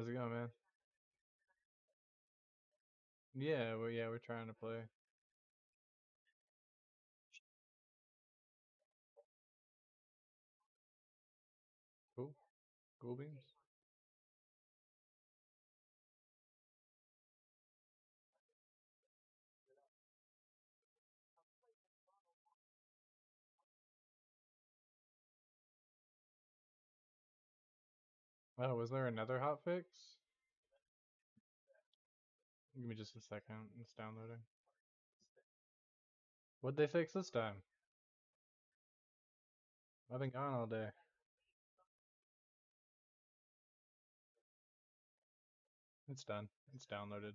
How's it going, man? Yeah, well, yeah, we're trying to play. Cool. Cool beans. Oh, was there another hotfix? Give me just a second. It's downloading. What'd they fix this time? I've been gone all day. It's done. It's downloaded.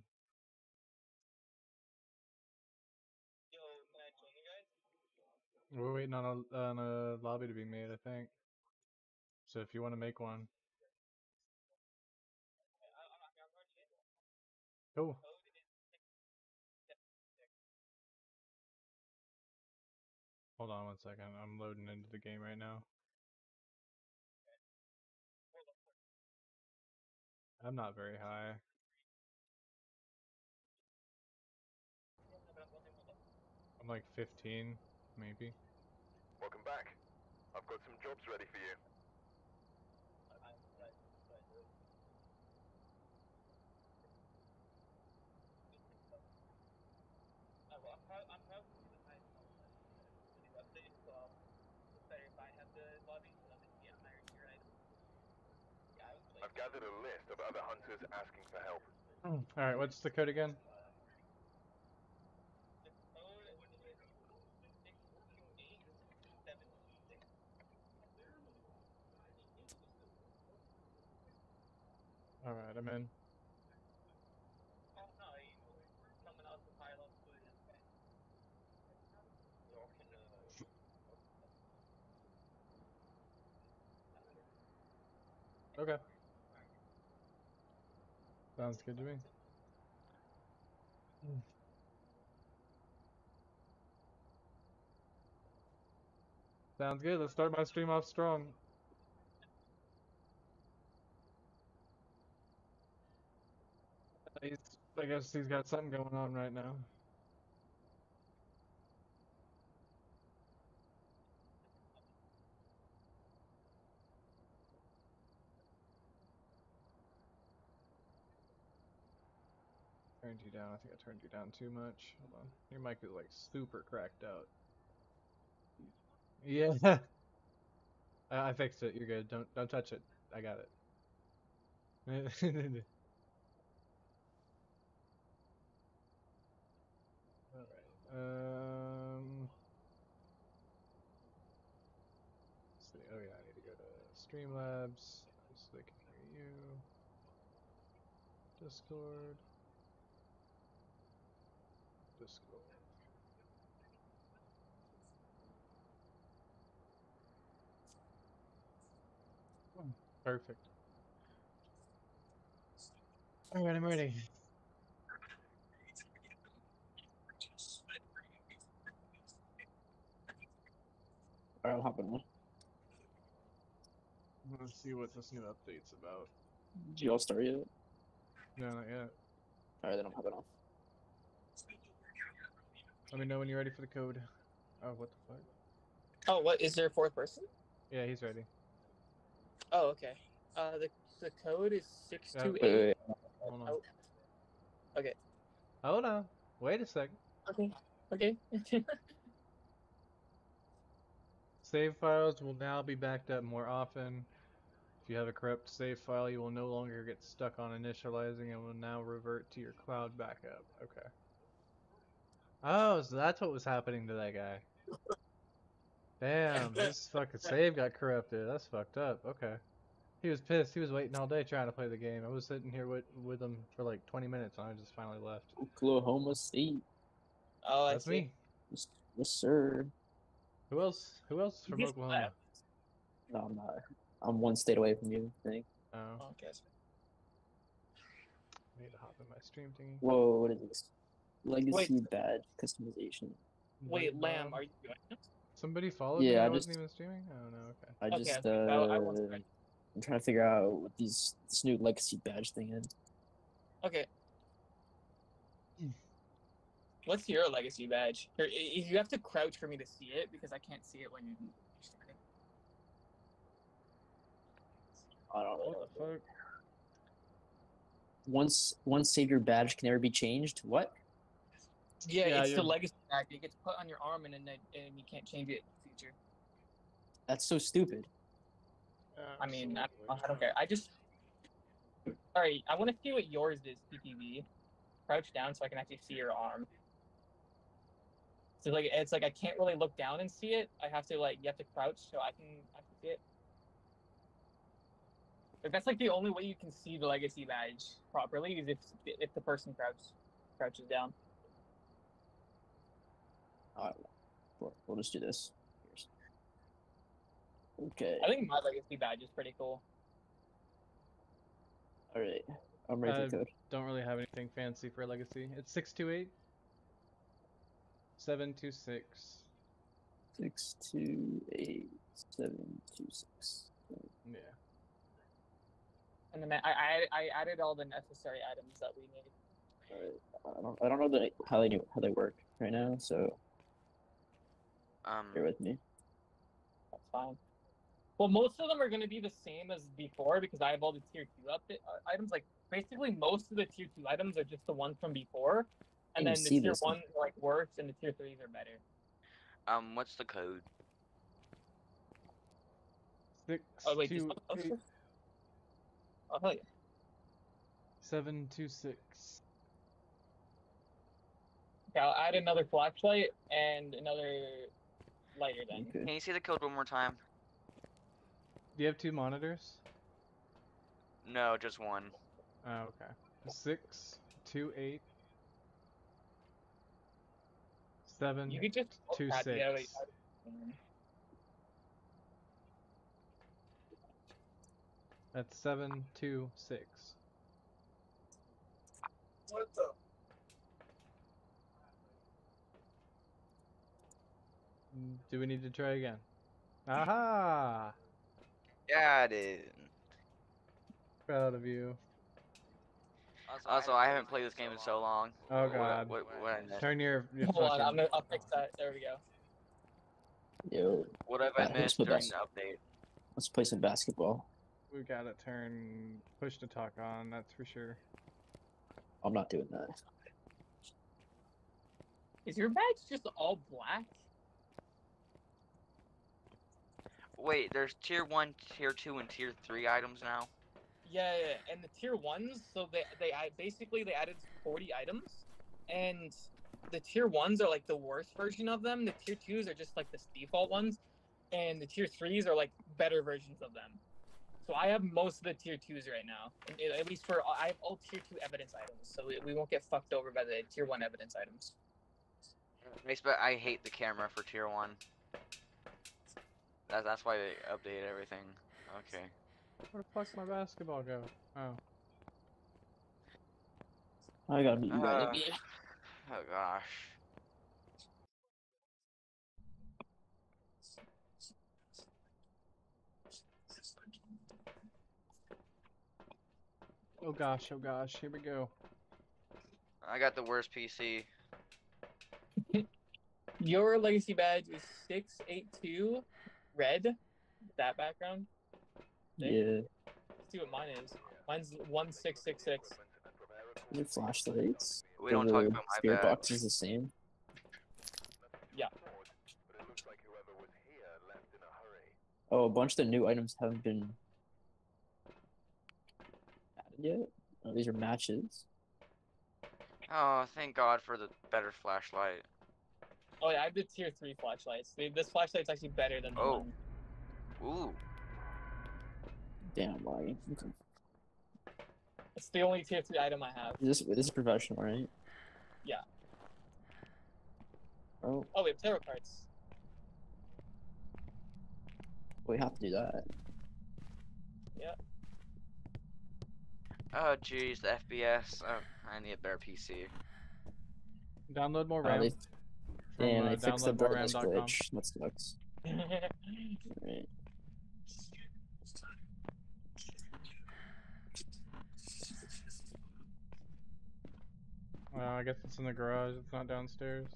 We're waiting on a on a lobby to be made, I think. So if you want to make one, cool. Hold on one second. I'm loading into the game right now. I'm not very high. I'm like 15, maybe. Welcome back. I've got some jobs ready for you. I've gathered a list of other hunters asking for help. Hmm. Alright, what's the code again? Alright, I'm in. Okay. Sounds good to me. Sounds good. Let's start my stream off strong. He's, I guess he's got something going on right now. Turned you down. I think I turned you down too much. Hold on. Your mic is like super cracked out. Yeah. I fixed it. You're good. Don't don't touch it. I got it. Alright. Um let's see. Oh yeah, I need to go to Streamlabs so they can hear you. Discord. Discord. Hmm, Perfect. Alright, I'm ready. Alright, I'm hopping on. Let's see what this new update's about. Did you all start yet? No, not yet. Alright, then I'm hopping on. Let me know when you're ready for the code. Oh, what the fuck? Oh, what is there a fourth person? Yeah, he's ready. Oh, okay. Uh, the the code is six Yeah, two eight. Hold on. Oh. Okay. Hold on. Wait a second. Okay. Okay. Save files will now be backed up more often. If you have a corrupt save file, you will no longer get stuck on initializing and will now revert to your cloud backup. Okay. Oh, so that's what was happening to that guy. Damn, his fucking save got corrupted. That's fucked up. Okay. He was pissed. He was waiting all day trying to play the game. I was sitting here with with him for like 20 minutes and I just finally left. Oklahoma State. oh, I That's me. Yes, yes, sir. Who else? Who else from Yes, Oklahoma? No, I'm not. I'm one state away from you, I think. Oh, Oh, okay. need to hop in my stream thingy. Whoa, what is this? Legacy badge customization. Wait, Wait, Lamb, um, are you doing it? Somebody followed me. Yeah, I I wasn't just- even streaming. Oh no. Okay. I Okay, just, okay, I- I uh, wasn't ready. I'm trying to figure out what these this new legacy badge thing is. Okay. What's your legacy badge? Here, i- i- You have to crouch for me to see it because I can't see it when you're starting. I don't know. What the fuck? Once once savior badge can never be changed. What? Yeah, Yeah, it's the you're- legacy badge. It gets put on your arm and then it, and you can't change it in the future. That's so stupid. I mean, I, I don't care. I just. Alright, I want to see what yours is, PTV. Crouch down so I can actually see your arm. So like it's like I can't really look down and see it. I have to like you have to crouch so I can I can see it. Like that's like the only way you can see the legacy badge properly is if if the person crouches crouches down. Alright, we'll, we'll just do this. Here's- Okay. I think my legacy badge is pretty cool. All right. I'm ready Uh, for code. Don't really have anything fancy for legacy. It's six two eight. Seven two six. Six two eight seven two six. Yeah. And then I I, I added all the necessary items that we need. All right. I don't. I don't know that how they do how they work right now. So Um, bear with me. That's fine. Well, most of them are going to be the same as before because I have all the tier two update uh, items. Like basically, most of the tier two items are just the ones from before, and then the see tier this? ones are like worse, and the tier threes are better. um, what's the code? Six Oh wait, just two oh, eight, oh hell yeah! seven two six. Okay, I'll add another flashlight and another lighter then. Okay. Can you see the code one more time? Do you have two monitors? No, just one. Oh, okay. Six two eight. Seven. You could just two add the other- six. That's seven two six. What the? Do we need to try again? Aha! Got it. Proud of you. Also, I haven't played this game in so long. Oh god. What, what, I missed? Turn your, your Hold on, I'm gonna I'll fix that. There we go. Yo, what have I who's missed during best? the update? let's play some basketball. We gotta turn push to talk on, that's for sure. I'm not doing that. Is your badge just all black? Wait, there's tier one, tier two, and tier three items now. Yeah, yeah, yeah. and the tier ones, so they they basically they added 40 items, and the tier ones are like the worst version of them. The tier twos are just like the default ones, and the tier threes are like better versions of them. So I have most of the tier twos right now, at least for I have all tier two evidence items, so we, we won't get fucked over by the tier one evidence items. Makes but I hate the camera for tier one. That, that's why they update everything. Okay. Where the fuck's my basketball go? Oh. I gotta meet you guys. Uh, oh gosh. Oh gosh, oh gosh, here we go. I got the worst PC. Your legacy badge is 682 red. That background. Nick? Yeah. Let's see what mine is. Mine's 1666. Your flashlights. We don't talk about my spirit bad. box is the same. But it looks like whoever was here left in a hurry. Oh, a bunch of the new items haven't been added yet. Oh, these are matches. Oh, thank God for the better flashlight. Oh yeah, I have the tier three flashlights. They- This flashlight's actually better than the Oh. one. Ooh. Damn, laggy. Okay. It's the only tier three item I have. This this is professional, right? Yeah. Oh, Oh, we have tarot cards. we have to do that. Yeah. Oh jeez, the FPS. Oh, I need a better PC. Download more RAM. they, from, Damn, uh, I fixed the brightness glitch. That sucks. right. Well, I guess it's in the garage. It's not downstairs.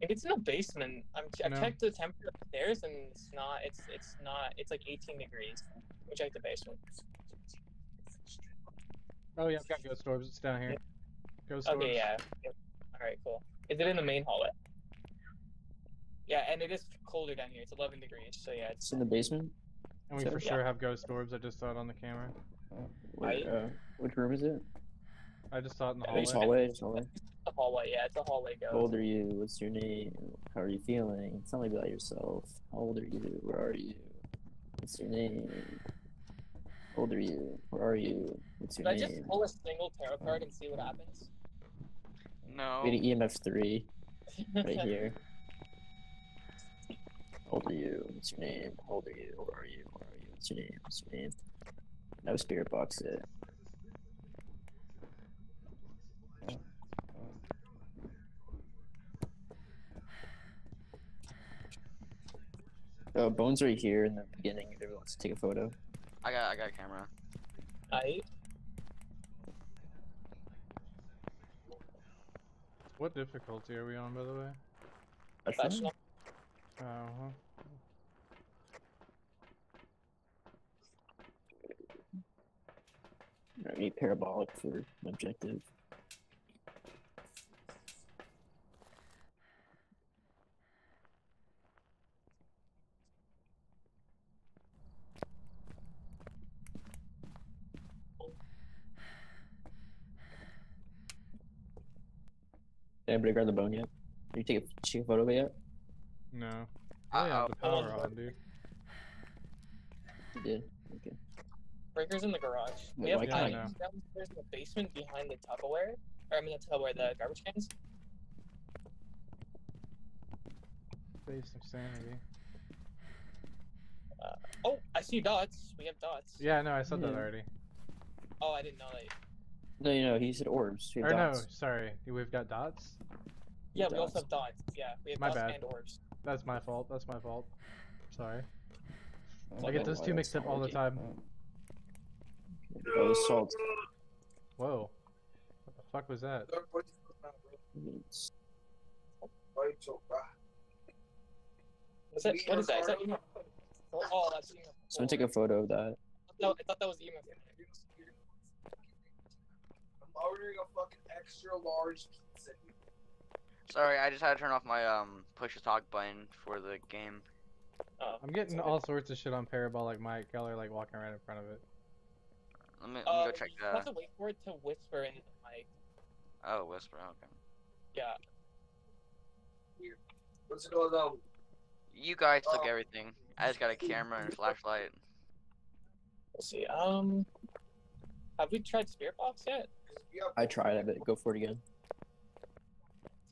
If it's in the basement, I'm, I no. checked the temperature upstairs, and it's not. It's it's not. It's like 18 degrees. We checked the basement. Oh yeah, I've got ghost orbs. It's down here. Ghost orbs. Okay, yeah. Yep. All right, cool. Is it in the main hallway? Yeah, and it is colder down here. It's 11 degrees. So yeah, it's It's in the basement. And we So- for Yeah. sure have ghost orbs. I just saw it on the camera. Where, Right. uh, which room is it? I just saw it in the Yeah, hallway. It's hallway. It's hallway. the hallway. Yeah, it's a hallway ghost. How old are you? What's your name? How are you feeling? Tell me about yourself. How old are you? Where are you? What's your name? How old are you? Where are you? What's your Should I just pull a single tarot card and see what happens? No. We need EMF three right here. How old are you? What's your name? How old are you? Where are you? Where are you? What's your name? What's your name? No spirit box it. Oh, bones right here in the beginning. If everyone wants to take a photo. I got I got a camera. Right. What difficulty are we on, by the way? Professional. Oh, huh. I need parabolic for objective. Did anybody grab the bone yet? Did you take a, take a photo of it yet? no. I really Uh, have the oh, power on, dude. You did. Okay. Breaker's in the garage. We have why items downstairs in the basement behind the Tupperware. Or I mean the Tupperware, the garbage cans. Face of sanity. Oh, I see dots. We have dots. Yeah, no, I said that already. Oh, I didn't know that. No, you know, he said orbs. We have Or no, sorry. We've got dots? Yeah, we also have dots. Yeah, we have My dots bad. and orbs. That's my fault. That's my fault. Sorry. Oh, I get those two mixed up all the time. Oh, salt. Whoa. What the fuck was that? What's that? What is that? Is that email? Oh, that's email. Someone take a photo of that. No, I thought that was email. I'm ordering a fucking extra large pizza. Sorry, I just had to turn off my um push to talk button for the game. Oh, I'm getting sorry. all sorts of shit on Parabolic Mike. Keller like walking right in front of it. Let me, let me Uh, go check that. you have to wait for it to whisper in the mic. Oh, whisper. Okay. Yeah. What's it called? Um, You guys took Oh. everything. I just got a camera and a flashlight. Let's see. Um, have we tried Spirit Box yet? You have I tried it, but go for it again.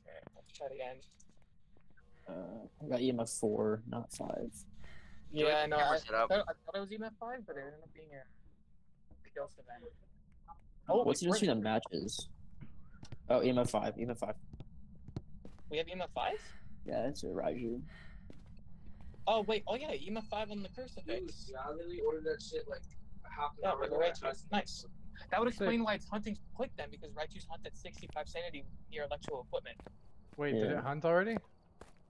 Okay, let's try it again. Uh, I got EMF four, not five. Do we Yeah, have no, camera I, thought, I thought it was EMF five, but it ended up being a ghost event. Oh, What's the difference between the matches? Oh, EMF five. EMF five. we have EMF five? Yeah, that's it. Raiju. Oh wait, oh yeah, EMF five on the Dude, crucifix. yeah, I literally ordered that shit like a half an Yeah, hour with the ago. right choice. Nice. That would explain Sick. why it's hunting quick then, because Raiju's hunt at 65 sanity near electrical equipment. Wait, did it hunt already?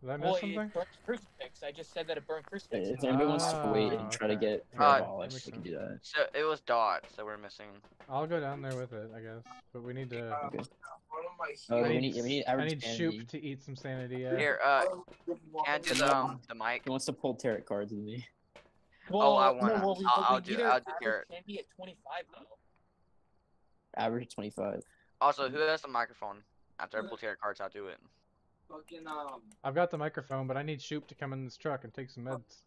Did I miss Well, something? it burnt crucifix. I just said that it burned crucifix. If and anybody wants to wait and try to okay. get Uh, parabolic, makes we can do that. So it was dots that we're missing. I'll go down there with it, I guess. But we need to. Uh, Okay. One of my Oh, I we need- need, we need I need sanity. Shoop to eat some sanity. Yeah. Here, uh, Oh, can do the um the mic? He wants to pull tarot cards with me. Well, Oh, I no, wanna- well, we, I'll- but we I'll do- need our I'll do average carrot. sanity at 25 though. Average twenty five. Also, who has the microphone? After I pull tarot cards, I'll do it. fucking um. I've got the microphone, but I need Shoop to come in this truck and take some meds.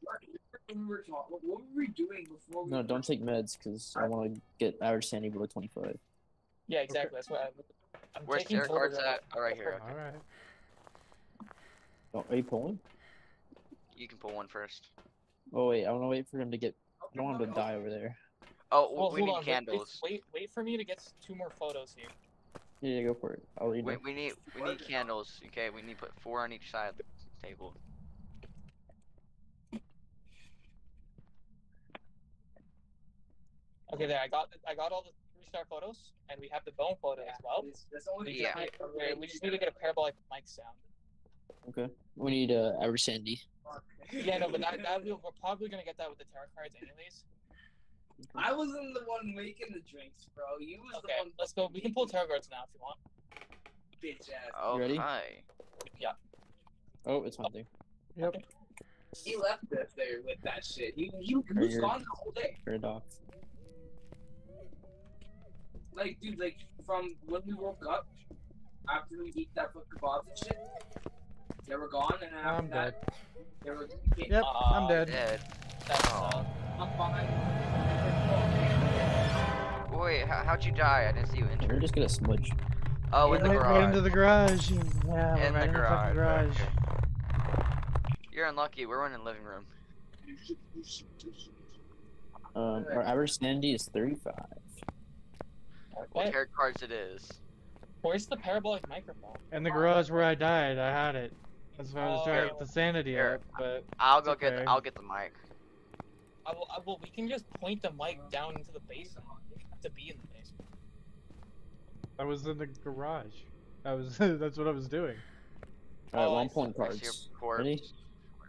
When we were talking, what what were we doing before? We No, don't take meds because I want to get average sanity below twenty five. Yeah, exactly. That's what I'm. I'm Where's taking tarot cards at? Oh, right here. Okay. All right. Oh, are you pulling? You can pull one first. Oh wait, I want to wait for him to get. I don't want him to die over there. Oh, well, we need on. candles. Wait, wait, for me to get two more photos here. Yeah, yeah go for it. I'll read. Wait, them. we need we need candles. Okay, we need to put four on each side of the table. Okay, there. I got I got all the three star photos, and we have the bone photo as well. yeah. Okay, we just need to get a parabolic mic sound. Okay. We need uh, Ever Sandy. yeah, no, but that, that we're probably gonna get that with the tarot cards, anyways. I wasn't the one making the drinks, bro. You was Okay, the one let's go. We can pull tarot cards now if you want. bitch ass. Oh, ready? hi. Oh, it's hunting. Yep. He left us there with that shit. He, he, he Right was gone the whole day. Paradox. Like, dude, like from when we woke up after we eat that fucking kebabs and shit, they were gone, and after I'm dead. they were. Yep, I'm Uh, dead. Dead. That's Oh. I'm fine. Wait, how, how'd you die? I didn't see you enter. We're just gonna smudge. Oh, in the right, garage. right into the garage. Yeah, in right the in the garage. garage. okay. You're unlucky. We're in the living room. Um, our average sanity is 35. What okay. tarot cards it is? Where's the parabolic microphone? In the garage where I died, I had it. That's why I was Oh. trying to get the sanity Here. up, but I'll It's go get. okay. I'll get the mic. I will, I will, we can just point the mic down into the basement. We don't have to be in the basement. I was in the garage. I was. that's what I was doing. Alright, Oh, well, I I'm see. pulling I see your cards. corpse. Ready?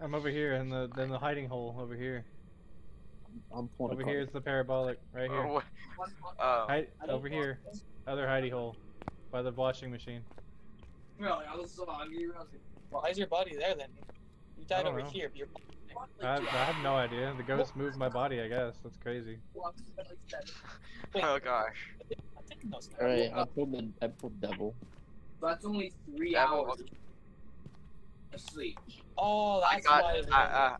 I'm over here in the in the hiding hole over here. I'm pulling Over card. here is the parabolic right Oh, here. what- oh. Hi, over here, other hidey hole, by the washing machine. Bro, I was so hungry. I was like, Why is your body there then? You died over know. here. But your what? I, I have no idea. The ghost moved my body. I guess that's crazy. What? Like that. oh gosh. I'm taking Alright, I pulled the I pulled devil. That's only three Devil. hours of sleep. Oh, I got- why. I- uh.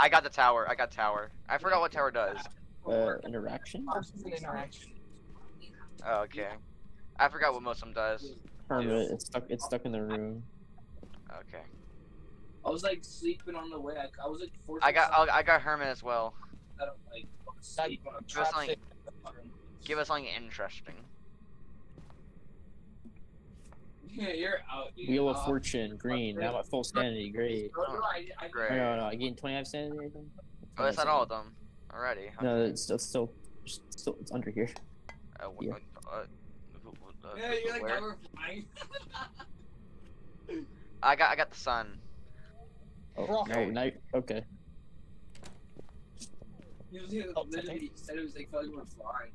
I got the tower. I got tower. I forgot what tower does. Uh, interaction? This is an interaction. Oh, okay. I forgot what most of them does. Hermit, it's stuck it's stuck in the room. Okay. I was like sleeping on the way. I, I was like forced. I got. I got Hermit as well. I don't like sleep on a Just traps. Give us something interesting. Yeah, you're out. Dude. Wheel of Uh, Fortune, green, now at full sanity, great. no, no, I, I, Great. No, no, no, I gained 25 sanity, I think? Oh, that's not all of them already. huh? No, it's still, still, still it's under here. Uh, wh- yeah. uh, uh, who- who- uh, Yeah, you're like never flying. I got. I got the sun. Oh, Bro. no, now, you- okay. He was here, Oh, literally said it was like felt like we were flying.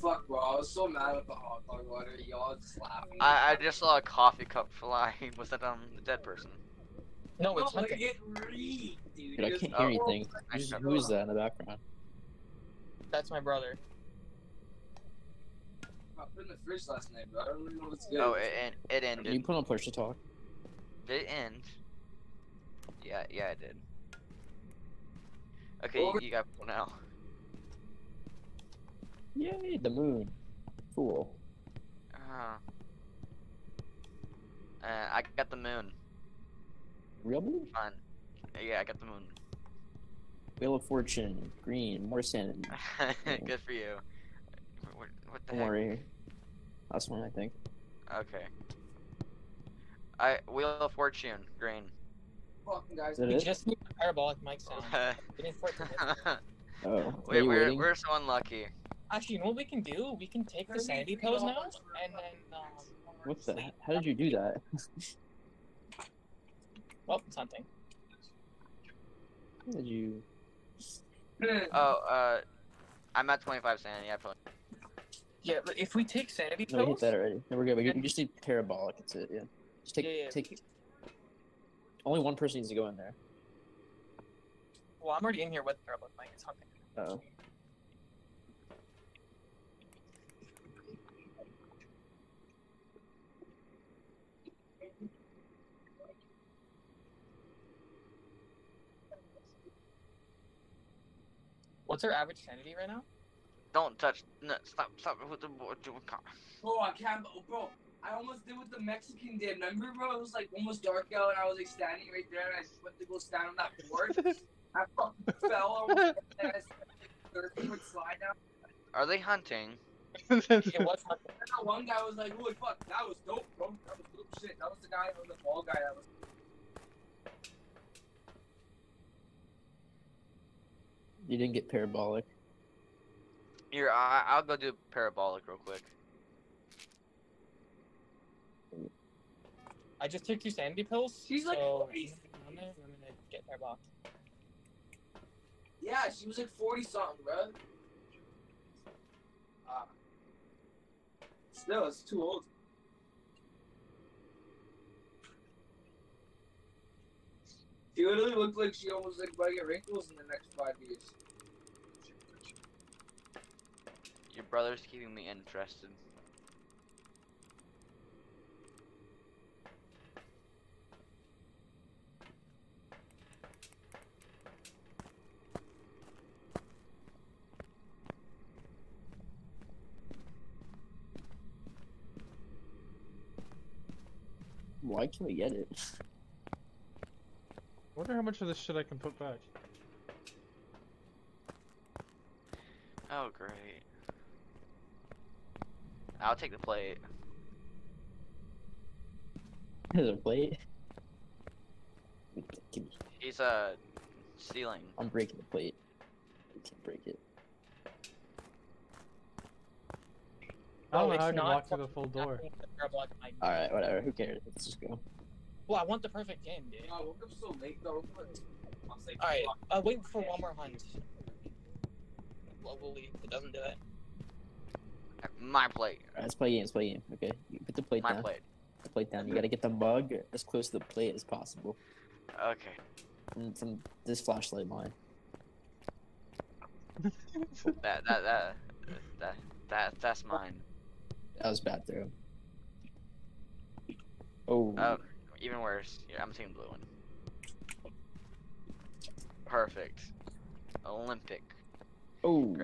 Fuck, bro. I was so mad at the hot dog water. Y'all just laughing. I, I just saw a coffee cup fly. Was that um the dead person? No, no, it's like hunting. it reeked, dude. Dude, I can't hear horrible. anything. Who's, who is that in the background? That's my brother. I put in the fridge last night, bro. I don't really know what's good. Oh, it it, it Can you ended. put on push to talk? Did it end? Yeah, yeah, it did. Okay, Over- you, you got one now. Yay, the moon. Cool. Uh, uh, I got the moon. Real moon? Fun. Yeah, I got the moon. Wheel of Fortune, green, more sanity. Good for you. What, what the Don't heck? worry. Last one, I think. Okay. I Wheel of Fortune, green. Fucking guys. We it? just need a parabolic mic sound. We didn't force. Oh, Wait, we're we're so unlucky. Actually, you know what we can do? We can take the sanity pills now, and then um, What the? How did you do that? well, it's hunting. How did you? Oh, uh, I'm at 25 sanity. I probably. Yeah, but if we take sanity No, we hit that already. No, we're good. We, we just need parabolic. That's it. Yeah. Just take Yeah, yeah. take. Only one person needs to go in there. well, I'm already in here with parabolic mic. It's hunting. Oh. What's our average sanity right now? Don't touch. No, stop, stop with the board to a car. Bro, I can't, bro. I almost did what the Mexican did. Remember, bro? It was like almost dark out, and I was like standing right there, and I just went to go stand on that board. I fucking fell. And I started, would slide down. Are they hunting? it was hunting. One guy was like, "Holy fuck, that was dope, bro. That was dope shit. That was the guy, that was the ball guy. That was." You didn't get parabolic. Here, I, I'll go do parabolic real quick. I just took two sanity pills. She's like so 40. I'm gonna, I'm gonna get parabolic. Yeah, she was like 40 something, bro. Ah. Still, it's too old. She literally looked like she almost like about to get wrinkles in the next five years. Your brother's keeping me interested. Why can't we get it? wonder how much of this shit I can put back. Oh, great. I'll take the plate. There's a plate. He's uh stealing. I'm breaking the plate. I can't break it. I don't Oh, know it's how I can not walk through the full door. happening with parabolic mic. Alright, whatever. Who cares? Let's just go. Well, I want the perfect game, dude. I woke up so late though. I was like, All right, uh, wait for one more hunt. Globally, it doesn't do it. My plate. Alright, let's play a game. Let's play a game. Okay, you put the plate My down. plate. Put the plate down. You gotta get the mug as close to the plate as possible. Okay. From, from this flashlight line. That that that that that that's mine. That was bad throw. Oh. Oh, even worse. Yeah, I'm taking the blue one. Perfect. Olympic. Oh.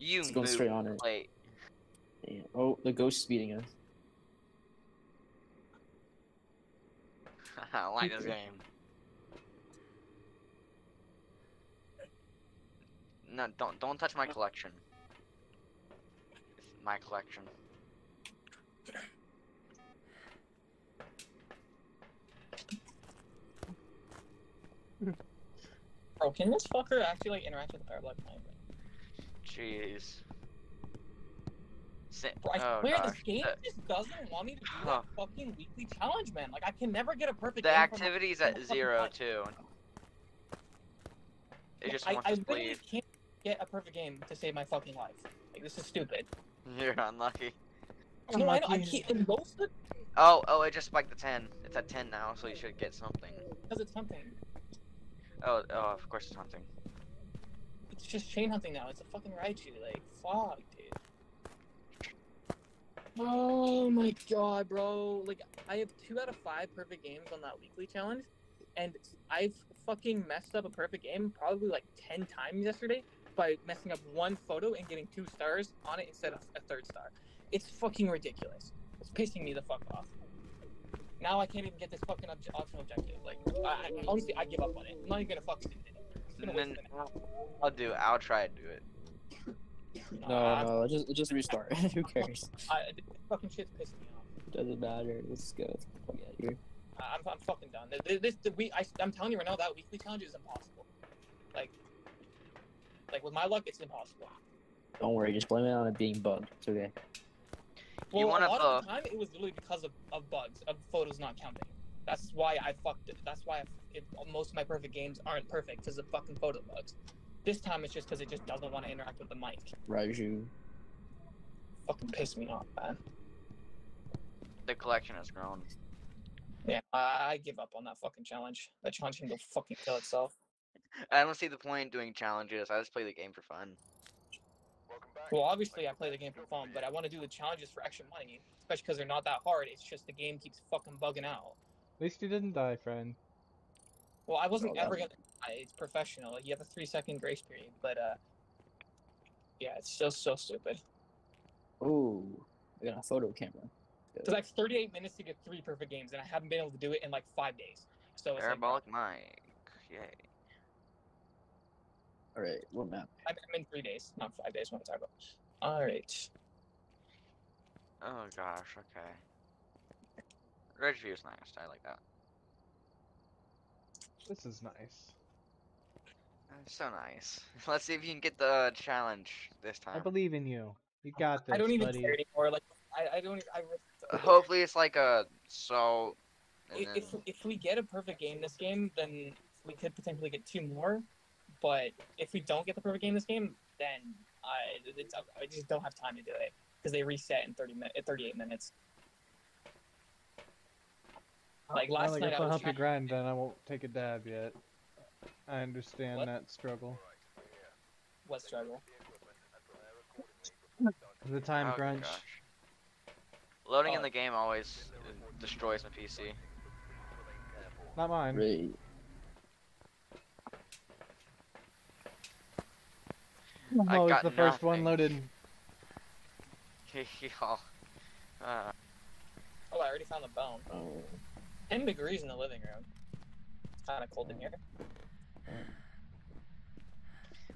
You It's going move straight on it. plate. Damn. Oh, the ghost is beating us. I like this game. No, don't don't touch my collection. It's my collection. Bro, can this fucker actually like interact with the parabolic mic? Jeez. Sa- Bro, I oh swear gosh. this game The, just doesn't want me to do Huh. that fucking weekly challenge, man. Like I can never get a perfect the game activity's at zero life. too. It just I, wants I us to literally can't get a perfect game to save my fucking life. Like this is stupid. You're unlucky. No, I know. I Unlucky. can't. And most of Oh, oh, it just spiked the 10. It's at 10 now, so you should get something. because it's hunting. Oh, oh, of course it's hunting. It's just chain hunting now. It's a fucking Raiju. Like fuck, dude. Oh my god, bro. Like I have two out of five perfect games on that weekly challenge, and I've fucking messed up a perfect game probably like ten times yesterday by messing up one photo and getting two stars on it instead of a third star. It's fucking ridiculous. It's pissing me the fuck off. Now I can't even get this fucking optional objective. Like, I, I, honestly, I give up on it. I'm not even gonna fuck stand it. It's Then- I'll do it. I'll try to do it. No, I- no, just just restart. Who cares? I, fucking shit's pissing me off. Doesn't matter. Let's go. Let's fuck out here. I'm, I'm fucking done. This, this the we, I, I'm telling you right now, that weekly challenge is impossible. Like, like with my luck, it's impossible. Don't worry. Just blame it on it being bugged. It's okay. Well, wanna, a lot uh, of the time, it was literally because of, of bugs, of photos not counting. That's why I fucked it. That's why I, it, most of my perfect games aren't perfect because of fucking photo bugs. This time, it's just because it just doesn't want to interact with the mic. Raiju. Fucking piss me off, man. The collection has grown. Yeah, I, I give up on that fucking challenge. That challenge can go fucking kill itself. I don't see the point in doing challenges. I just play the game for fun. Back. Well, obviously, I play the game for fun, but I want to do the challenges for extra money, especially because they're not that hard. It's just the game keeps fucking bugging out. At least you didn't die, friend. Well, I wasn't Oh, ever gonna. die. It's professional. Like, you have a three second grace period, but uh, yeah, it's so so stupid. Oh, I got a photo camera. Because I have 38 minutes to get three perfect games, and I haven't been able to do it in like five days. So it's like, Parabolic mic. Yay. All right, what map? I'm, I'm in three days, not five days. What I'm talking about. All right. Oh gosh, okay. Ridgeview is nice. I like that. This is nice. So nice. Let's see if you can get the challenge this time. I believe in you. You got this, I don't even buddy. care anymore. Like I, I don't. I, Uh, Hopefully it's like a so. And i- then, if if we get a perfect game this game, then we could potentially get two more. But if we don't get the perfect game this game, then I it's, I just don't have time to do it because they reset in thirty minutes, thirty eight minutes. Like Well, last I night, guess I I'll was help you trying. grind, then I won't take a dab yet. I understand What? that struggle. What struggle? The time oh, crunch. gosh. Loading in Oh. the game always destroys my PC. Not mine. Great. I Oh, it's got the first one loaded. Y'all. Uh, Oh, I already found the bone. Oh, Ten degrees in the living room. It's kind of cold in here.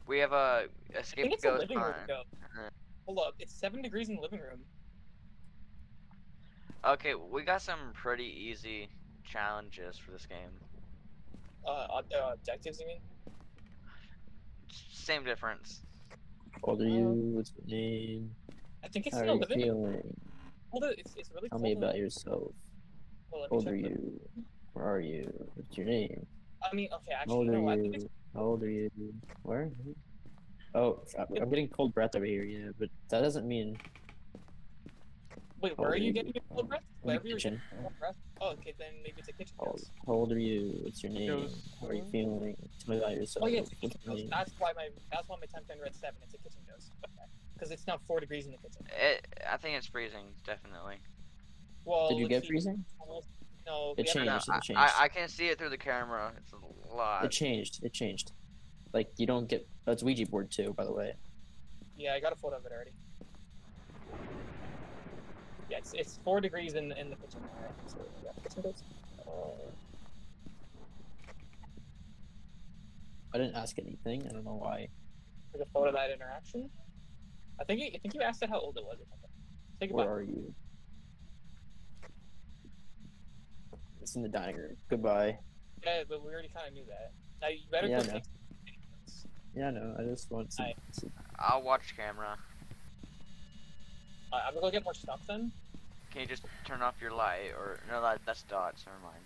we have a escape think it's the ghost living room. barn. Though. Uh-huh. Hold up, it's seven degrees in the living room. Okay, we got some pretty easy challenges for this game. Uh, uh objectives, you mean? Same difference. how old are you? What's your name? I think it's How in the you living room. feeling? Hold it, it's, it's really Tell cold. me in- about yourself. Hold, How old are you? Where are you? What's your name? I mean, okay, How actually, old no, are you? How old are you? Where? Oh, I'm I'm getting cold breath over here, yeah, but that doesn't mean Wait, where are old you getting your cold breath? in the Wherever you're getting cold breath? Oh, okay, then maybe it's a kitchen How old, ghost. how old are you? What's your name? Ghost. How are you feeling? Tell me about yourself. Oh yeah, it's a kitchen your ghost. That's why my that's why my temp turned red seven. It's a kitchen ghost. Okay, because it's now four degrees in the kitchen. It, I think it's freezing, definitely. Well, Did you get freezing? No, It we haven't- No, changed. I, it changed. I, I can see it through the camera. It's a lot. It changed. It changed. Like you don't get. That's Ouija board too, by the way. Yeah, I got a photo of it already. Yeah, it's, it's four degrees in in the kitchen. Alright, so yeah, kitchen. Uh, I didn't ask anything. I don't know why. There's a photo of that interaction. I think you, I think you asked it how old it was or something. Say Where goodbye. are you? It's in the dining room. Goodbye. Yeah, but we already kind of knew that. Now you better Yeah, go I know. take some Yeah, no, I just want to. Aye. see- I'll watch camera. Uh, I'm gonna go get more stuff then. Can you just turn off your light? Or no, that, that's dots. Never mind.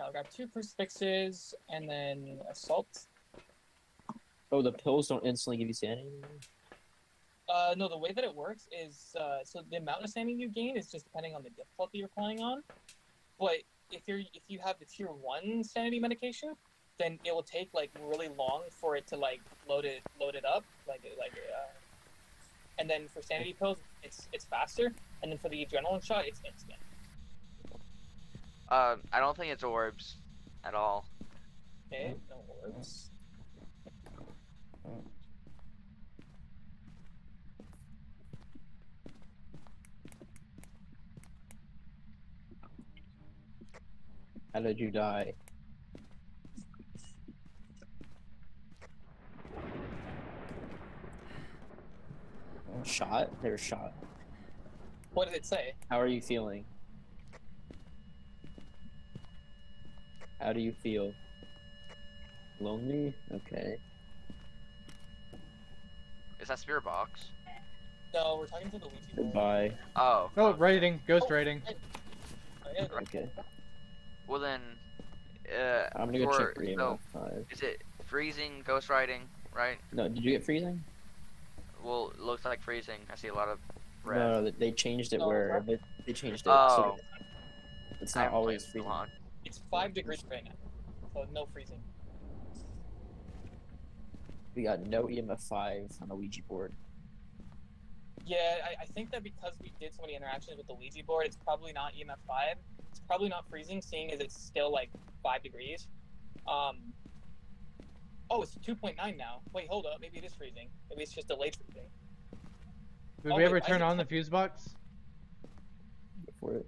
I've got two crucifixes and then assault. Oh, the pills don't instantly give you sanity. Uh, no, the way that it works is uh, so the amount of sanity you gain is just depending on the difficulty you're playing on. But if you're if you have the tier one sanity medication, then it will take like really long for it to like load it load it up like like uh, and then for sanity pills it's it's faster and then for the adrenaline shot it's instant. Uh, I don't think it's orbs at all. Okay, no worries. How did you die? Shot? They were shot. What did it say? How are you feeling? How do you feel? Lonely? Okay. Is that spirit box? No, we're talking to the Ouija board. Goodbye. Oh. Oh, okay. rating. Ghost rating. Oh, yeah, Okay. Well then, uh, I'm gonna go for- check for you. no, Five. is it freezing, ghost writing, right? No, did you get freezing? Well, it looks like freezing. I see a lot of red. No, no, they changed it No, where they, they changed it. Oh. So it's not always played in freezing. long. It's five degrees right now, so no freezing. We got no EMF five on the Ouija board. Yeah, I, I think that because we did so many interactions with the Ouija board, it's probably not EMF five. It's probably not freezing, seeing as it's still like five degrees. Um. Oh, it's two point nine now. Wait, hold up. Maybe it is freezing. Maybe it's just delayed freezing. Did Oh, we wait, ever why turn it on the fuse box? Before it.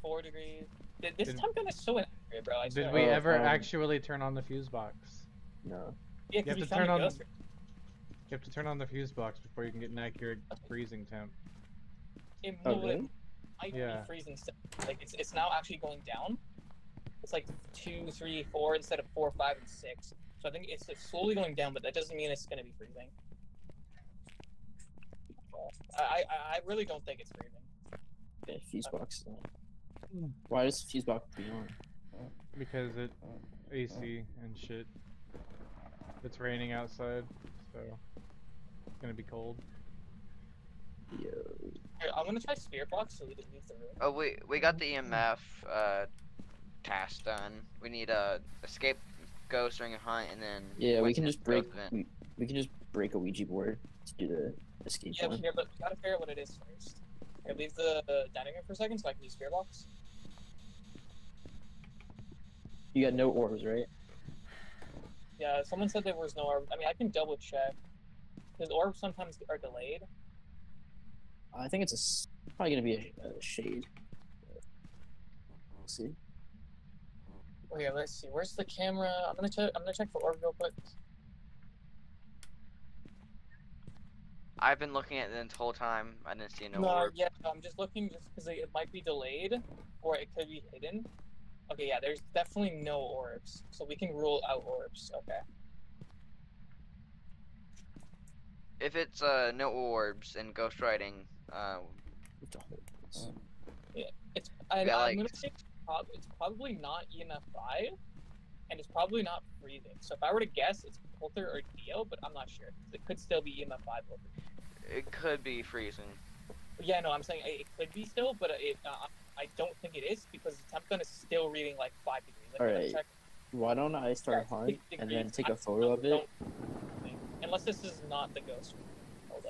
Four degrees. Th- This Did- time gun is so inaccurate, bro. I Did swear. we Oh, ever um, actually turn on the fuse box? No. Yeah, you have to found turn on- ghost. You have to turn on the fuse box before you can get an accurate freezing temp. It, Oh, really? Might Yeah. be freezing still. Like it's it's now actually going down. It's like two, three, four instead of four, five, and six. So I think it's, it's slowly going down, but that doesn't mean it's gonna be freezing. I I, I really don't think it's freezing. Okay, fuse uh, box. is. Why does fuse box be on? Because it AC and shit. It's raining outside, so it's gonna be cold. Yo. Here, I'm gonna try spirit box so we can leave the room. Oh, we we got the EMF uh task done. We need a escape, ghost, ring a hunt, and then Yeah, we can just break. We, we can just break a Ouija board to do the escape Yeah, one. here, but we gotta figure out what it is first. Here, leave the uh, dining room for a second so I can use spirit box. You got no orbs, right? Yeah, someone said there was no orb. I mean, I can double check. Because orbs sometimes are delayed. I think it's a s- probably gonna be a, a shade. We'll see. Oh yeah, let's see. Where's the camera? I'm gonna check. I'm gonna check for orb real quick. I've been looking at it the whole time. I didn't see no, No, orbs. yeah, I'm just looking just because it might be delayed, or it could be hidden. Okay, yeah, there's definitely no orbs, so we can rule out orbs. Okay. If it's uh no orbs and ghost writing, uh, We have to hold this. It's. I, Yeah, I'm like- gonna say it's, prob- it's probably not EMF five, and it's probably not freezing. So if I were to guess, it's Coulter or Dio, but I'm not sure. It could still be EMF five. Over. it could be freezing. Yeah, no, I'm saying it, it could be still, but it, uh, I don't think it is because the temp gun is still reading like five degrees. Like, Alright. checked- Why don't I start Yeah, hunt and then take a photo of it? Unless this is not the ghost.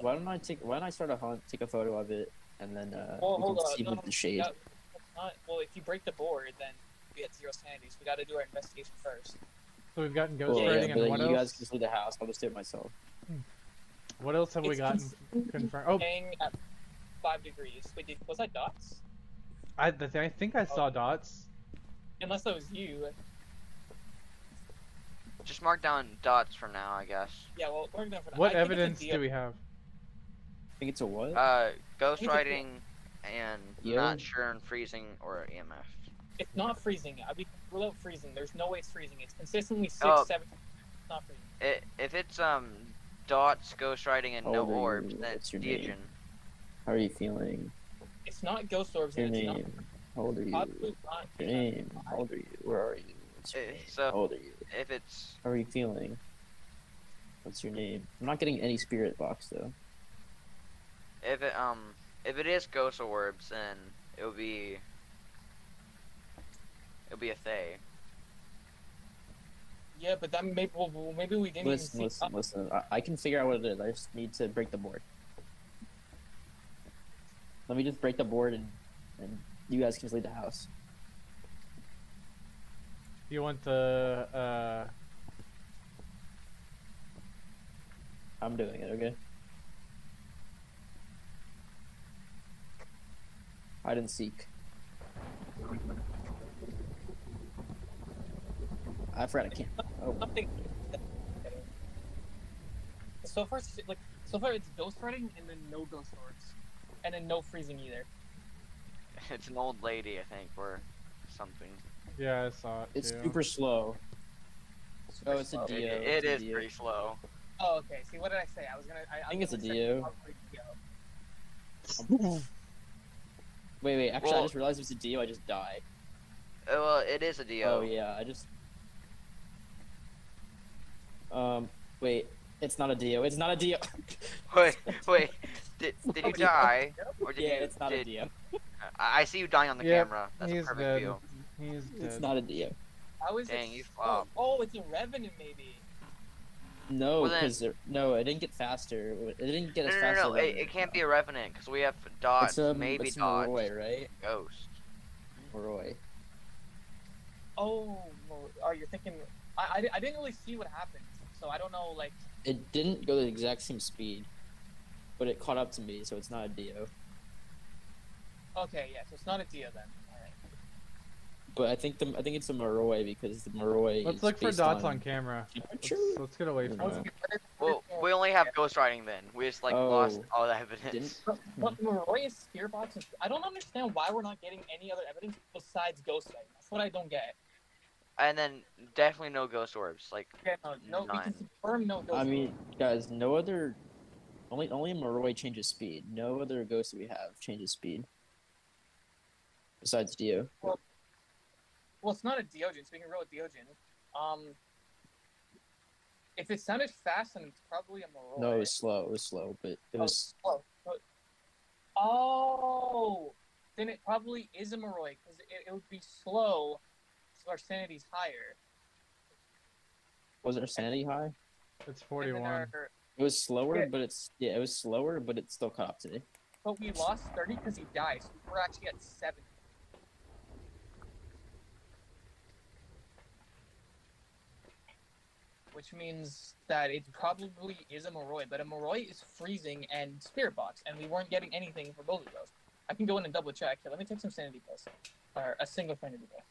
Hold. Why don't I take? Why don't I start a hunt, take a photo of it, and then uh, Well, we hold can on. see No, with the shade. yeah, not, well, if you break the board, then we get zero sanity. So we got to do our investigation first. So we've gotten ghost Well, yeah, writing but and what you else? guys can see the house. I'll just do it myself. What else have we It's gotten confirmed? Oh, Staying at five degrees. Wait, did, was that dots? I, the th- I think I saw Oh. dots. Unless that was you. Just mark down dots for now, I guess. Yeah, well, we're done for now. What I think it's a evidence do we have? I think it's a what? Uh, ghost think it's- writing and Yeah. not sure on freezing or EMF. It's not freezing. I mean, rule out freezing. There's no way it's freezing. It's consistently six, Oh. seven. It's not freezing. It, if it's um dots, ghost writing, and How no old are you? orbs, then What's your? Deogen. How are you feeling? It's not ghost orbs. Your and it's name? How old are you? not. Your name? How old are you? Where are you? What's your Uh, name? so- How old are you? If it's How are you feeling? What's your name? I'm not getting any spirit box though. If it um if it is ghost orbs, then it will be it'll be a Thaye. Yeah, but then maybe well, well, maybe we didn't Listen, even see. listen, listen. I, I can figure out what it is. I just need to break the board. Let me just break the board and and you guys can just leave the house. You want the uh, I'm doing it, okay? Hide and seek. I forgot I can't. Oh, something. So far, it's like so far, it's ghost writing and then no ghost orbs, and then no freezing either. It's an old lady, I think, or something. yeah, I saw it it's too. super slow. Super Oh, it's a slow. It, Dio. it it's Dio. pretty slow. Oh, okay. See, what did I say? I was gonna. I, I think it's a gonna Dio. Dio. Wait, wait. Actually, I just realized it's a Dio. I just died. Uh, well, it is a Dio. Oh yeah, I just. Um, wait. It's not a Dio. It's not a Dio. Wait, wait. Did, did you not a Dio. die? Or did yeah, you, it's not a did, Dio. I I see you dying on the Yep, camera. That's a perfect dead. view. He's dead. It's not a Dio. How is Dang, it? you oh, oh, it's a revenant maybe. No, Well, because no, it didn't get faster. It didn't get No, as no, fast. no, no. as It, it can't be a revenant because we have dots, It's a maybe it's a dots, Roy, right? ghost. Roy. Oh, well, oh, you're thinking. I, I, I didn't really see what happened, so I don't know. Like, It didn't go the exact same speed, but it caught up to me, so it's not a Dio. okay, yeah, so it's not a Dio then. All right. but I think the I think it's a Moroi because the Moroi. Let's is look for dots on on camera. Let's, let's get away from Yeah. that. Well, we only have ghost writing then. We just like oh. lost Oh. all the evidence. Didn't- But, but hmm. Moroi is spear box. and- I don't understand why we're not getting any other evidence besides ghost writing. That's what I don't get. And then definitely no ghost orbs. Like Okay, no, no, we can confirm no ghost. I mean, guys, no other. Only only Moroi changes speed. No other ghost we have changes speed. Besides Dio. well, it's not a Deogen. Speaking real with Deogen, um, if it sounded fast, then it's probably a Moroi. No, it was slow. It was slow, but it Oh, was. Oh, but- oh, then it probably is a Moroi because it, it would be slow, so our sanity's higher. Was our sanity high? It's 41. our- It was slower, Yeah. but it's yeah, it was slower, but it still caught up to me. but we lost 30 because he died, so we're actually at 70. Which means that it probably is a Moroi, but a Moroi is freezing and Spirit Box, and we weren't getting anything for both of those. I can go in and double check. Here, let me take some sanity pills. Or a single sanity pill.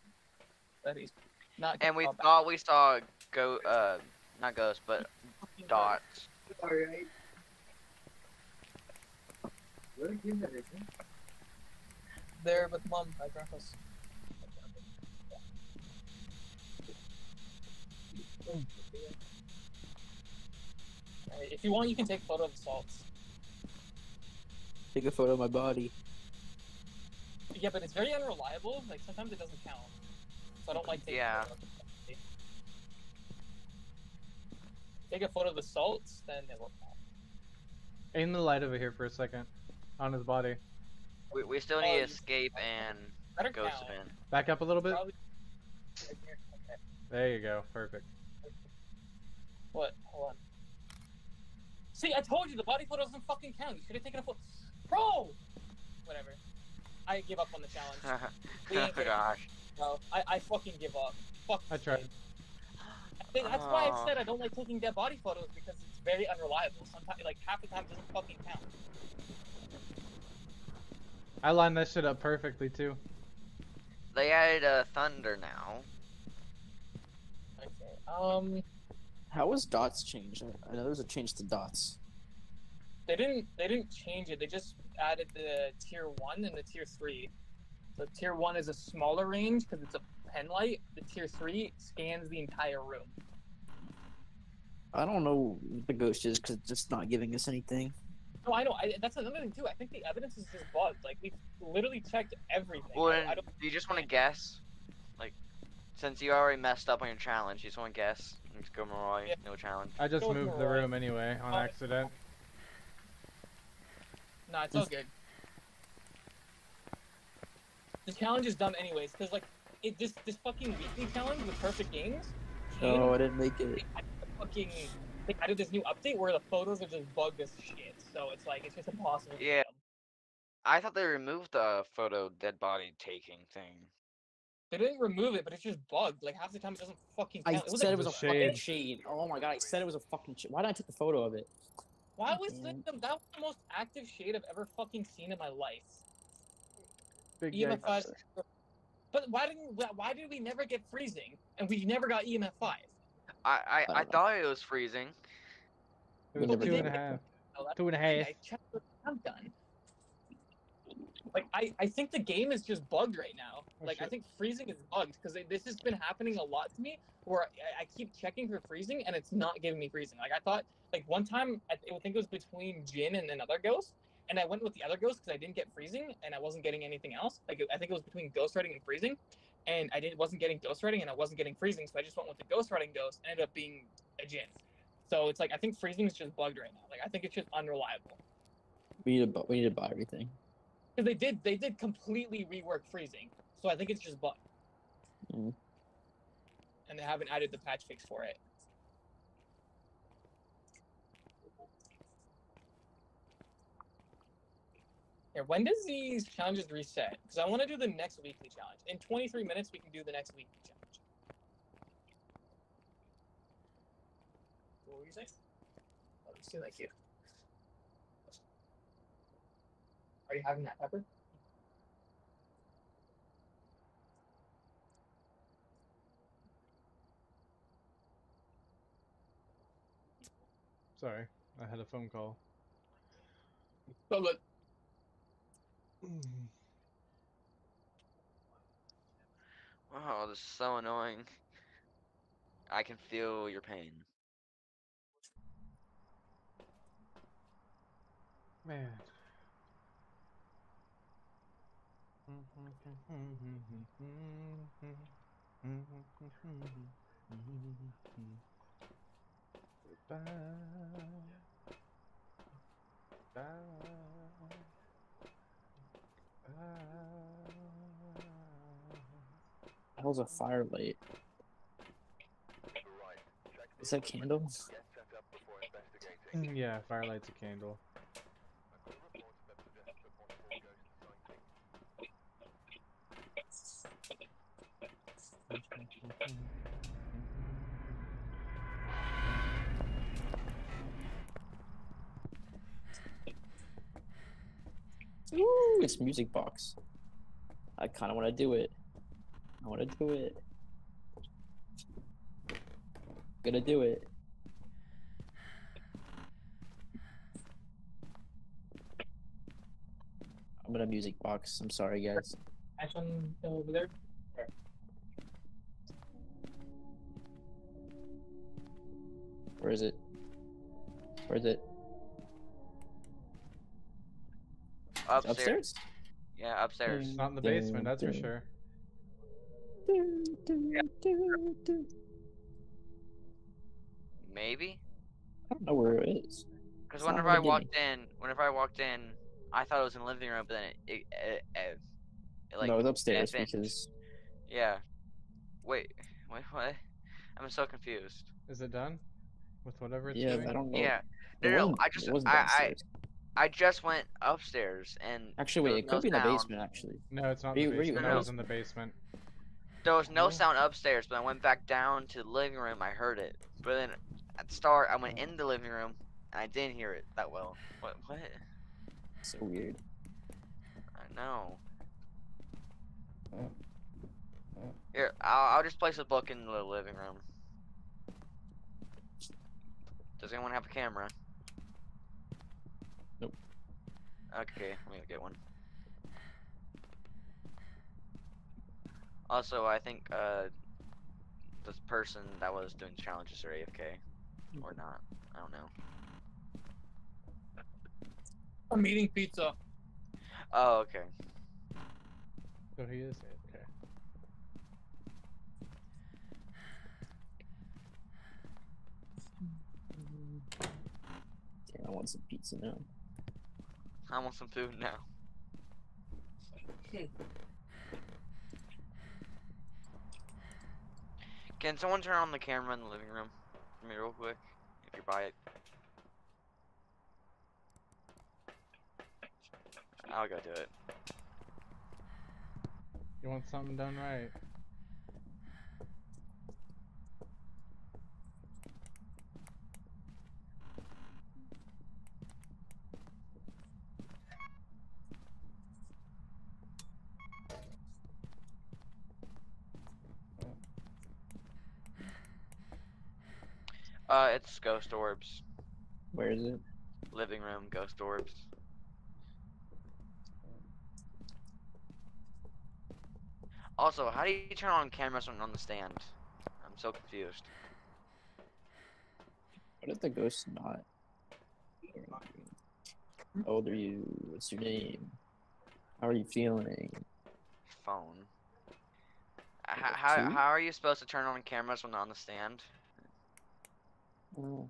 That is not and we all bad. thought we saw go uh not ghosts but dots. Alright. What a game that is, there with mom at grandpa's. If you want, you can take a photo of the salts. Take a photo of my body. Yeah, but it's very unreliable. Like sometimes it doesn't count, so I don't like taking. Yeah. photos. Take a photo of the salts, then it will count. Aim the light over here for a second. On his body. We, we still need oh, you- escape and Better ghost count. in. Back up a little bit. Probably- right. Okay. There you go. Perfect. What? Hold on. See, I told you the body photo doesn't fucking count. You should have taken a photo. Bro! Whatever. I give up on the challenge. Oh ain't gosh. No, I, I fucking give up. Fuck. I tried. game. I think that's why I Aw. said I don't like taking dead body photos because it's very unreliable. Sometimes, like half the time, it doesn't fucking count. I lined that shit up perfectly too. They added uh, thunder now. Okay. Um, How was dots changed? I- I know there's a change to dots. they didn't they didn't change it. They just added the tier one and the tier three. So tier one is a smaller range because it's a pen light. The tier three scans the entire room. I don't know what the ghost is because it's just not giving us anything. No, I know. I, that's another thing too. I think the evidence is just bugged. Like we literally checked everything. Well, I, I don't. do you just want to guess? Like, since you already messed up on your challenge, you just want to guess? And Just go Moroi, Yeah. no challenge. I just Go moved the room anyway on Oh. accident. No, it's all good. The challenge is dumb anyways, because like it this this fucking weekly challenge with perfect games. Oh, I didn't make it. fucking they added this new update where the photos are just bugged as shit. So it's like it's just impossible. Yeah. I thought they removed the photo dead body taking thing. They didn't remove it, but it's just bugged. Like half the time it doesn't fucking I count. it was said it was a shade. fucking shade. Oh my god, I said it was a fucking shade. Why did I take the photo of it? why was the, Damn. that was the most active shade I've ever fucking seen in my life? Big EMF yikes. five. But why didn't why- why did we never get freezing and we never got EMF five? I I, I I thought it was freezing. It was never two did and a get half. That's Two and a okay, half. I checked the countdown. Like I, I think the game is just bugged right now. Oh, Like I think freezing is bugged because this has been happening a lot to me. Where I, I keep checking for freezing and it's not giving me freezing. Like I thought, like one time I, th- I think it was between Jinn and another ghost, and I went with the other ghost because I didn't get freezing and I wasn't getting anything else. Like I think it was between ghost writing and freezing, and I didn't wasn't getting ghost writing and I wasn't getting freezing, so I just went with the ghost writing ghost. and Ended up being a Jinn. So it's like I think freezing is just bugged right now. Like I think it's just unreliable. We need to bu- we need to buy everything. Because they did they did completely rework freezing. So I think it's just bugged. Mm. And they haven't added the patch fix for it. Here, when does these challenges reset? Because I want to do the next weekly challenge. In 23 minutes, we can do the next weekly challenge. What were you saying? Oh, you seem like you. Are you having that pepper? Sorry, I had a phone call. So good. Wow, this is so annoying. I can feel your pain. Man. Hell's a firelight? Right. Check Is that a candle? Get set up before investigating. Yeah, firelight's a candle. I've got reports that suggest the possible ghost sighting. Ooh, it's music box. I kind of want to do it. I want to do it. Gonna do it. I'm gonna music box. I'm sorry, guys. One over there. Where is it? Where is it? Upstairs. Upstairs? Yeah, upstairs. Not in the basement, that's for Dun, sure. Do, do, do, do. Maybe. I don't know where it is. Because whenever I the walked in, whenever I walked in, I thought it was in the living room, but then it, it, it, it, it like no, it's upstairs advanced. because yeah. Wait, wait, what? I'm so confused. Is it done? With whatever it's yeah, doing? I don't know. Yeah. It No, no, I just, I, I. I just went upstairs and Actually, wait, it could no be in the sound. basement. Actually, No, it's not Were in the you basement. in I the was in the basement. There was no No. sound upstairs, but I went back down to the living room. I heard it, but then at the start, I went in the living room and I didn't hear it that well. What? What? so weird. I know. Uh, uh. Here, I'll, I'll just place a book in the living room. Does anyone have a camera? Nope. Okay, let me get one. Also, I think uh, this person that was doing challenges are AFK or not. I don't know. I'm eating pizza. Oh, okay. So he is okay. Damn, I want some pizza now. I want some food now. Can someone turn on the camera in the living room for me real quick? If you buy it. I'll go do it. You want something done right. Uh, it's ghost orbs. Where is it? Living room, ghost orbs. Also, how do you turn on cameras when on the stand? I'm so confused. What if the ghost's not? How old are you? What's your name? How are you feeling? Phone. H- how, how are you supposed to turn on cameras when on the stand? Oh.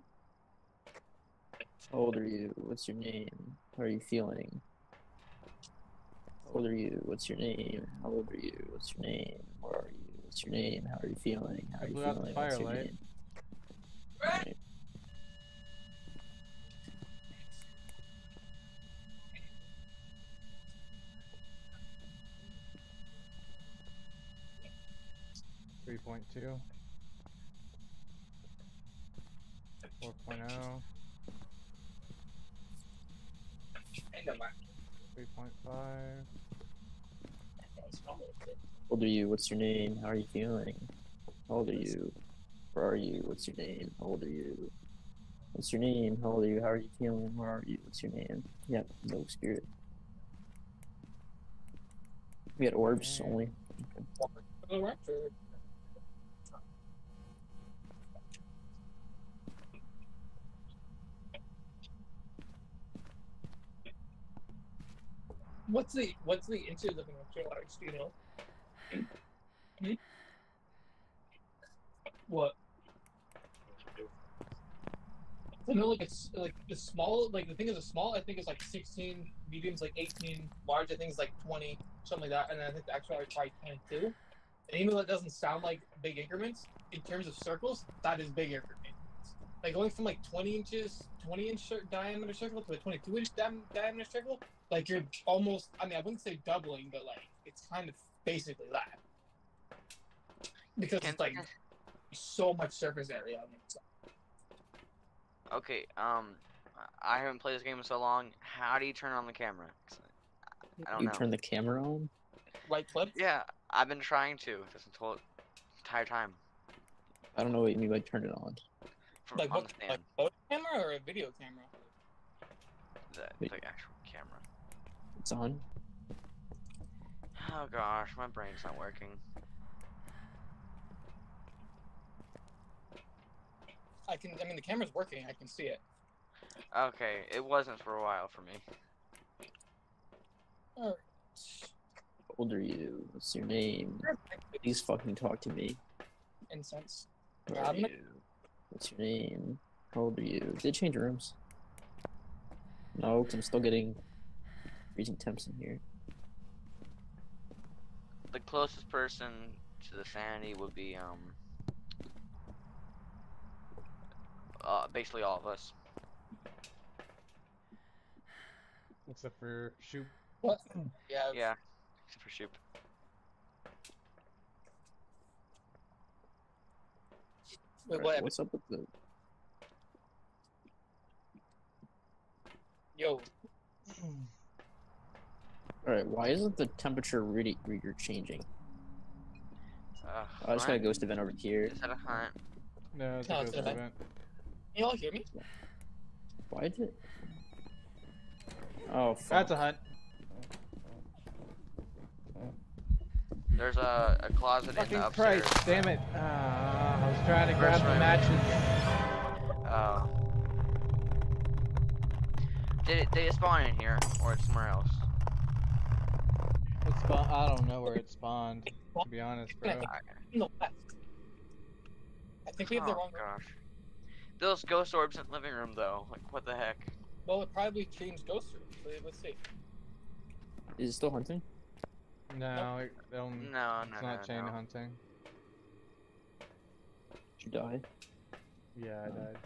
How old are you? What's your name? How are you feeling? How old are you? What's your name? How old are you? What's your name? Where are you? What's your name? How are you feeling? How are you blew out the feeling? What's your firelight. Right. Three point two. Four oh. Three point five. How old are you? What's your name? How are you feeling? How old are you? Where are you? What's your name? How old are you? What's your name? How old are you? How are you feeling? Where are you? What's your name? Yep, no spirit. We had orbs only. What's the what's the inches of an large? Do you know? Hmm? What? I know like it's like the small like the thing is a small I think is like 16, medium's like 18, large I think is like 20, something like that, and then I think the large is probably 22. And even though it doesn't sound like big increments, in terms of circles, that is big increments. Like going from like 20 inches, 20 inch diameter circle to a 22 inch diam- diameter circle, like you're almost I mean I wouldn't say doubling, but like it's kind of basically that. Because Can- it's like so much surface area on it. So, Okay, um, I haven't played this game in so long. How do you turn on the camera? I don't You know. turn the camera on? right clip? Yeah, I've been trying to this whole entire time. I don't know what you mean by turn it on. From Like on what the like stand, photo camera or a video camera? the, Wait. the actual camera. It's on. Oh gosh, my brain's not working. I can I mean the camera's working, I can see it. Okay, it wasn't for a while for me. How old are you? What's your name? Please fucking talk to me. Incense. Where are you? What's your name? How old are you? Did they change rooms? No, 'cause I'm still getting freezing temps in here. The closest person to the sanity would be um, uh, basically all of us. Except for shoot. What? Yeah. Yeah, except for Shoop. Wait, what? What's up with the? Yo, All right, why isn't the temperature really reader changing? Uh, I just got a ghost event over here. Is that a hunt? No, it's No, a ghost okay. event. can y'all hear me? Why did it? Oh, fuck. That's a hunt. There's a, a closet in Fucking the upstairs. Christ, damn it. Ah, I was trying to grab the round. matches. Oh. Did it, did it spawn in here or it's somewhere else? It spawn- I don't know where it spawned, to be honest, bro. In the left. I think we have the oh wrong. gosh. Those ghost orbs in the living room though. Like what the heck? Well, it probably changed ghost room. So let's see. Is it still hunting? No, it, um, No, it's no, not no, chain no. hunting. Did you die? Yeah, I died.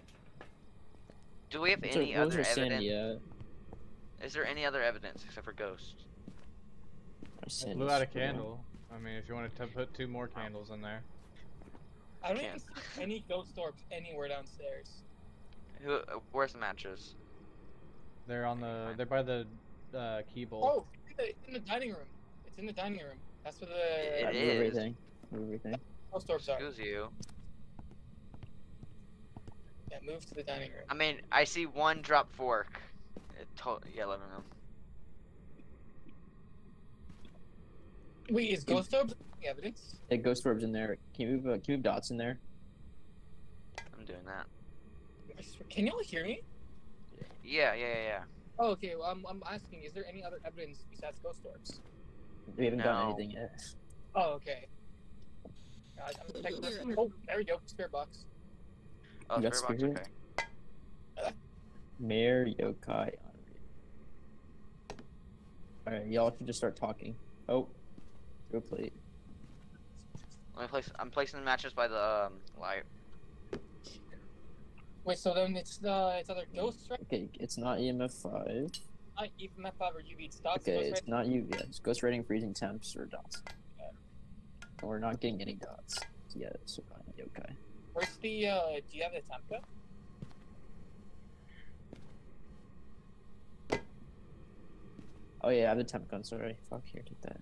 Do we have What's any what other evidence? sanity at? Is there any other evidence except for ghosts? Our I sanity's blew out a still down. candle. I mean, if you wanted to put two more candles in there. I don't Can't. even see any ghost orbs anywhere downstairs. Who? Uh, where's the matches? They're on the, they're by the uh, key bowl. Oh, in the, in the dining room. It's in the dining room. That's where the It Alright, is. everything. Everything. ghost orbs are. Excuse you. Yeah, move to the dining room. I mean, I see one drop fork. It to- yeah, living room. Wait, is ghost orbs any evidence? Yeah, ghost orbs in there. Can you move? Uh, can you move dots in there? I'm doing that. Can y'all hear me? Yeah, yeah, yeah, yeah. Oh, okay. Well, I'm, I'm asking, is there any other evidence besides ghost orbs? We haven't done anything yet. Oh, okay. God, I'm checking this. Oh, there we go. Spirit box. Oh, You got spirit box. spirit? Okay. Mayor Yokai. Alright, y'all should just start talking. Oh, go plate. Let me place. I'm placing the matches by the um, light. Wait, so then it's the it's other ghosts, right? Okay, it's not EMF five. Not even F5 or UV dots. Okay, it's not you. Yeah, it's ghost writing, freezing temps, or dots. And we're not getting any dots yet, so fine, yokai. Where's the, uh, do you have the temp gun? Oh yeah, I have the temp gun. Sorry, fuck here, take that.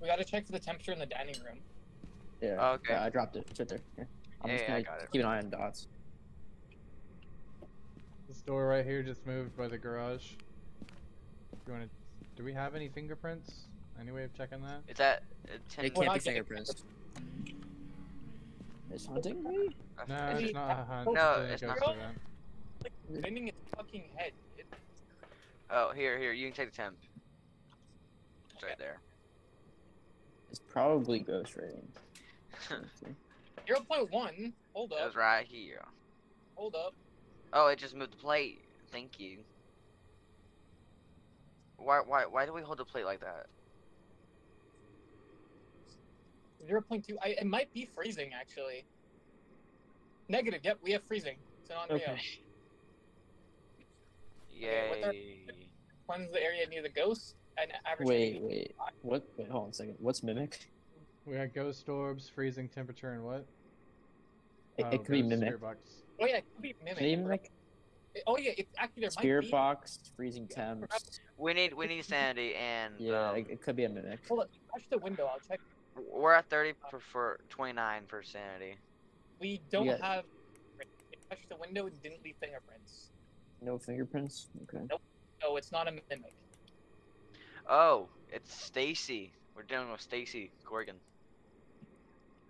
We gotta check for the temperature in the dining room. Yeah. Oh, okay. Yeah, I dropped it. It's right there. Here. I'm Yeah, just I gonna got it. keep an eye on dots. This door right here just moved by the garage. You want to, do we have any fingerprints? Any way of checking that? Is that uh, ten? It can't not be getting fingerprints. It's hunting me? No, it's not a hunt. No, it's, a it's not. event. Like bending its fucking head. It, Oh, here, here. You can take the temp. It's right there. It's probably ghost writing. zero point one. Hold It up. was right here. Hold up. Oh, it just moved the plate. Thank you. Why, why, why do we hold the plate like that? Zero point two. I it might be freezing actually. Negative. Yep, we have freezing. So on Okay. Rio. Yay. what the- Cleanse the area near the ghost and average. Wait, rating. wait. What? Wait, hold on a second. What's mimic? We got ghost orbs, freezing temperature, and what? It, Oh, it could be mimic. spirit box. Oh yeah, it could be mimic. Can mimic? Oh yeah, it, actually there Spirit might be. box, freezing temps. We need, we need sanity, and Yeah, um, it, it could be a mimic. Hold up. Touch the window. I'll check. we're at thirty per, for twenty-nine for sanity. We don't got- have. It touched the window and didn't leave fingerprints. No fingerprints. Okay. no it's not a mimic. Oh, it's Stacy. We're dealing with Stacy Gorgon.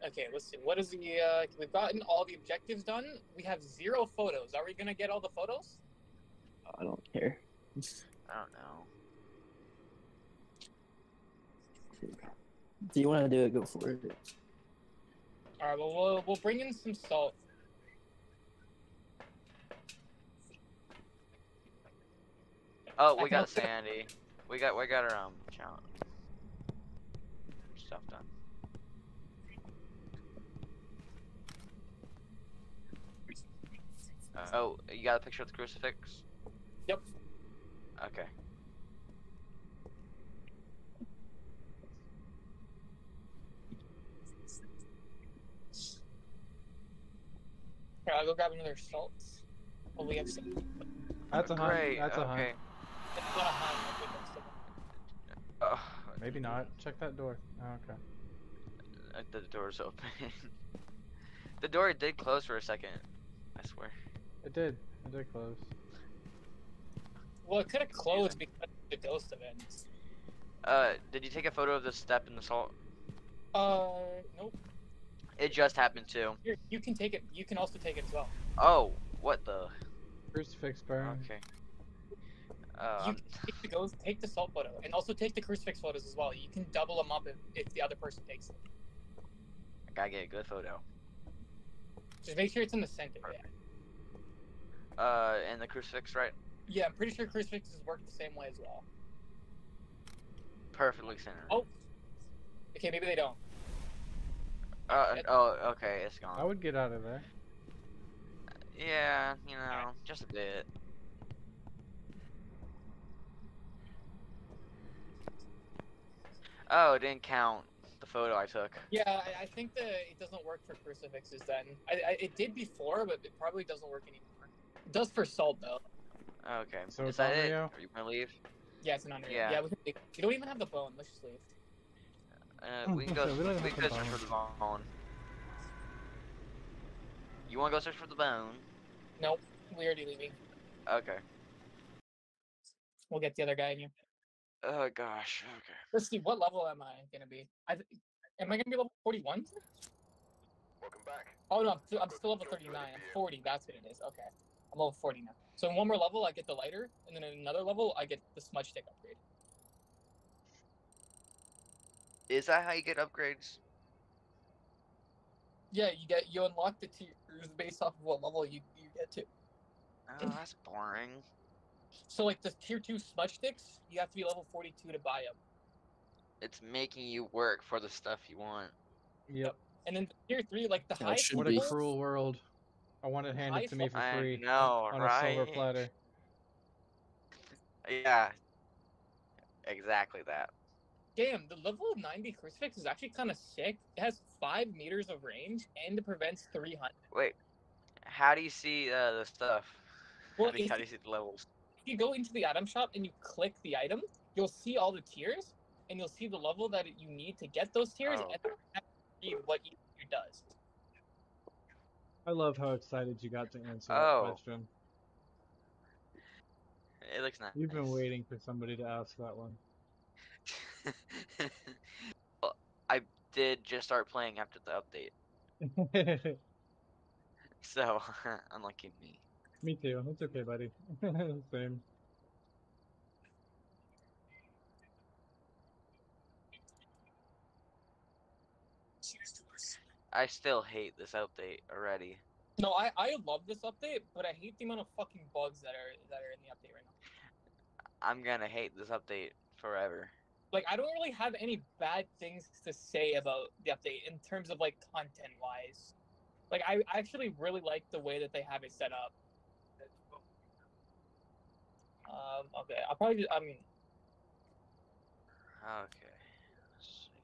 Okay, let's see. What is the? Uh, we've gotten all the objectives done. We have zero photos. Are we gonna get all the photos? I don't care. I don't know. Do you want to do it? Go for it. All right. Well, we'll we'll bring in some salt. Oh, we got Sandy. We got, we got our um challenge stuff done. Uh, oh, you got a picture of the crucifix? Yep. Okay. Here, I'll go grab another salt. Well, we have some. That's a hunt. Great. That's a okay. hunt. It's not a hunt. I think a- Oh, Maybe not. Check that door. Oh, okay. uh, the door's open. the door did close for a second. I swear. It did. It did close. Well, it could have closed because of the ghost event. Uh, did you take a photo of the step in the salt? Uh, nope. It just happened too. Here, you can take it. You can also take it as well. Oh, what the? Crucifix burn. Okay. You Um, can take the ghost, take the salt photo, and also take the crucifix photos as well. You can double them up if, if the other person takes it. I gotta get a good photo. Just make sure it's in the center. Yeah. Uh, and the crucifix, right? Yeah, I'm pretty sure crucifixes work the same way as well. Perfectly centered. Oh. Okay, maybe they don't. Uh, it- oh, okay, it's gone. I would get out of there. Yeah, you know, just a bit. Oh, it didn't count the photo I took. Yeah, I, I think that it doesn't work for crucifixes then. I, I, it did before, but it probably doesn't work anymore. It does for salt though. Okay, So is that it? Are you gonna leave? Yeah, it's an unreal. Yeah. Yeah, we, can we don't even have the bone. Let's just leave. Uh, we can go. We we can go search for the bone. You wanna go search for the bone? Nope, we're already leaving. Okay. We'll get the other guy in here. Oh gosh. Okay. Let's see, what level am I gonna be? I th- am I gonna be level 41? Welcome back. Oh no, I'm, st- I'm still level 39. I'm 40. That's what it is. Okay, I'm level 40 now. So in one more level, I get the lighter, and then in another level, I get the smudge stick upgrade. Is that how you get upgrades? Yeah, you get you unlock the tiers based off of what level you, you get to. Oh, that's boring. So like the tier two smudge sticks, you have to be level 42 to buy them. It's making you work for the stuff you want. Yep. And then tier three, like the That highest should What a be. level- cruel world. I want it handed to me for I free know, on right? a silver platter. Yeah. Exactly that. Damn, the level 90 crucifix is actually kind of sick. It has five meters of range and it prevents 300. Wait. How do you see uh, the stuff? Well, how, do you, if- how do you see the levels? If you go into the item shop and you click the item, you'll see all the tiers and you'll see the level that you need to get those tiers Oh, and then read what each tier does. I love how excited you got to answer that Oh. question. It looks nice. You've been waiting for somebody to ask that one. well, I did just start playing after the update, so unlucky me. Me too. It's okay, buddy. Same. I still hate this update already. No, I, I love this update, but I hate the amount of fucking bugs that are that are in the update right now. I'm gonna hate this update forever. Like I don't really have any bad things to say about the update in terms of like content wise. Like I actually really like the way that they have it set up. Um, okay, I'll probably. Just, I mean, Okay. let's see.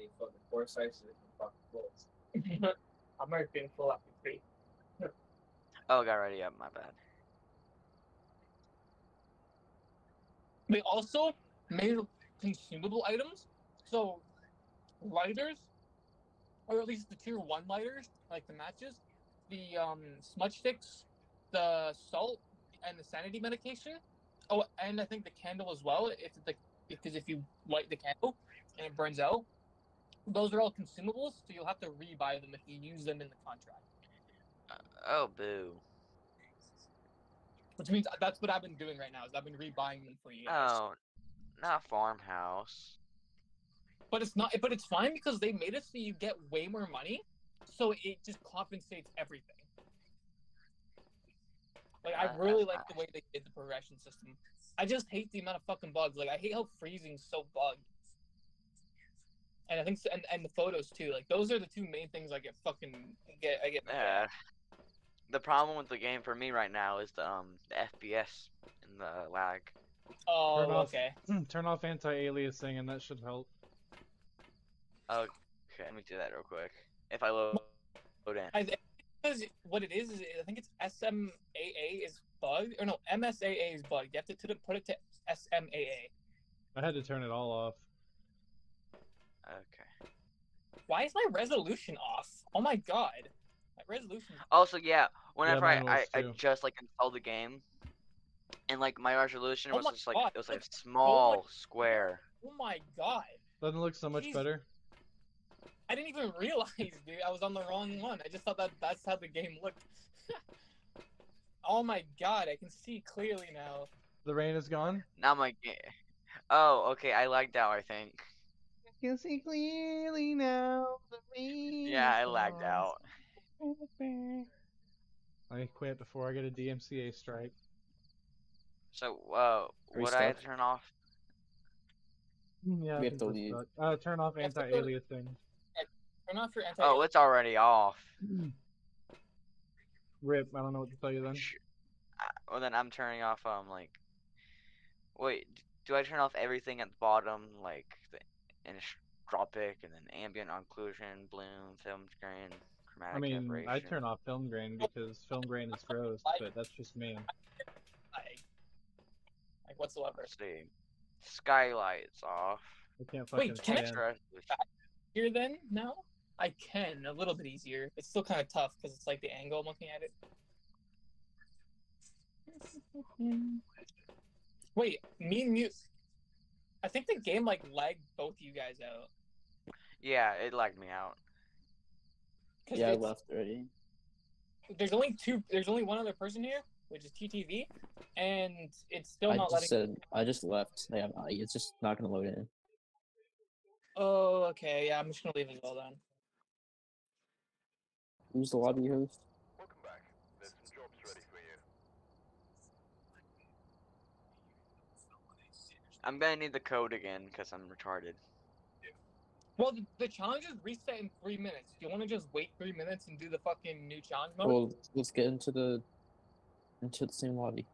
I fucking four sites of fucking clothes. I'm already being full after three. Oh, got ready up. My bad. They also made consumable items. So lighters, or at least the tier one lighters, like the matches, the um, smudge sticks, the salt, and the sanity medication. Oh, and I think the candle as well. If the because if you light the candle and it burns out, those are all consumables. So you'll have to rebuy them if you use them in the contract. Oh, boo. Which means that's what I've been doing right now. Is I've been rebuying them for you. Oh, not farmhouse. But it's not. But it's fine because they made it so you get way more money, so it just compensates everything. Like I Uh, really like the way they did the progression system. I just hate the amount of fucking bugs. Like I hate how freezing's so bugged. And I think, s and, and the photos too. Like those are the two main things I get fucking get. I get. mad Yeah. The problem with the game for me right now is the um the FPS and the lag. Oh, Turn off- okay. Turn off anti-aliasing, and that should help. Okay, let me do that real quick. If I load, load in. I think what it is is I think it's SMAA is bugged or no MSAA is bugged. You have to, to put it to SMAA. I had to turn it all off. Okay. Why is my resolution off? Oh my god, my resolution. Also, yeah, whenever mine I, I, I just like installed the game, and like my resolution Oh was my just like God, it was look- like small square. Oh my god, Doesn't look so much Jeez. better. I didn't even realize, dude. I was on the wrong one. I just thought that that's how the game looked. oh my god, I can see clearly now. The rain is gone. Now my game. Oh, okay, I lagged out. I think. I can see clearly now. The rain Yeah, I lagged out. Let me quit before I get a DMCA strike. So, uh, we what I had stuck? to turn off? Yeah, We have to leave. Uh, turn off We have to go- anti-aliasing. Turn off your anti. Oh, it's already off. Rip. I don't know what to tell you then. Uh, Well, then I'm turning off. Um, like, wait, do I turn off everything at the bottom, like the anisotropic and then ambient occlusion, bloom, film grain, chromatic I mean, aberration? I turn off film grain because film grain is gross, but that's just me. like, like whatsoever. Let's see. Skylights off. I can't fucking Wait, can I- stand. Resolution. Here then No, I can a little bit easier. It's still kind of tough because it's like the angle I'm looking at it. Wait, me and mute. I think the game like lagged both you guys out. Yeah, it lagged me out. Yeah, I it's- left already. There's only two. There's only one other person here, which is TTV, and it's still I not just letting. said I just left. Yeah, it's just not gonna load in. Oh, okay. Yeah, I'm just gonna leave as well then. Who's the lobby host? Welcome back. There's some jobs ready for you. I'm gonna need the code again because I'm retarded. Well, the, the challenge is reset in three minutes. Do you want to just wait three minutes and do the fucking new challenge mode? Well, let's get into the into the same lobby.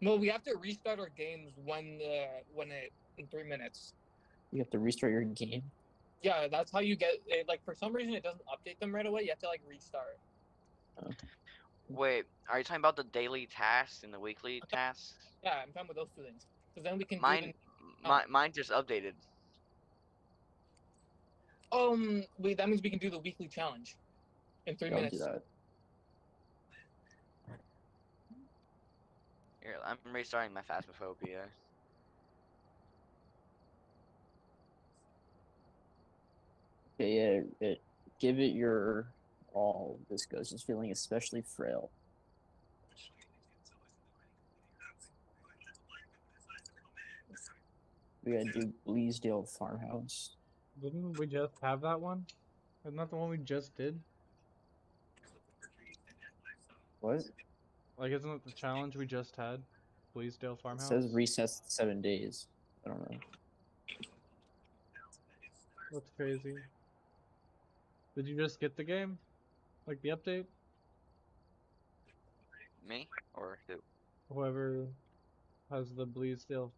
no, we have to restart our games when the when it in three minutes. You have to restart your game. Yeah, that's how you get it. Like for some reason, it doesn't update them right away. You have to like restart. Oh. Wait, are you talking about the daily tasks and the weekly tasks? Yeah, I'm talking about those two things. Because then we can. Mine, mine, mine just updated. Um, wait, that means we can do the weekly challenge in 3 Don't minutes. Do that. Here, I'm restarting my phasmophobia. Okay, yeah, it, give it your all. This ghost is feeling especially frail. We gotta do Bleasdale Farmhouse. Didn't we just have that one? Isn't that the one we just did? What? Like, isn't it the challenge we just had? Bleasdale It Farmhouse? says recess seven days. I don't know. That's crazy. Did you just get the game? Like the update? Me or who? Whoever has the Bleasdale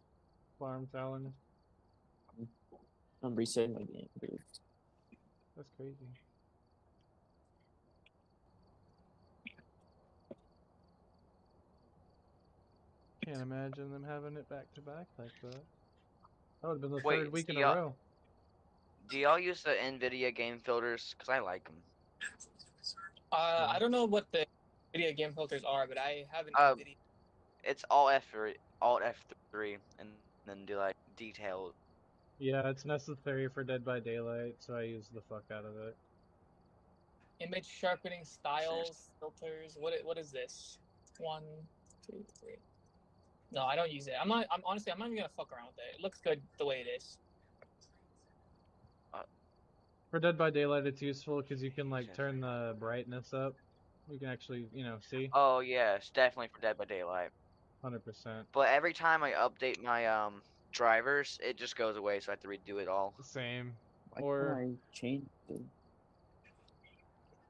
Farm challenge. I'm resetting my game. dude. That's crazy. Can't imagine them having it back to back like that. That would have been the Wait, third week in a row. Do y'all use the NVIDIA game filters? Cause I like them. Uh, I don't know what the video game filters are, but I haven't. Uh, video. It's all F three, Alt F three, and then do like detailed. Yeah, it's necessary for Dead by Daylight, so I use the fuck out of it. Image sharpening styles, filters. What i- what is this? One, two, three. No, I don't use it. I'm not. I'm honestly. I'm not even gonna fuck around with it. It looks good the way it is. Uh, for Dead by Daylight, it's useful because you can like turn the brightness up. You can actually, you know, see Oh yes, definitely for Dead by Daylight. 100%. But every time I update my um drivers, it just goes away, so I have to redo it all. Same. Why Or- I change it?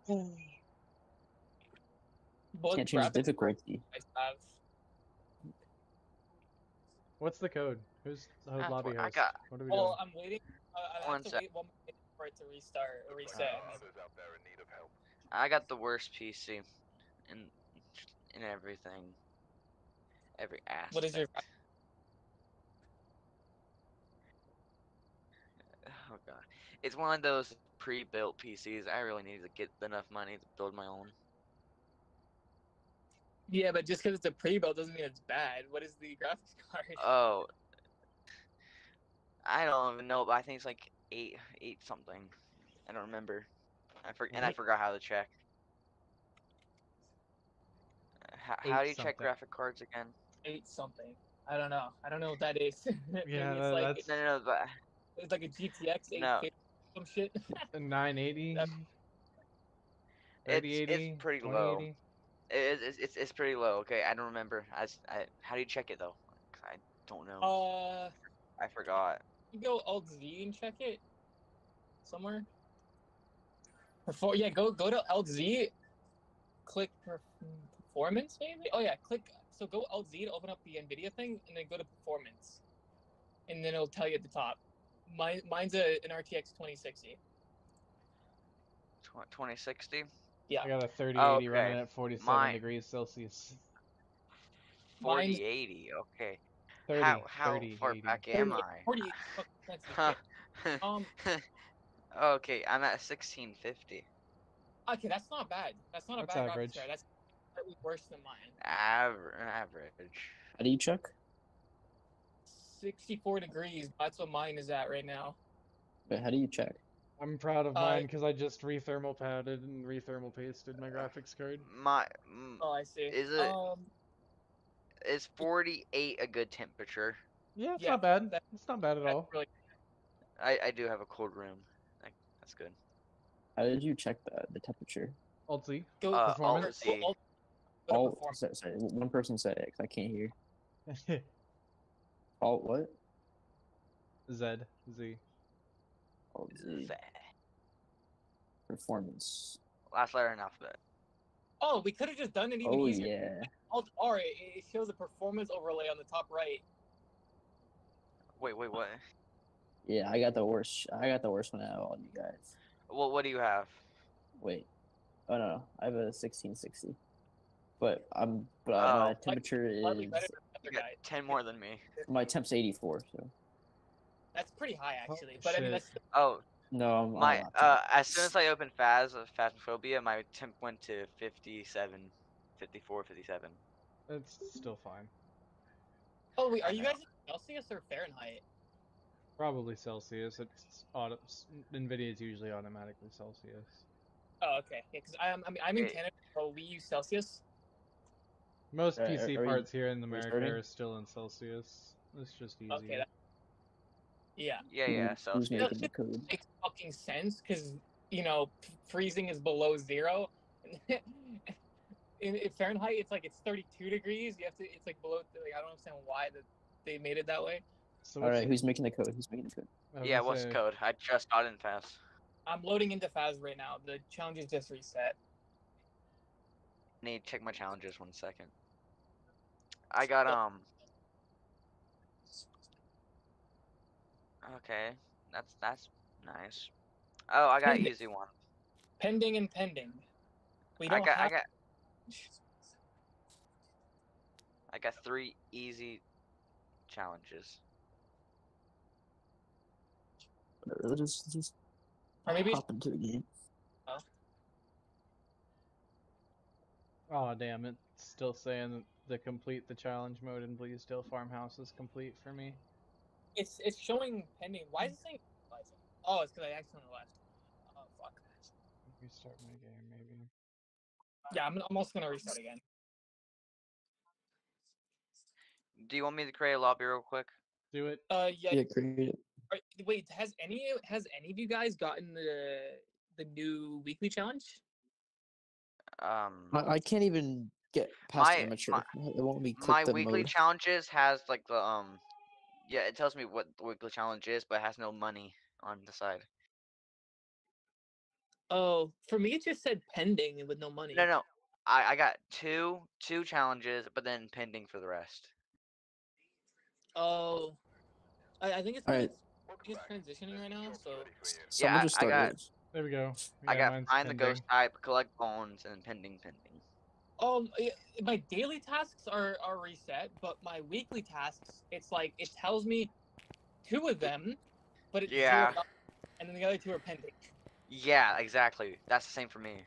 Both Can't change the difficulty. cards I have. What's the code? Who's the Ah, lobby boy, I got... What are we well, doing? I'm waiting. Uh, I have One to sec. wait one minute for it to restart or reset. there are and then- others out there in need of help. I got the worst PC in in everything. Every aspect. What is your- Oh god. It's one of those pre-built PCs. I really need to get enough money to build my own. Yeah, but just because it's a pre-built doesn't mean it's bad. What is the graphics card? Oh. I don't even know, but I think it's like eight eight something. I don't remember. I for, and I forgot how to check. How, how do you check graphic cards again? Eight something. I don't know. I don't know what that is. Yeah, it's that- like that's- No, no, no, but it's like a GTX 850 No. some shit. A 980? That- 3080? It's- it's pretty low. 2080? it, it's, it's it's pretty low. Okay, I don't remember. I, s- I- how do you check it though? I don't know. uh, I forgot. you go Alt Z and check it somewhere. Before, yeah, go go to Alt Z, click per- performance maybe. Oh yeah, click. So go Alt Z to open up the Nvidia thing, and then go to performance, and then it'll tell you at the top. Mine, mine's a, an RTX 2060. Tw- 2060, I got a 3080 Okay. running at 47 Mine- degrees Celsius. Mine's- 4080. Okay. 30, how how 30, far 80. back am 40 I? 40 fucking. Um, okay, I'm at 1650. okay, that's not bad. That's not a bad average. That's slightly worse than mine. Aver- average. How do you check? 64 degrees. That's what mine is at right now. But how do you check? I'm proud of Uh, mine because I just re-thermal padded and re-thermal pasted my graphics card. My mm, Oh, I see. Is it- Um, is 48 a good temperature? Yeah, it's Yeah, not bad. that- It's not bad at all. really I I do have a cold room. Like, that's good. How did you check the, the temperature? Alt Z. go. Uh, Performance? Alt-Z. Alt- go to All performance. sorry, sorry, one person said it 'cause I can't hear. Alt what? Z. Z. Alt Z. Zeh. Performance. Last letter in alphabet. Oh, we could have just done it even Oh easier. yeah. Alt R, it, it shows a performance overlay on the top right. Wait, wait, what? Yeah, I got the worst. I got the worst one out of all you guys. What what do you have? Wait. Oh no, no. I have a 1660. But I'm but uh, Oh. my temperature Slightly is better than the You got 10 more than me. my temp's 84. So That's pretty high Oh, actually. but I mean, that's Oh, no, I'm I'm my uh, as soon as I opened Phas uh, Phasmophobia, my temp went to 57, 54, 57. It's still fine. Oh wait, are you guys in Celsius or Fahrenheit? Probably Celsius. It's auto. Nvidia's usually automatically Celsius. Oh, okay. Yeah, because I'm I mean, I'm in Canada, so we use Celsius. Most Uh, PC are we parts here in America restarting? are still in Celsius. It's just easy. Okay. That, yeah, Yeah, yeah. Who's Celsius. making makes fucking sense because you know f- freezing is below zero. in, in Fahrenheit, it's like it's 32 degrees. You have to. It's like below. Like I don't understand why that they made it that way. So All what's right, the- who's making the code? Who's making the code? Yeah, gonna what's the code? I just got in fast. I'm loading into Phas right now. The challenge is just reset. Need to check my challenges one second. I got um. Okay, that's that's nice. Oh, I got Pending. easy one. Pending and pending. We I don't got I got I got three easy challenges. Let's just, just Or maybe- hop into the game. Oh damn! It's still saying the complete the challenge mode in Bleasdale Farmhouse is complete for me. It's it's showing pending. Why is it saying? Oh, it's because I accidentally left. Oh fuck. Restart my game, maybe. Yeah, I'm, I'm also gonna restart again. Do you want me to create a lobby real quick? Do it. Uh, yeah. Yeah, create it. are- wait, has any has any of you guys gotten the the new weekly challenge? Um, I, I can't even get past My- amateur. my- it won't be me my the weekly mode. challenges has like the um, yeah, it tells me what the weekly challenge is, but it has no money on the side. Oh, for me it just said pending with no money. No, no, I I got two two challenges, but then pending for the rest. Oh, I, I think it's Alright. it's, it's transitioning right now. So Someone I- I got- yours. There we go. I got mine's find the ghost type, collect bones, and pending pending. um, my daily tasks are are reset, but my weekly tasks, it's like it tells me two of them, but it's Yeah. zeroed and then the other two are pending. Yeah, exactly. That's the same for me.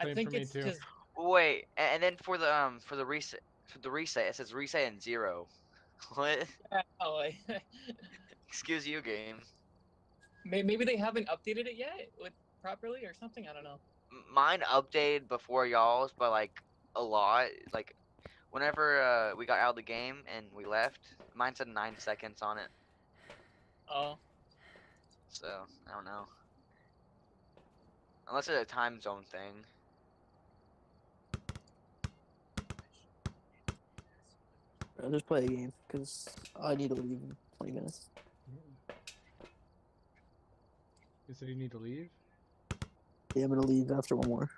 I Same think for me it's too. just Wait, and then for the um for the reset for the reset, it says reset and zero. What? oh, Excuse you, game. May- maybe they haven't updated it yet with properly or something. I don't know. Mine updated before y'all's, but like a lot. Like whenever uh, we got out of the game and we left, mine said nine seconds on it. Oh, So I don't know. Unless it's a time zone thing. I'll just play a game because I need to leave in 20 minutes. You said you need to leave. Yeah, I'm gonna leave after one more.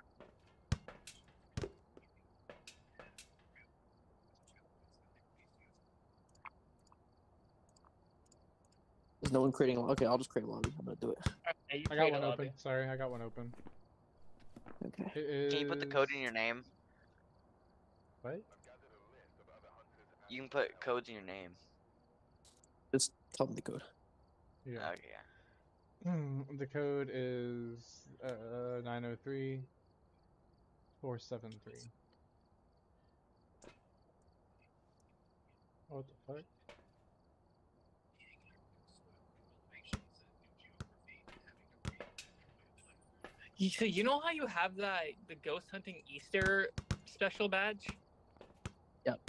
There's no one creating a lobby. Okay, I'll just create a lobby. I'm gonna do it. okay, I got one open. Sorry, I got one open. Okay. It Can you put the code in your name? What? You can put codes in your name. Just tell me the code. Yeah. Okay. yeah. Hmm, the code is uh 903 473. What the fuck? You, so you know how you have that the ghost hunting Easter special badge? Yep.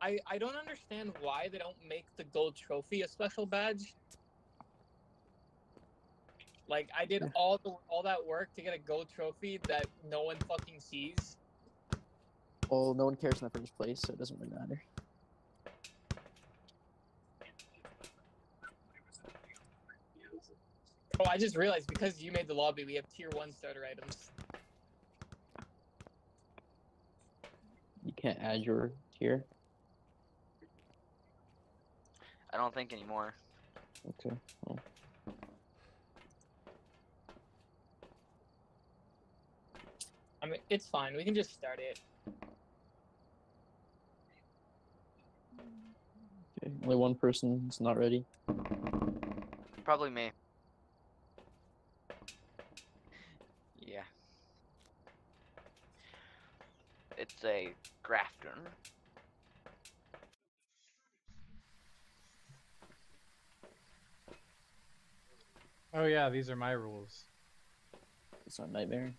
I I don't understand why they don't make the gold trophy a special badge. Like I did Yeah. all the all that work to get a gold trophy that no one fucking sees. Well, no one cares in the first place, so it doesn't really matter. Oh, I just realized because you made the lobby, we have tier one starter items. You can't add your tier. I don't think anymore. Okay. Well, I mean, it's fine. We can just start it. Okay, only one person is not ready. Probably me. Yeah. It's a Grafton. Oh yeah, these are my rules. It's not nightmare.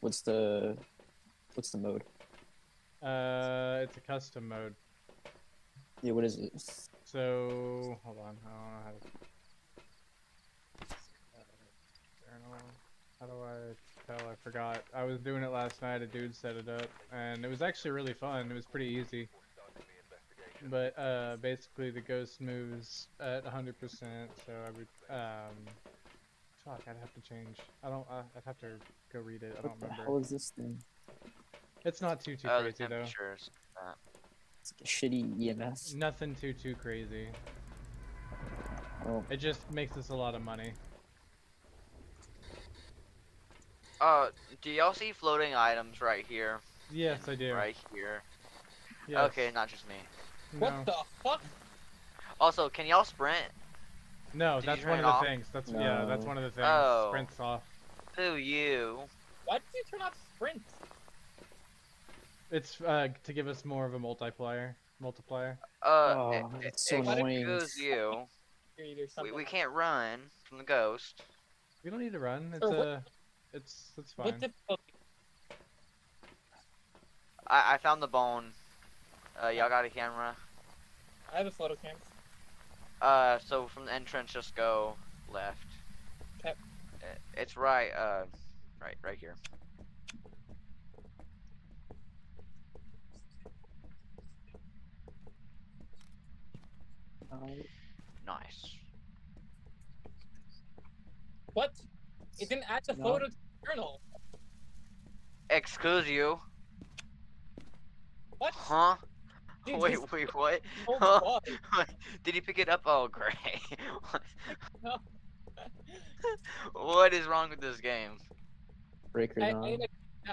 What's the what's the mode? Uh, it's a custom mode. Yeah, what is it? So hold on, I don't know how to. How do I tell? I forgot. I was doing it last night. A dude set it up, and it was actually really fun. It was pretty easy. But uh, basically, the ghost moves at 100%. So I would um, fuck. I'd have to change. I don't. Uh, I'd have to go read it. I don't What the remember. hell is this thing? It's not too too Oh, crazy though. temperatures. Uh, It's like a shitty EMS. Nothing too too crazy. Oh, It just makes us a lot of money. uh, do y'all see floating items right here? Yes, I do. Right here. Yes. Okay, not just me. What the fuck? Also, can y'all sprint? No, Did that's one of the off? things. That's yeah, that's one of the things. Oh. Sprint's off. Who you? Why did you turn off sprint? It's uh to give us more of a multiplier. Multiplier. Uh, Oh, that's e- so annoying. excuse you. We, we can't run from the ghost. We don't need to run. It's a, uh, it's it's fine. What difficulty? I, I found the bone. Uh, y'all got a camera? I have a photo cam. Uh, so from the entrance, just go left. 'Kay. I- It's right, uh, right, right here. uh, Nice. What? It didn't add the No. photo to the journal. Excuse you. What? Huh? Dude, wait, this- wait, what? Oh, Did he pick it up? Oh, great. What- No. what is wrong with this game? breaker I, on. I,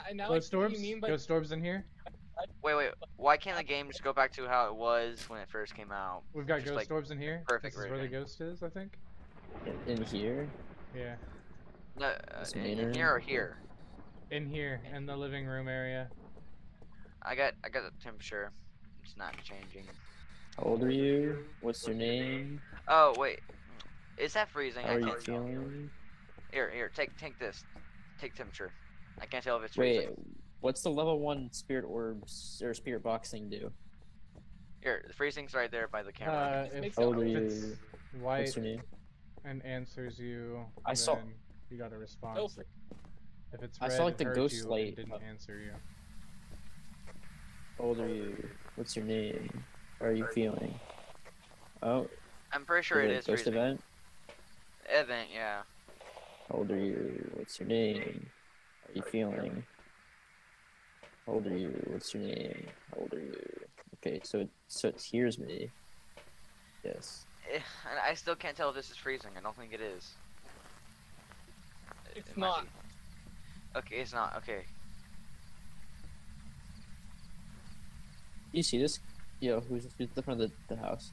I, now I Ghost see you mean by Ghost orbs in here. Wait, wait. Why can't the game just go back to how it was when it first came out? We've got Just ghost like orbs in here. perfect This is where the ghost is, I think. In here? Yeah. No, uh, in, in here or here? In here, in the living room area. I got, I got the temperature. It's not changing. How old are you? What's your name? Oh wait, is that freezing? How I are you can't tell. feeling? Here, here, take, take this. Take temperature. I can't tell if it's Wait, freezing. what's the level one spirit orbs or spirit boxing do? Here, the freezing's right there by the camera. Uh, if, makes How old are if you? it's white What's your name? and answers you, I saw- then you got a response. Go. If it's I red, saw, like, the ghost you and light. didn't answer you. How old are you? What's your name? How are you feeling? Oh, I'm pretty sure it a is ghost event. Event, yeah. How old are you? What's your name? How are you feeling? How old are you? What's your name? How old are you? Okay, so it so it hears me. Yes. Eh, and I still can't tell if this is freezing. I don't think it is. It's it not. be. Okay, it's not. Okay. You see this? Yo, who's who's the front of the, the house?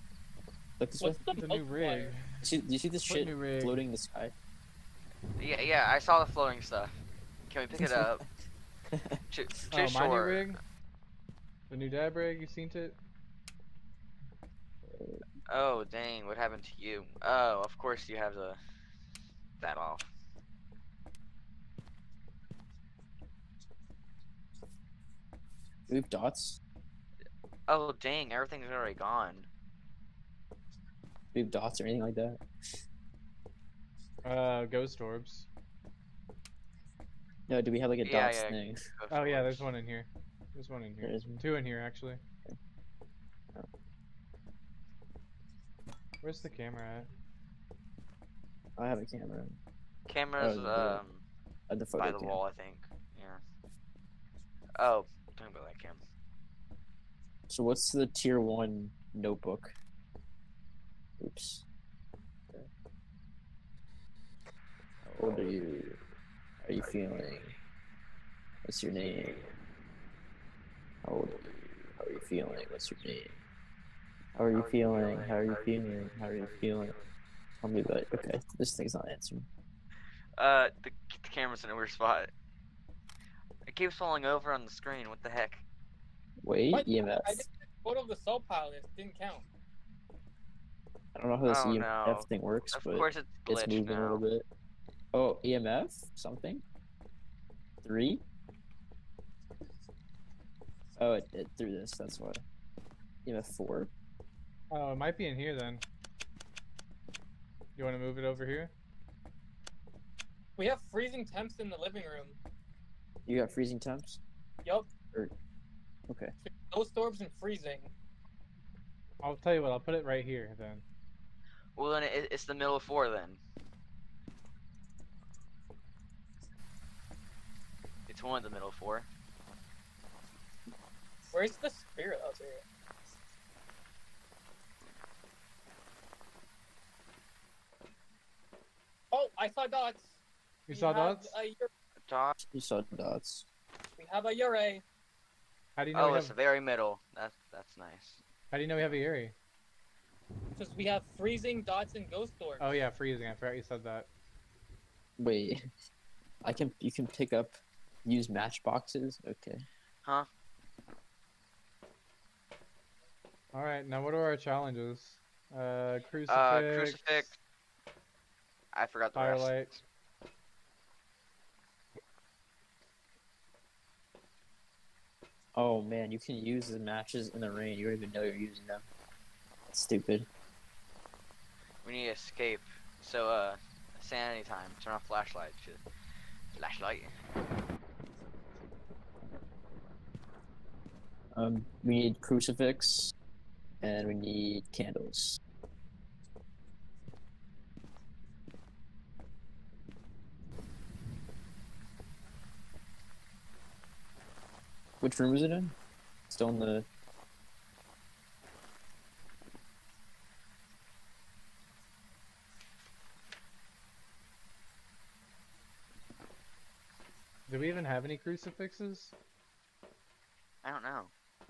Look this way. What's the The new rig. You see, do you see this What shit new rig? floating in the sky? Yeah, yeah. I saw the floating stuff. Can we pick it up? To, to Oh, my new rig. The new dab rig. You seen it? Oh dang! What happened to you? Oh, of course you have the that off. we have dots. Oh dang! Everything's already gone. We have dots or anything like that. Uh, ghost orbs. No, do we have like a Yeah, dots yeah. thing? Ghost Oh yeah, there's one in here. There's one in here. There is one. Two in here actually. Oh. Where's the camera at? I have a camera Cameras Oh, yeah. um at the by the cam. wall, I think. Yeah. Oh, talking about that cam. So what's the tier one notebook? Oops. How old are you? How are you feeling? What's your name? How old are you? How are you feeling? What's your name? How are you feeling? How are you feeling? How are you feeling? Tell me about Okay, this thing's not answering. Uh, the, the camera's in a weird spot. It keeps falling over on the screen. What the heck? Wait, What? EMF. I did a photo of the soul pilot. It didn't count. I don't know how this Oh, EMF no. thing works, Of but course it's it's glitched moving a little bit. Oh, EMF something. Three. Oh, EMF something. Three. It, it threw this. That's why. EMF four. Oh, it might be in here then. You want to move it over here? We have freezing temps in the living room. You got freezing temps. Yup. Okay. Those orbs and freezing. I'll tell you what. I'll put it right here then. Well, then it, it's the middle of four then. It's one of the middle four. Where's the spirit? Oh, it's here. Oh, I saw dots. You We saw have dots? Dot. You saw dots. we have a Yurei. How do you know Oh, we it's have? the very middle. That's that's nice. How do you know we have a Yurei? Because we have freezing dots and ghost orbs. Oh yeah, freezing. I forgot you said that. Wait. I can. You can pick up. Use matchboxes. Okay. Huh. All right. Now what are our challenges? Uh, crucifix. Uh, crucifix. I forgot the rest. Oh man, you can use the matches in the rain. You don't even know you're using them. That's stupid. We need to escape. So, uh, sanity time. Turn off flashlight. Shit. Flashlight. Um, we need crucifix, and we need candles. Which room is it in? Still in the. Do we even have any crucifixes? I don't know.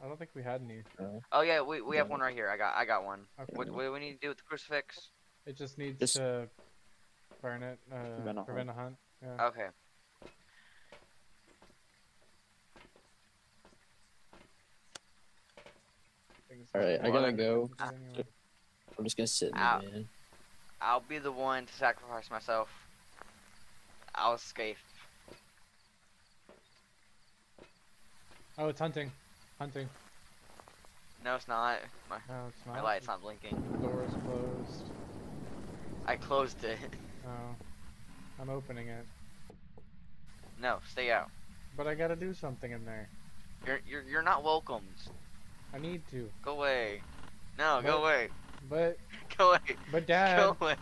I don't think we had any. Uh, Oh yeah, we we have one right here. I got I got one. Okay. What what do we need to do with the crucifix? It just needs Just- to burn it. Uh, Prevent a prevent a hunt. Yeah. Okay. All right, I like gotta go. Anyway. I'm just gonna sit in Ow. the van. I'll be the one to sacrifice myself. I'll escape. Oh, it's hunting. Hunting. No, it's not. My, No, it's not. my light's not blinking. The door is closed. I closed it. Oh. I'm opening it. No, stay out. But I gotta do something in there. You're you're you're not welcomed. I need to. Go away. No, What? go away. But, Go away. but dad, Go away.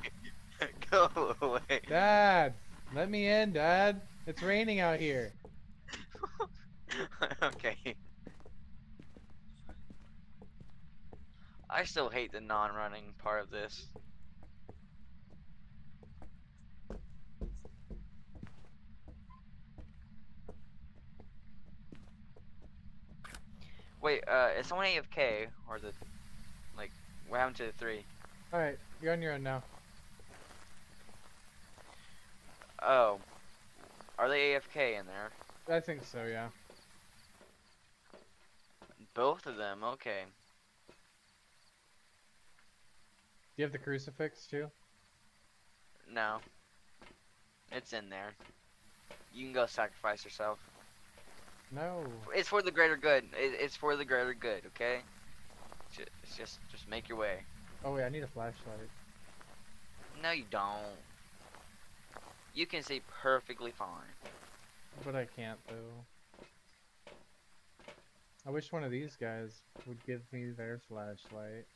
go away. dad, let me in, dad. It's raining out here. okay. I still hate the non-running part of this. Wait, uh, is someone AFK or the like what happened to the three? All right, you're on your own now. Oh, are they AFK in there? I think so, yeah. Both of them. Okay. Do you have the crucifix too? No. It's in there. You can go sacrifice yourself. No. It's for the greater good. It, it's for the greater good, okay? Just, just, just make your way. Oh wait, I need a flashlight. No, you don't. You can see perfectly fine. But I can't though. I wish one of these guys would give me their flashlight.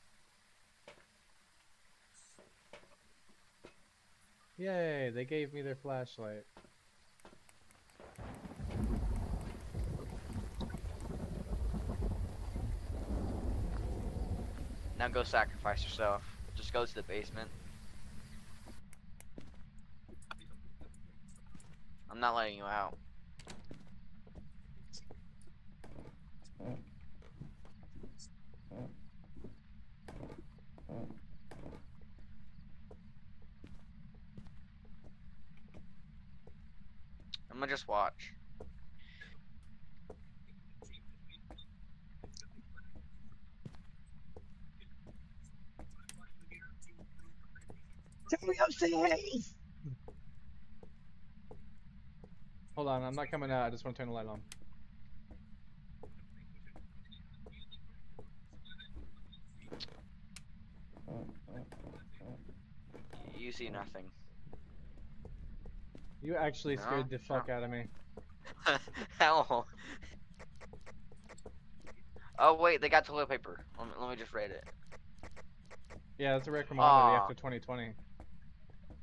Yay, they gave me their flashlight. Now go sacrifice yourself. Just go to the basement. I'm not letting you out. I'm gonna just watch. Me upstairs. Hold on, I'm not coming out. I just want to turn the light on. You see nothing. You actually No, scared the fuck out of me. Hell. Oh wait, they got toilet paper. Let me, let me just read it. Yeah, that's a recommended Aw. after 2020.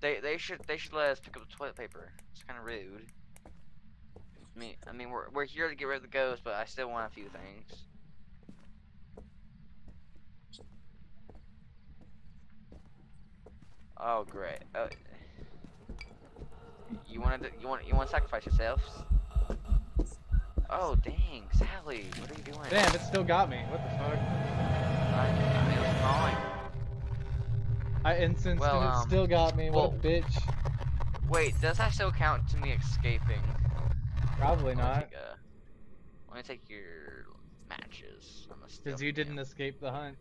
They they should they should let us pick up the toilet paper. It's kind of rude. I mean I mean we're we're here to get rid of the ghost, but I still want a few things. Oh great. Uh, you wanted to, you want you want to sacrifice yourselves? Oh dang, Sally, what are you doing? Damn, it still got me. What the fuck? I, I mean, it was fine. I instanced Well, and it um, still got me. What well- a bitch. Wait, does that still count to me escaping? Probably not. take a- Let me take your matches. Because you didn't escape the hunt.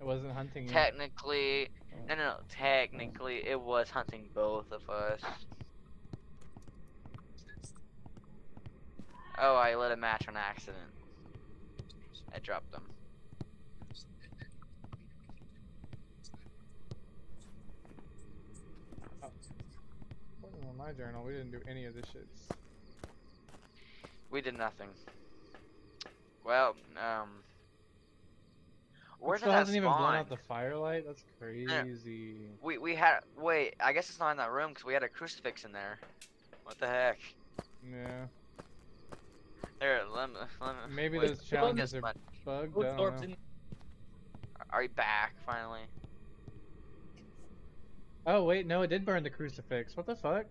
It wasn't hunting you. Technically, no, no, no. Technically, it was hunting both of us. Oh, I lit a match on accident. I dropped them. Wasn't on my journal. We didn't do any of this shits. We did nothing. Well, um. Where it did still that hasn't even blown out the firelight. That's crazy. We we had wait. I guess it's not in that room because we had a crucifix in there. What the heck? Yeah. There, let me. Let me Maybe wait, those challenges are much. bugged. Those I don't know. in- Are you back finally? Oh wait, no, it did burn the crucifix. What the fuck?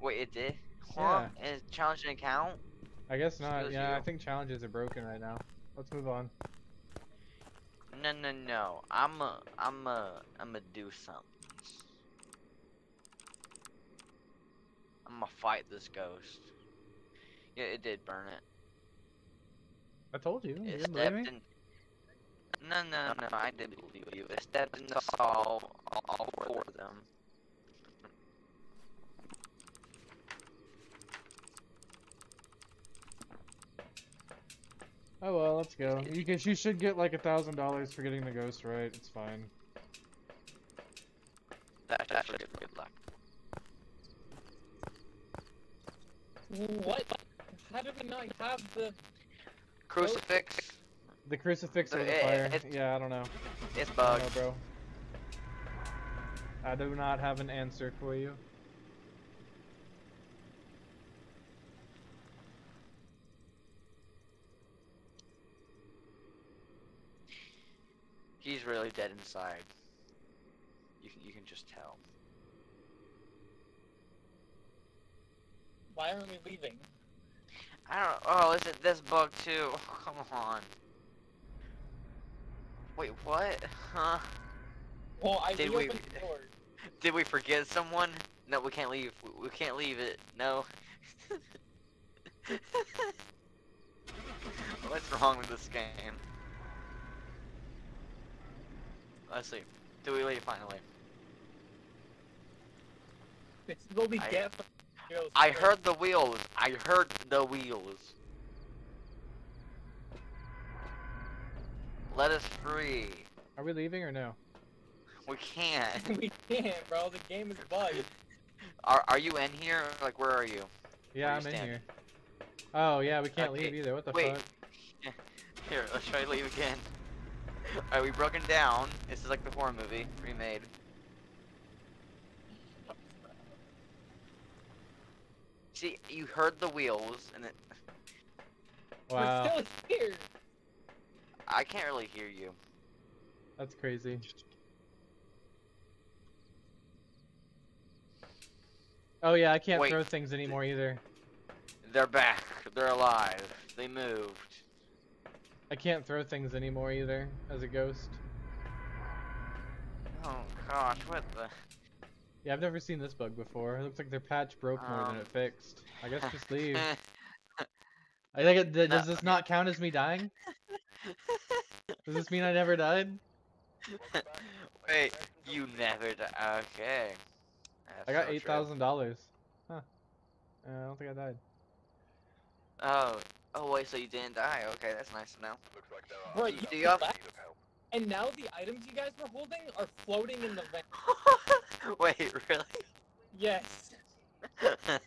Wait, it did. Huh? Yeah. And challenge didn't count. I guess not. Yeah, I think challenges are broken right now. Let's move on. No, no, no. I'm a, I'm a, I'm a do something. I'm gonna fight this ghost. Yeah, it did burn it. I told you. You It believe stepped in. No, no, no. I did believe you. It stepped in the saw all, all four of them. Oh well, let's go. You guess you should get like a thousand dollars for getting the ghost right. It's fine. That, that's good. Good luck. What? How did we not have the? Crucifix. The crucifix or the it- fire? Yeah, I don't know. It's I don't know, bro. I do not have an answer for you. He's really dead inside. You can, you can just tell. Why aren't we leaving? I don't. Oh, is it this bug too? Oh, come on. Wait, what? Huh? Well, I Did we-. Did we forget someone? No, we can't leave. We, we can't leave it. No. What's wrong with this game? Let's see. Do we leave finally? This is what we I- get for. I heard the wheels. I heard the wheels. Let us free. Are we leaving or no? We can't. we can't, bro. The game is bugged. Are Are you in here? Like, where are you? Yeah, you I'm in here. Oh yeah, we can't Okay, leave either. What the wait. fuck? Here, let's try to leave again. Alright, we broken down. This is like the horror movie remade. See, you heard the wheels, and it, Wow, We're still here. I can't really hear you. that's crazy. Oh yeah, I can't Wait. throw things anymore either. They're back. They're alive. They moved. I can't throw things anymore either as a ghost. Oh gosh, what the? Yeah, I've never seen this bug before. It looks like their patch broke more than Um, it fixed. I guess just leave. I think it, does No. this not count as me dying? Does this mean I never died? Wait, You never die. Okay. That's I got so eight thousand dollars. Huh. Uh, I don't think I died. Oh. Oh wait, so you didn't die? Okay, that's nice to know. Looks like there are Bro, you do there you have- in need of help. And now the items you guys were holding are floating in the vent. wait, really? Yes.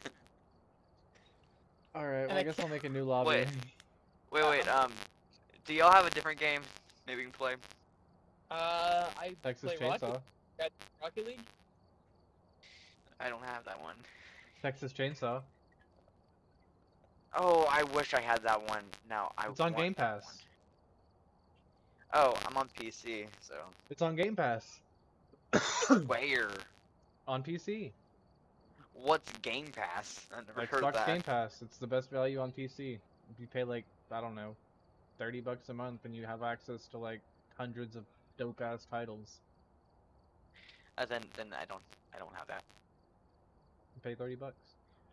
All right. Well, I I guess I'll make a new lobby. Wait. wait, wait. Um, do y'all have a different game? Maybe we can play. Uh, I Texas play Rocket, Chainsaw. Rocket League. I don't have that one. Texas Chainsaw. Oh, I wish I had that one. Now I. It's on Game Pass. Oh, I'm on PC, so It's on Game Pass. where? on PC. What's Game Pass? I never heard Xbox that. Game Pass. It's the best value on PC. If you pay like I don't know, thirty bucks a month, and you have access to like hundreds of dope ass titles. Uh, then, then I don't, I don't have that. You pay thirty bucks.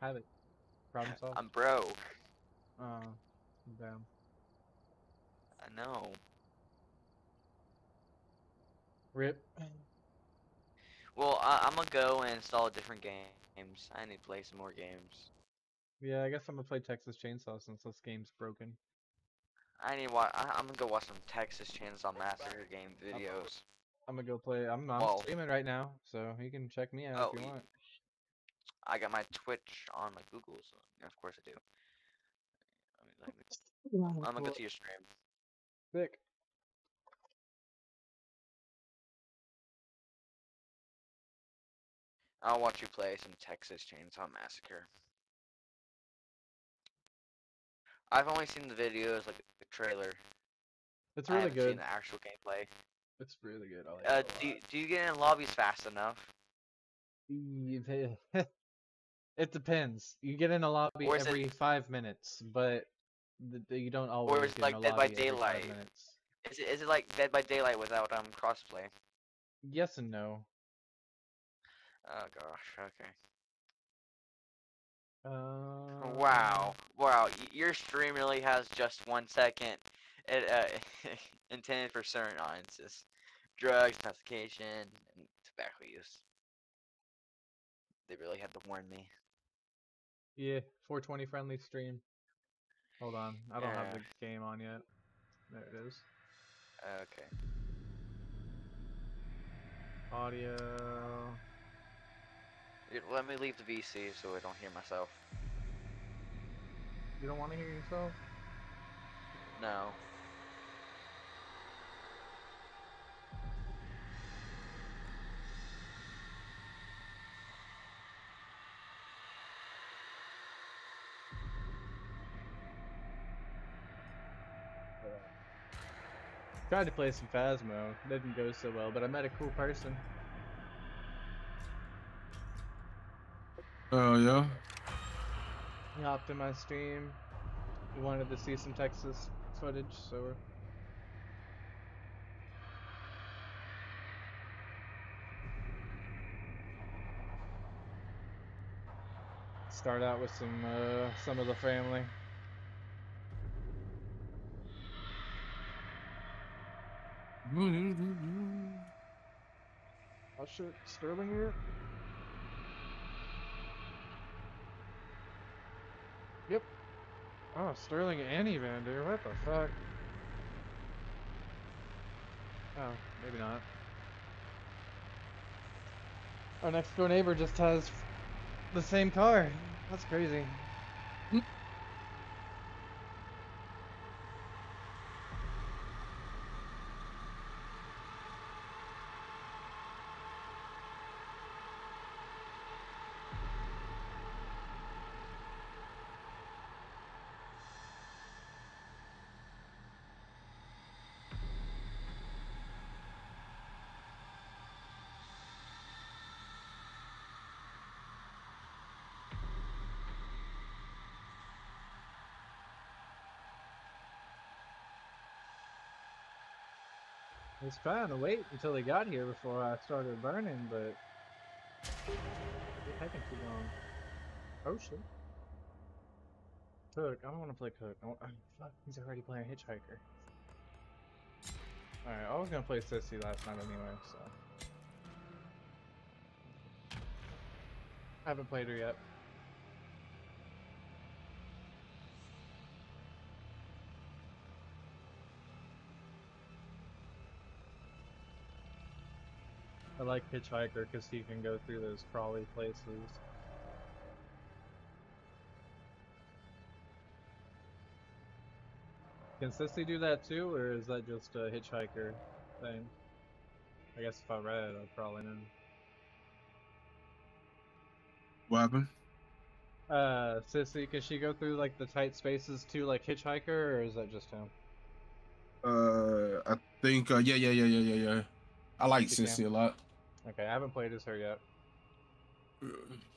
Have it. Problem solved. I'm broke. Uh, damn. I know. Rip. Well, I, I'm gonna go and install different games. I need to play some more games. Yeah, I guess I'm gonna play Texas Chainsaw since this game's broken. I need wa- I, I'm gonna go watch some Texas Chainsaw Massacre game videos. I'm gonna go play. I'm, I'm Well- streaming right now, so you can check me out Oh, if you want. I got my Twitch on my Google, so yeah, of course I do. Let me- let me- I'm gonna go to your stream. Sick. I'll watch you play some Texas Chainsaw Massacre. I've only seen the videos, like the trailer. It's really haven't seen good. the actual gameplay. It's really good. I like Uh, it do you, do you get in lobbies fast enough? It depends. You get in a lobby Or is it- every five minutes, but you don't always. is it like Dead by every Daylight? Is it is it like Dead by Daylight without um crossplay? Yes and no. Oh gosh, okay. Uh, Wow, wow, your stream really has just one second. It uh intended for certain audiences, drugs, intoxication, and tobacco use. They really had to warn me. Yeah, 420 friendly stream. Hold on, I don't have the game on yet. There it is. Okay. Audio. Let me leave the VC so I don't hear myself. You don't want to hear yourself? No. Tried to play some Phasmo. Didn't go so well, but I met a cool person. Oh yeah. He hopped in my stream. He wanted to see some Texas footage, so we're start out with some uh, some of the family. Oh shit, Sterling here? Yep. Oh, Sterling and Evander, what the fuck? Oh, maybe not. Our next door neighbor just has the same car. That's crazy. I was trying to wait until they got here before I started burning, but it's taking too long. Oh shit. Cook. I don't want to play Cook. I oh, fuck, he's already playing Hitchhiker. Alright, I was gonna play Sissy last night anyway, so. I haven't played her yet. I like Hitchhiker because he can go through those crawly places. Can Sissy do that too, or is that just a Hitchhiker thing? I guess if I read it, I'd probably know. What happened? Uh, Sissy, can she go through like the tight spaces too, like Hitchhiker, or is that just him? Uh, I think. Uh, yeah, yeah, yeah, yeah, yeah, yeah. I like Sissy a lot. Okay, I haven't played as her yet.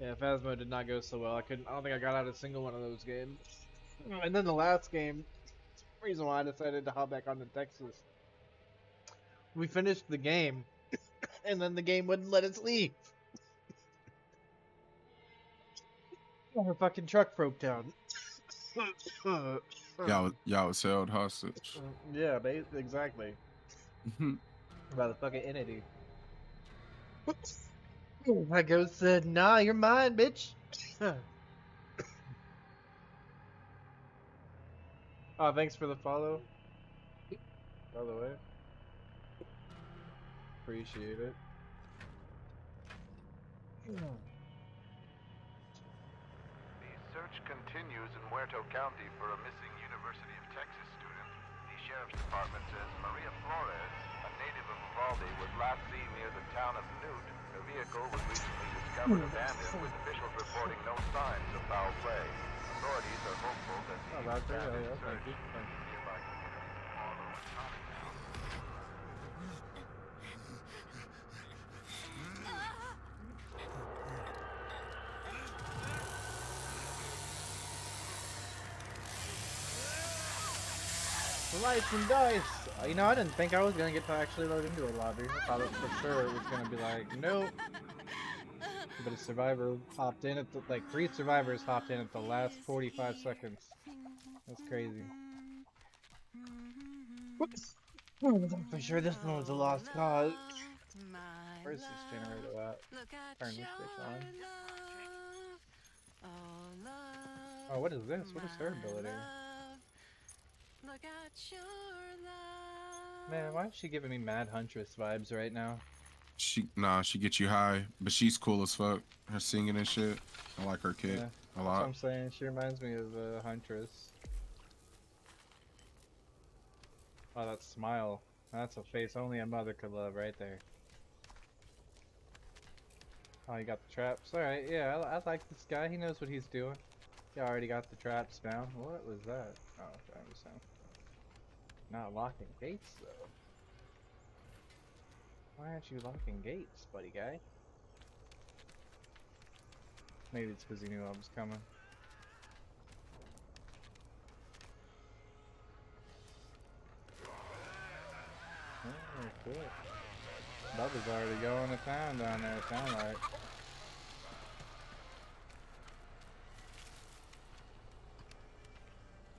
Yeah, Phasmo did not go so well. I couldn't. I don't think I got out a single one of those games. Uh, and then the last game, reason why I decided to hop back onto Texas. We finished the game, and then the game wouldn't let us leave. Our fucking truck broke down. Y'all, y'all was held hostage. Uh, yeah, ba- exactly. By the fucking entity. My ghost said, "Nah, you're mine, bitch." oh, thanks for the follow. By the way, appreciate it. The search continues in Muerto County for a missing University of Texas student. The sheriff's department says Maria Flores, a native of Uvalde, was last seen near the town of Newt. Her vehicle was recently discovered abandoned, with officials reporting no signs of foul play. Authorities are hopeful that the abandoned Yeah, thank search you. Thank you. nearby communities of Marlow and Cottingtown Slice and dice. Uh, You know, I didn't think I was gonna get to actually load into a lobby. I thought it for sure it was gonna be like, nope. But a survivor hopped in at the like three survivors hopped in at the last 45 seconds. That's crazy. I'm for sure this one was a lost cause. Where's this generator at? Turn this bitch on. Oh, what is this? What is her ability? Man, why is she giving me Mad Huntress vibes right now? She, nah, she gets you high, but she's cool as fuck. Her singing and shit. I like her kid Yeah, a That's what lot. I'm saying. She reminds me of a Huntress. Oh, that smile. That's a face only a mother could love right there. Oh, you got the traps. Alright, yeah, I, I like this guy. He knows what he's doing. He already got the traps down. What was that? Oh, okay, I understand. Not locking gates, though. Why aren't you locking gates, buddy guy? Maybe it's because he knew I was coming. Oh. Bubba's already going to town down there, sound like.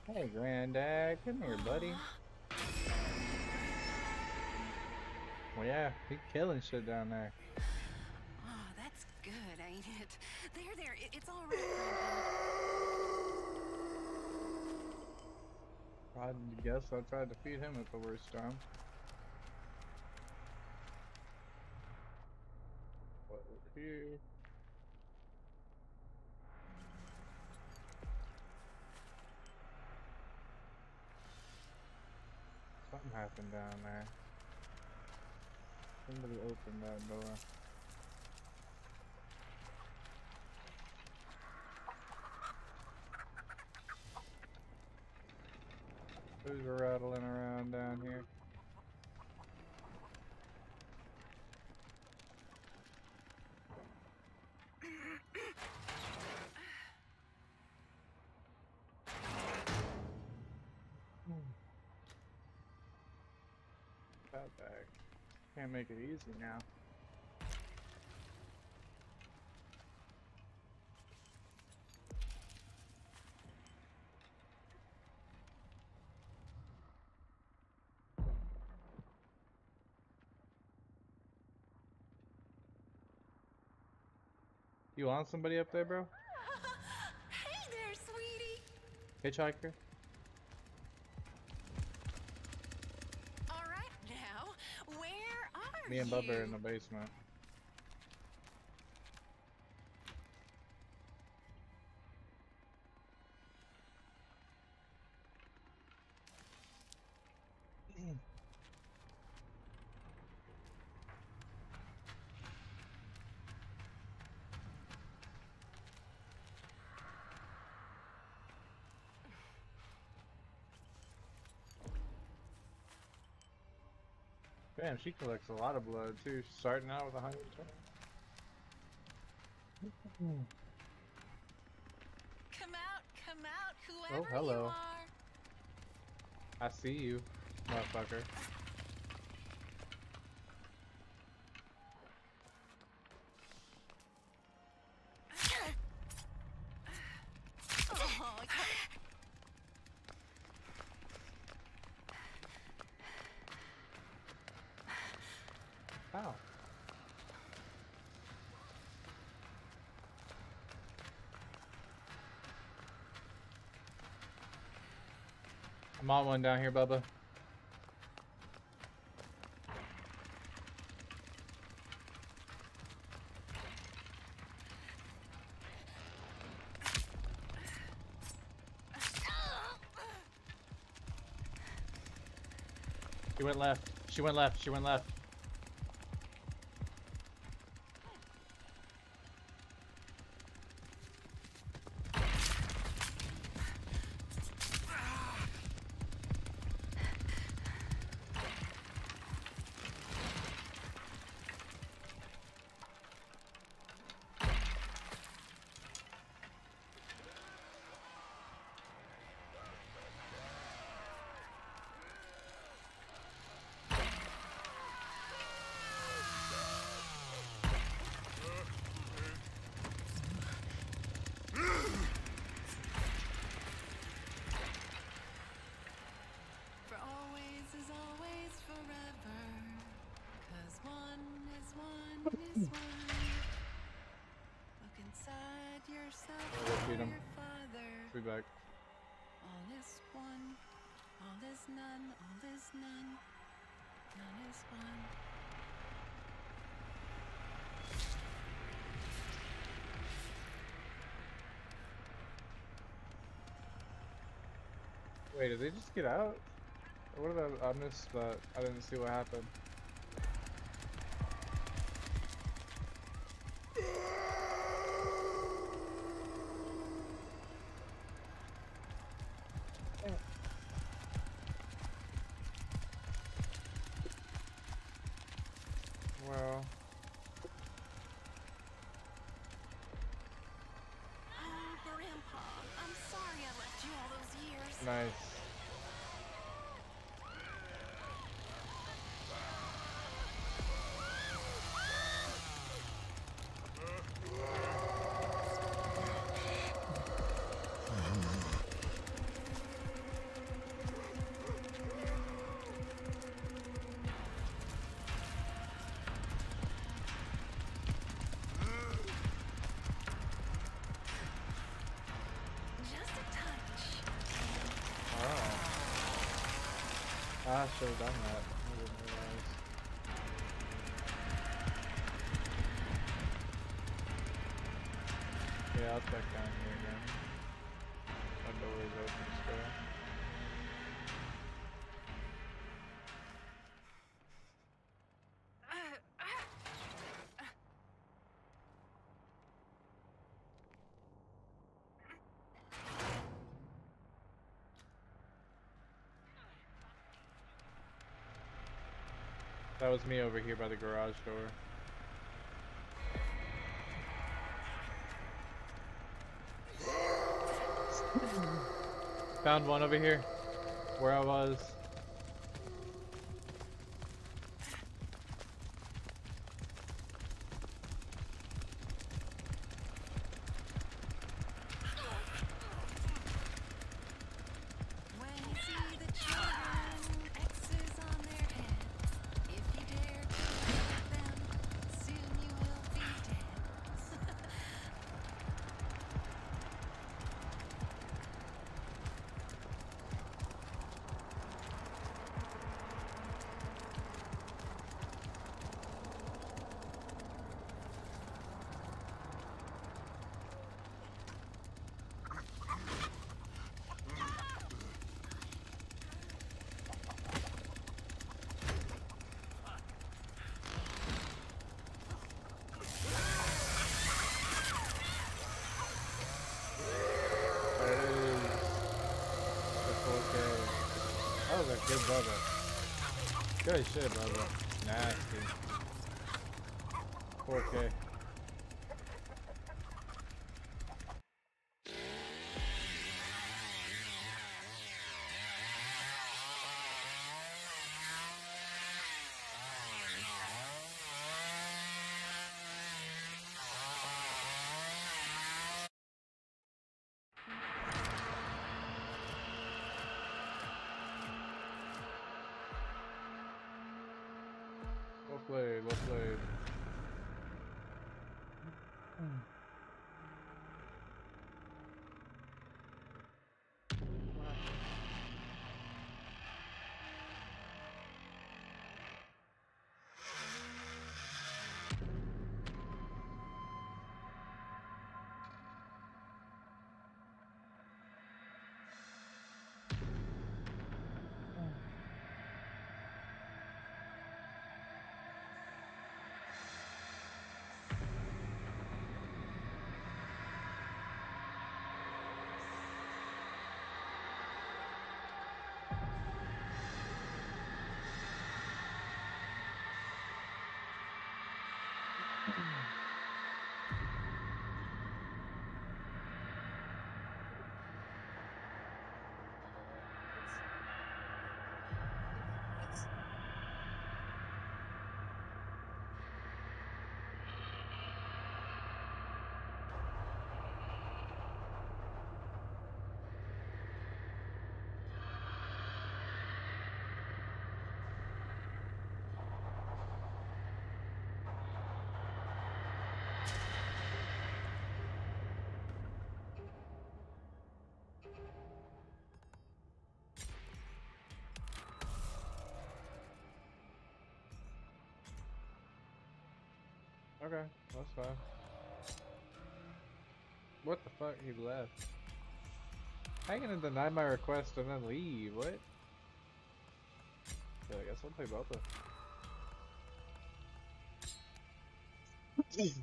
Hey, Granddad, come here, buddy. Well, yeah, he killing shit down there. Oh, that's good, ain't it? There, there, it, it's all right. I guess I tried to feed him at the worst time. What here? Something happened down there. Somebody open that door. Who's rattling around down here? Hmm. That bag. Can't make it easy now. You want somebody up there, bro? hey there, sweetie. Hitchhiker? Me and? Bubba are in the basement. Damn, she collects a lot of blood too, starting out with a hundred. Come out, come out, whoever Oh, hello. you are. I see you, motherfucker. Oh, Ow. I'm on one down here, Bubba. She went left. She went left. She went left. Your father. Be back. All is one, all is none, all is none. None is one. Wait, did they just get out? What did I, I missed that? I didn't see what happened. I should have done that. That was me over here by the garage door. Found one over here, where I was. Good shit, Bubba. Okay, that's fine. What the fuck? He left. How you gonna deny my request and then leave? What? Yeah, I guess I'll play both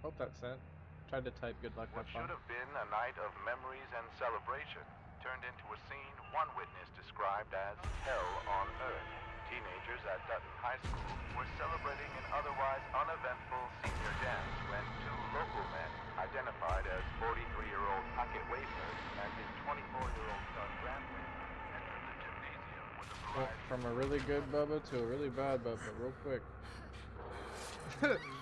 Hope that sent. Tried to type good luck What should have been a night of memories and celebration turned into a scene one witness described as hell on earth. Teenagers at Dutton High School were celebrating an otherwise uneventful senior dance when two local men, identified as 43-year-old Pocket Wafer and his 24-year-old son Brandon, entered the gymnasium with a Went from a really good Bubba to a really bad Bubba real quick.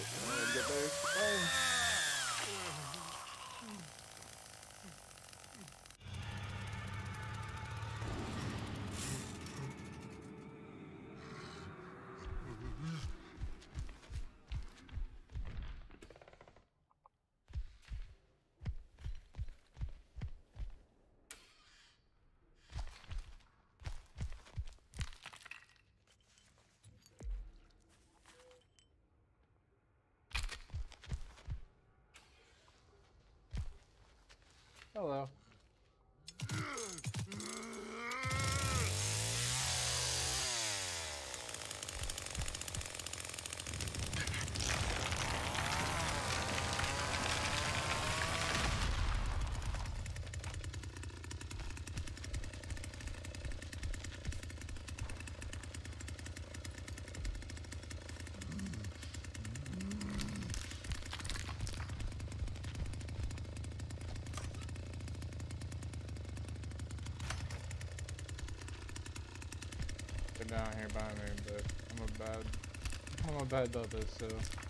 Shit, I wanna get there. Oh. Hello. Down here by me, but I'm a bad, I'm a bad Bubba, so.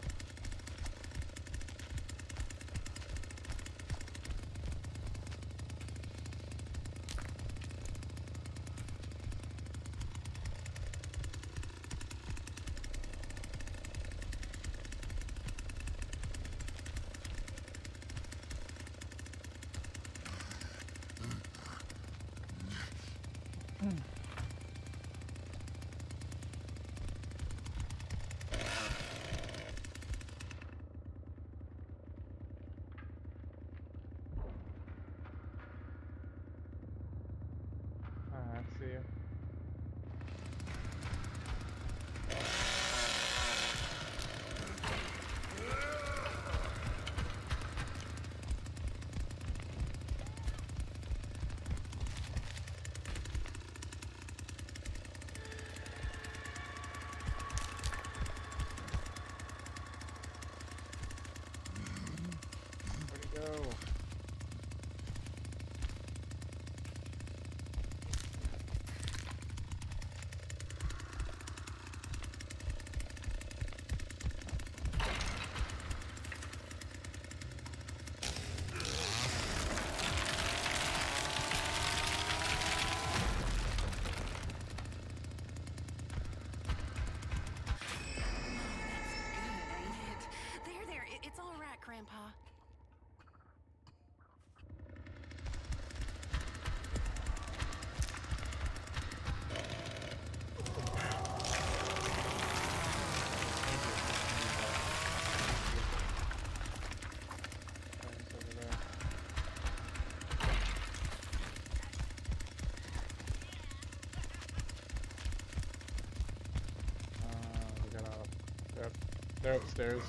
They're, upstairs.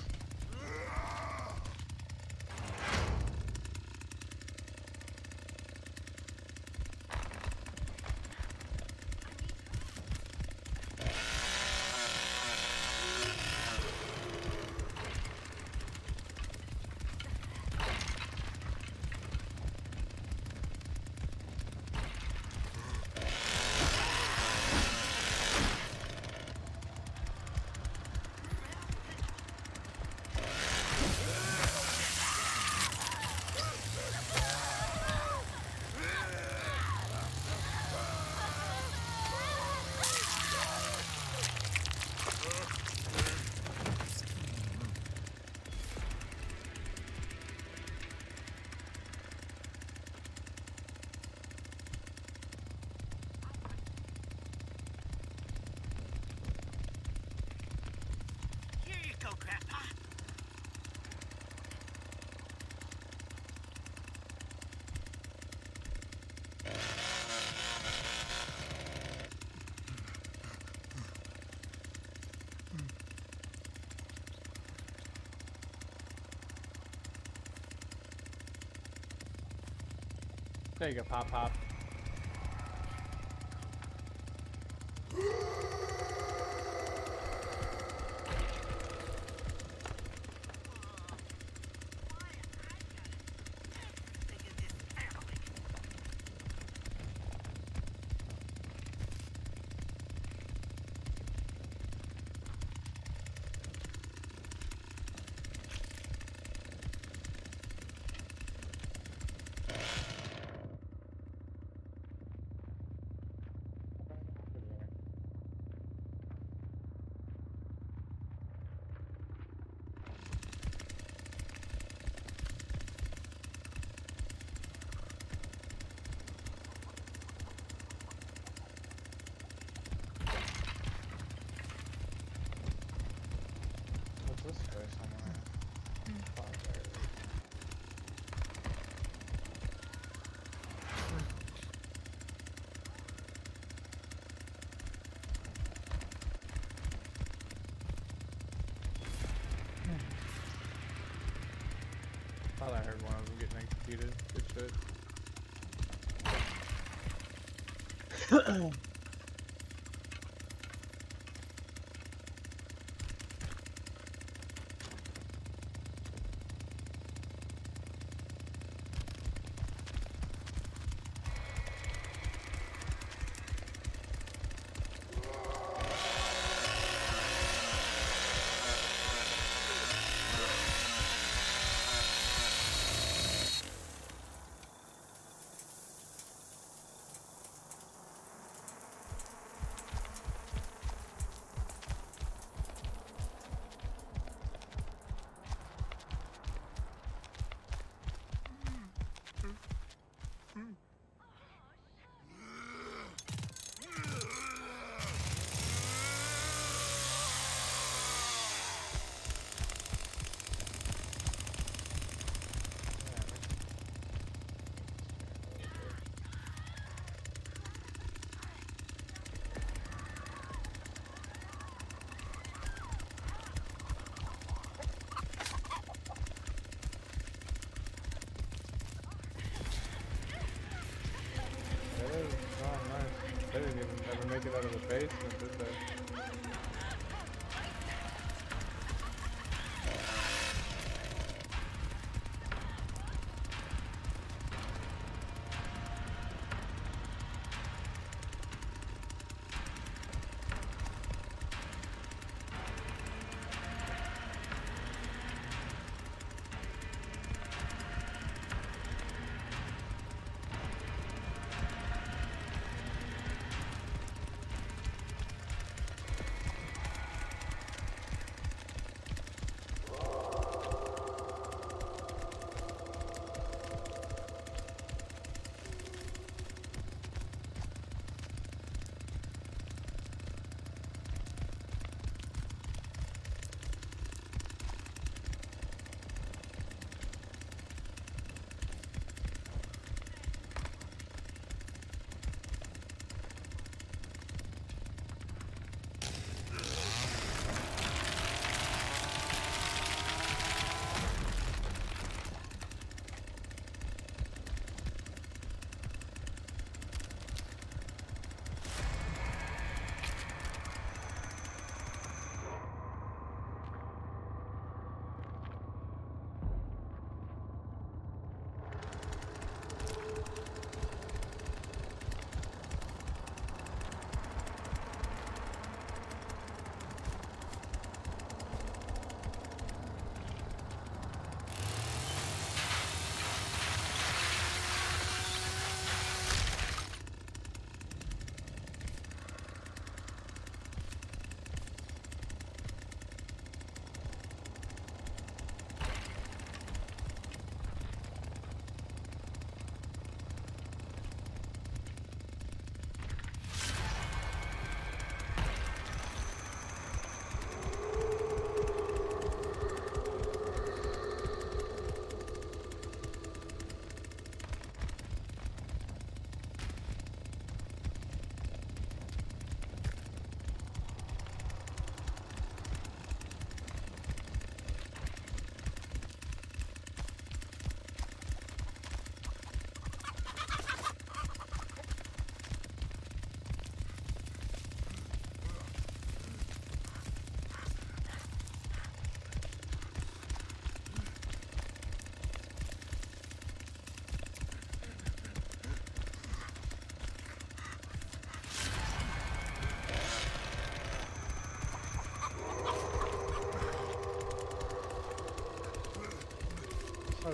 There you go, Pop Pop. I heard one of them getting executed. Good shit. That is not nice. They didn't it out of the basement,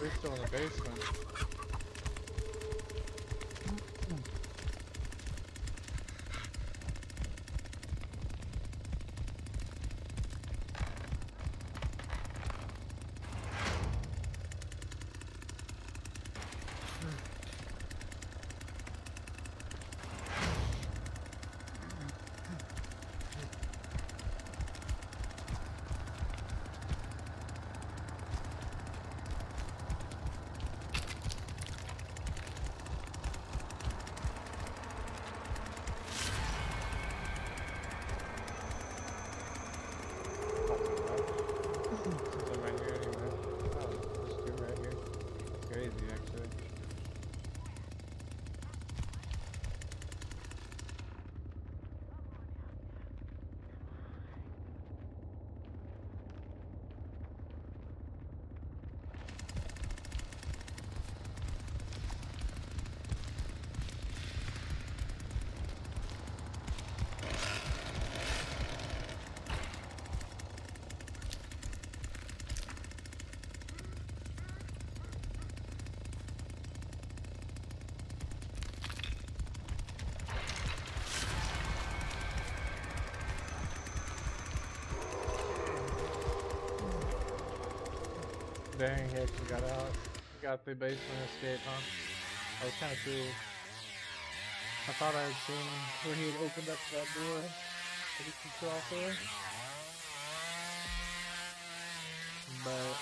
He's still in the basement. Dang, he actually got out. Got the basement escape, huh? I was kind of cool. I thought I had seen where he had opened up that door that he could crawl through. But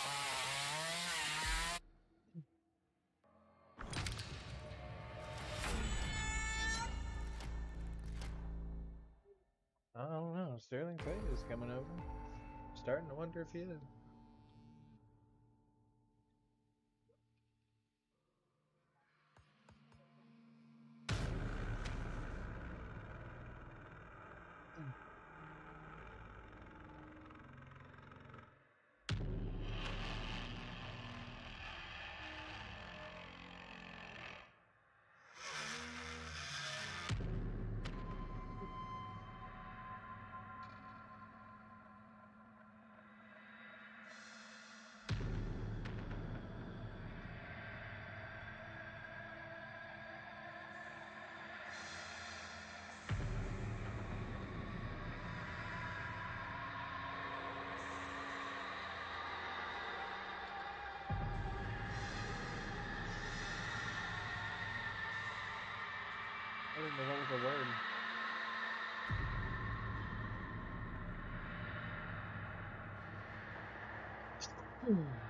I don't know. Sterling Page is coming over. Starting to wonder if he is. I didn't know that was a word. Hmm.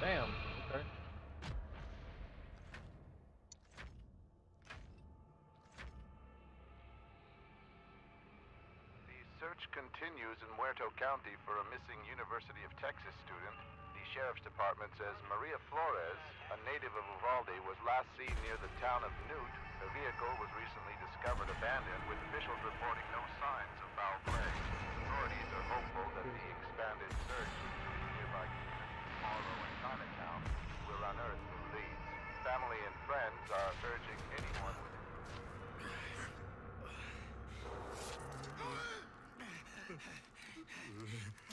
Damn. Okay. The search continues in Muerto County for a missing University of Texas student. The sheriff's department says Maria Flores, a native of Uvalde, was last seen near the town of Newt. Her vehicle was recently discovered abandoned, with officials reporting no signs of foul play. Authorities are hopeful that the expanded search although in Chinatown, we're unearthing leads. Family and friends are urging anyone with it.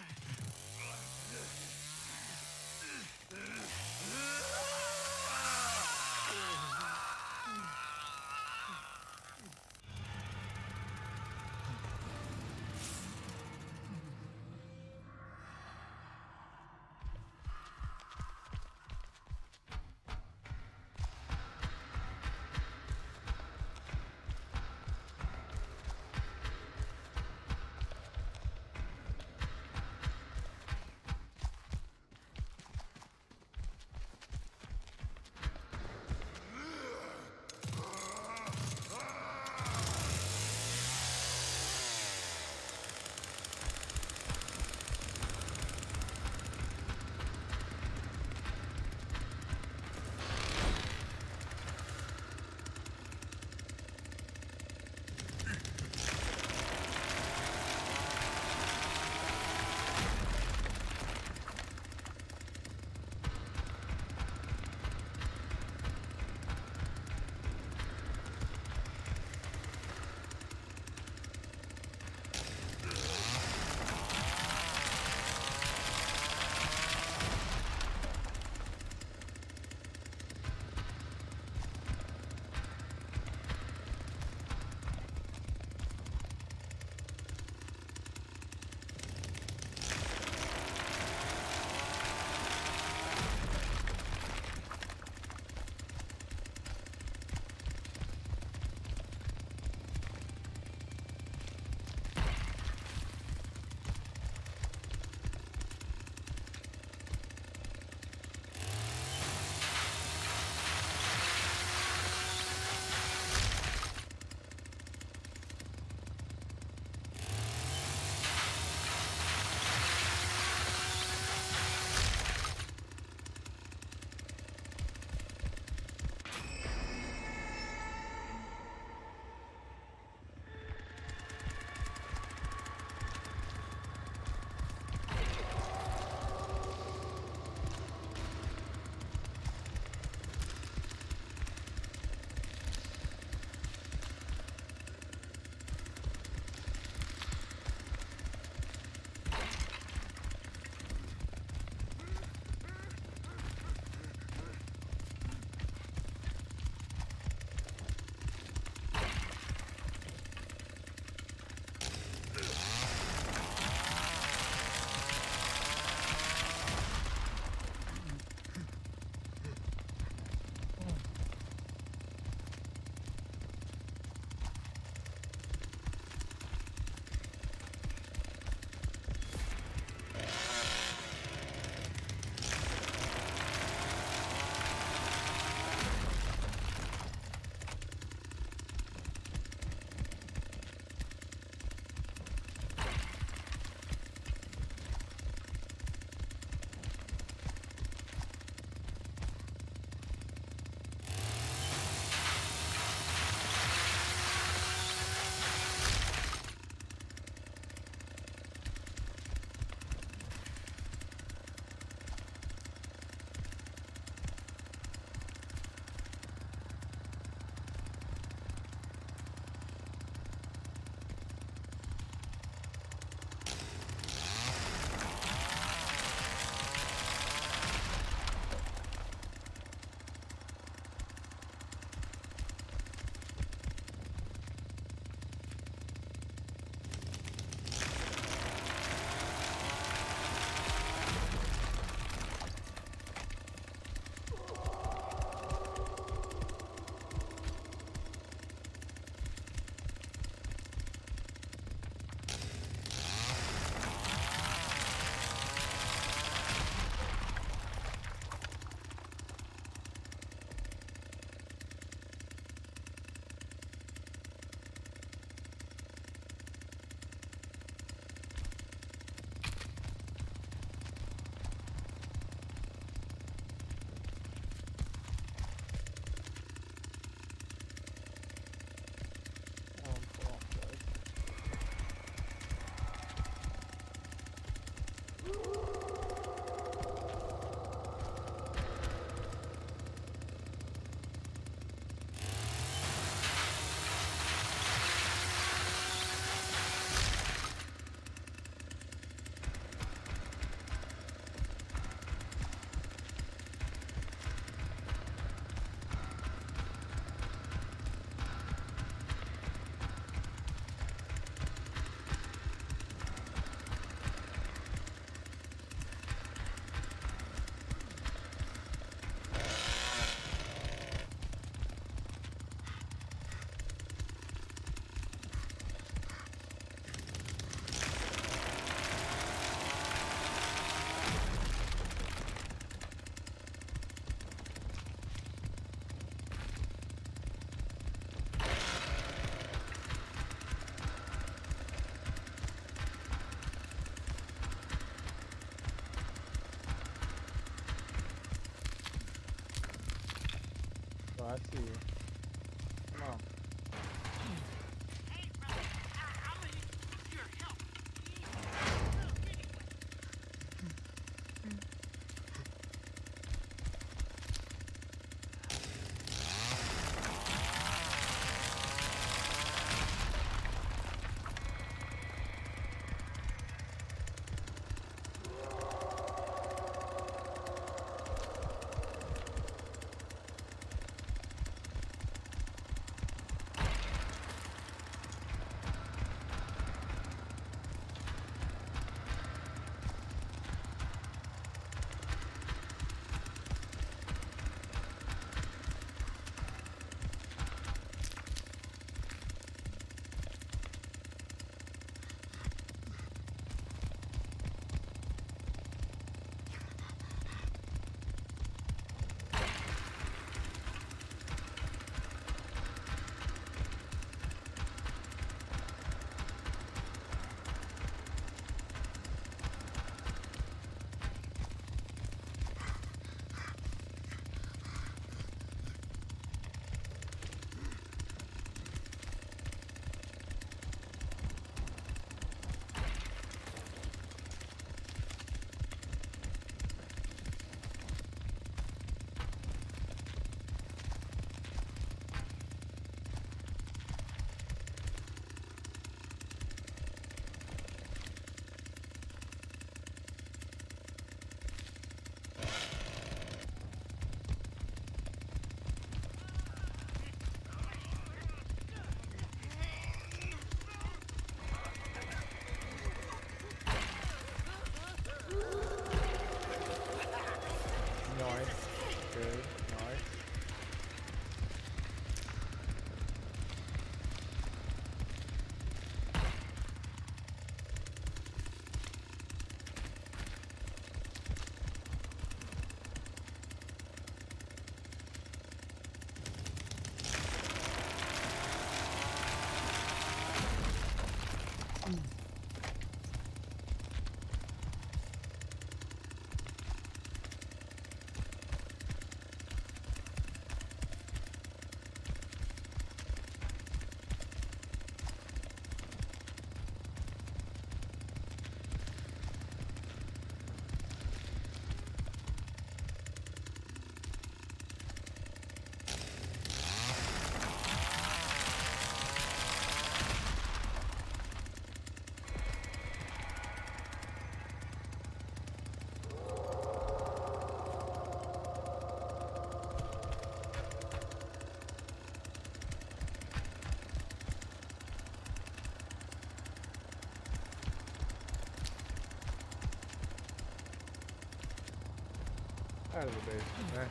Out of the basement, man.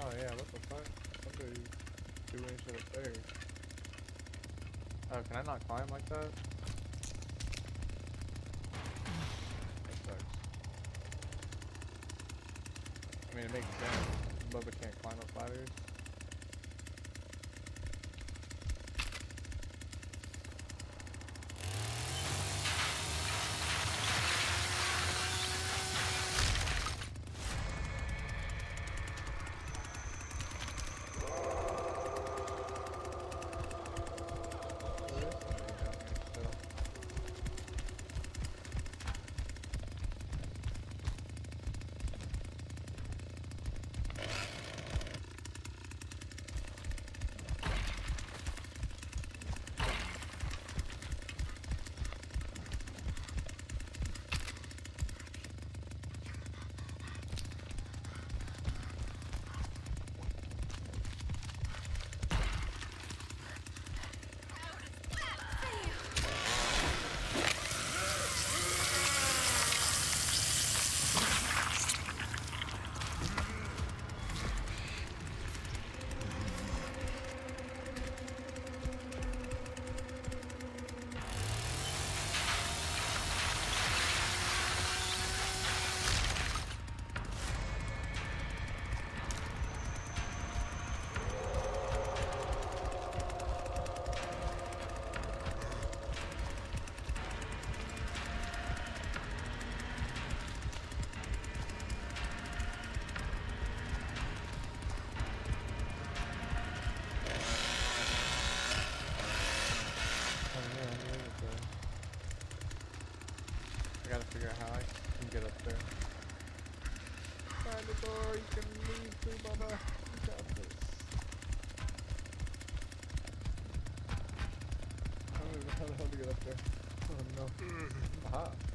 Oh yeah, what the fuck? Somebody doing shit upstairs. Oh, can I not climb like that? That sucks. I mean, it makes sense. Bubba can't climb up ladders. Gotta figure out how I can get up there. Find the door, you can leave too, Bubba. You got this. I don't even know how the hell to get up there. Oh no. Mm-hmm. Aha.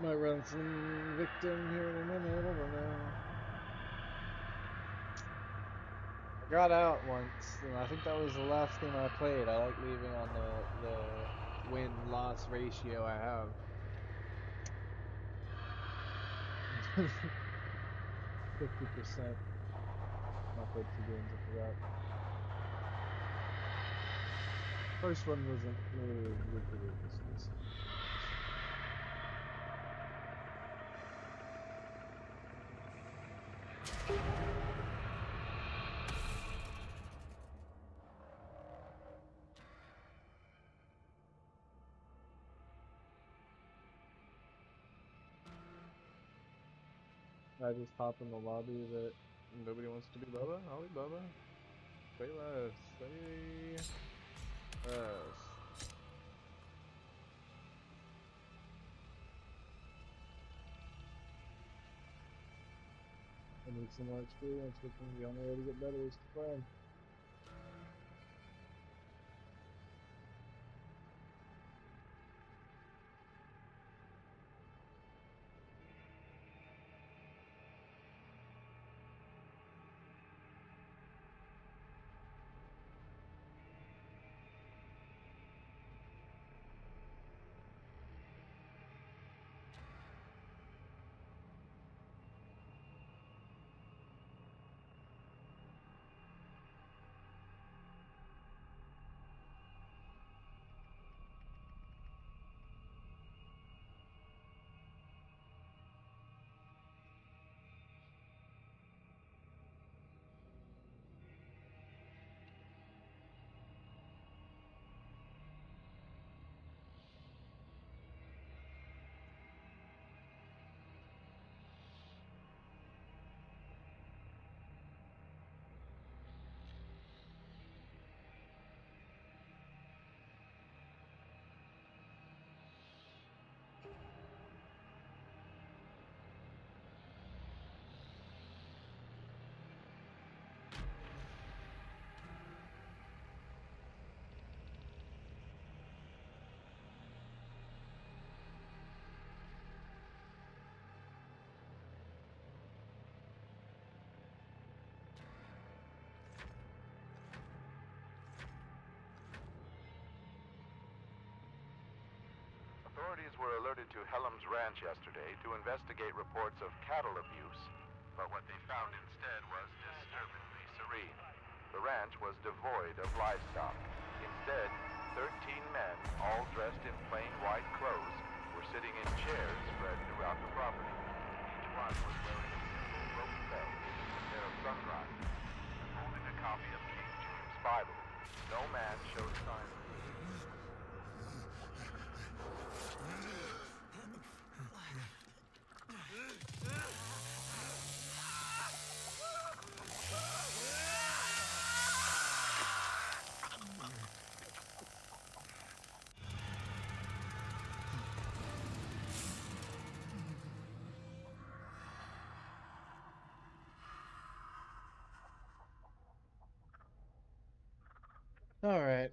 Might run some victim here in a minute, I don't know. I got out once, and I think that was the last game I played. I like leaving on the, the win-loss ratio I have. Fifty percent. I played two games after that. First one wasn't really lucrative. Hop in the lobby that nobody wants to be Bubba. I'll be Bubba. Say less. Say less. I need some more experience him. The only way to get better is to play. Were alerted to Helm's Ranch yesterday to investigate reports of cattle abuse, but what they found instead was disturbingly serene. The ranch was devoid of livestock. Instead, 13 men, all dressed in plain white clothes, were sitting in chairs spread throughout the property. Each one was wearing a simple rope belt, a pair of and holding a copy of King James Bible. No man showed signs of All right.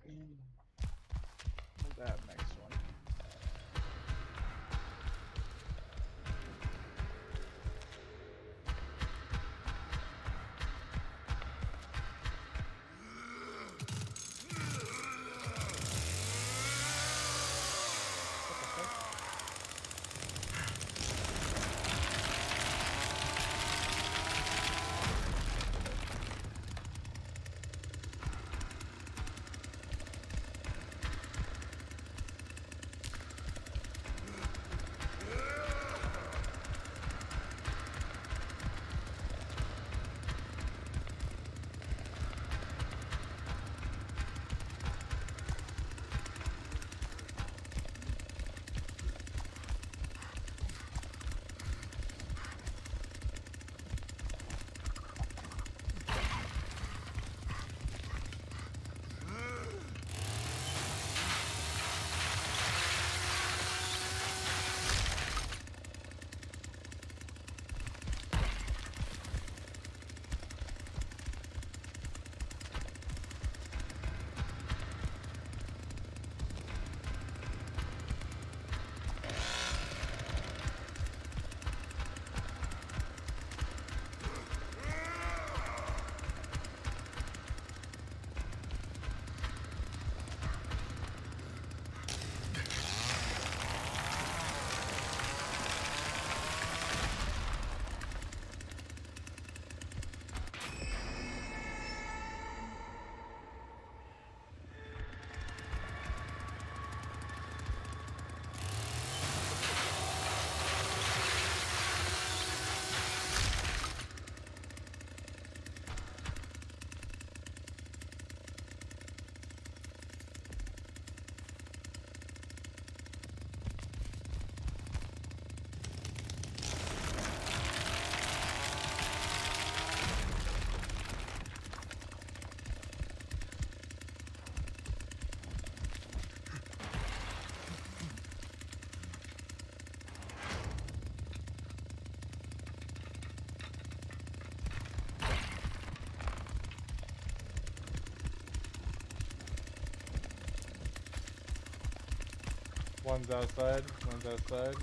One's outside, one's outside.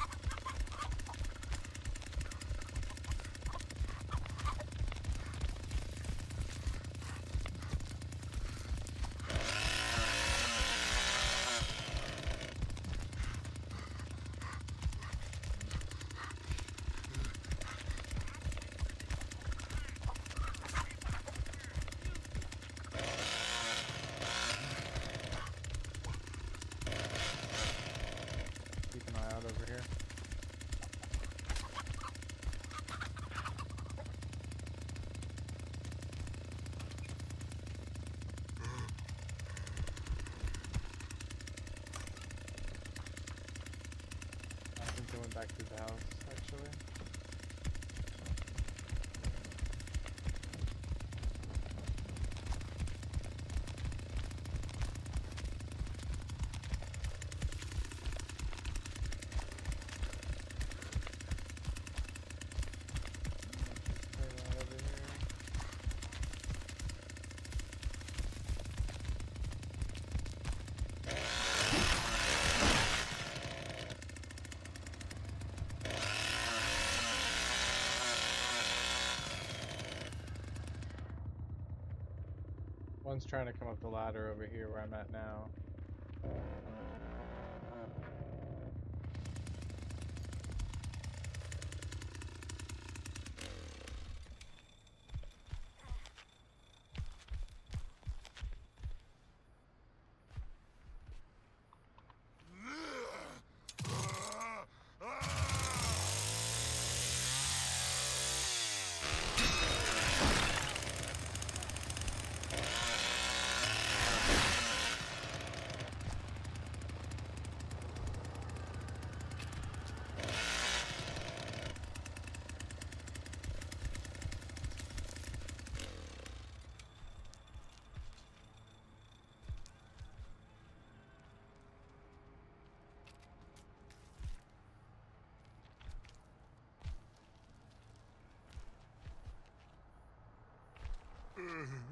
Keep an eye out over here. I think they went back to the house, actually. Clear that over here. One's trying to come up the ladder over here where I'm at now. Mm-hmm.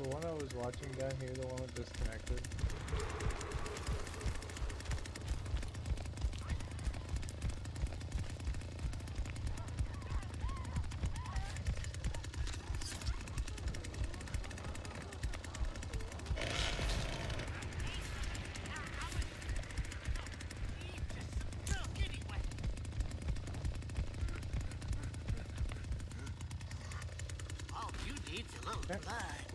The one I was watching down here, the one that disconnected. Stuck anyway. All you need's a little blood.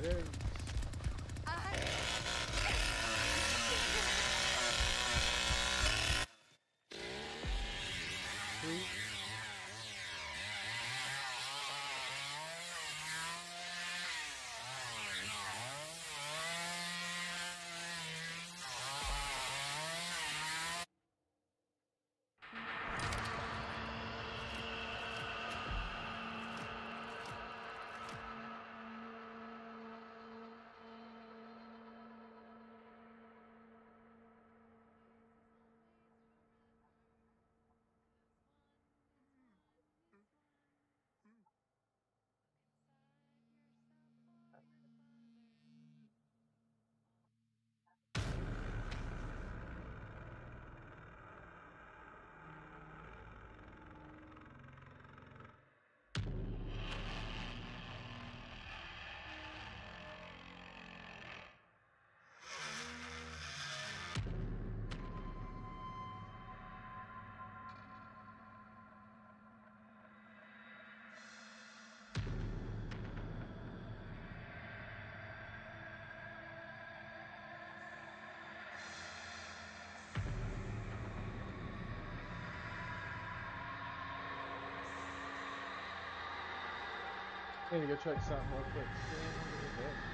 There Need to go check something real quick.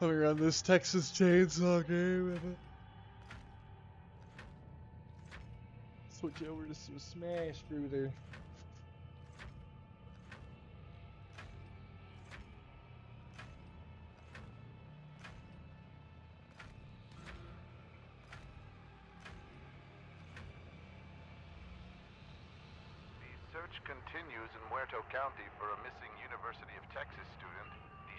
Let me run this Texas Chainsaw game. Switch over to some Smash Bruiser. Search continues in Muerto County for a missing University of Texas student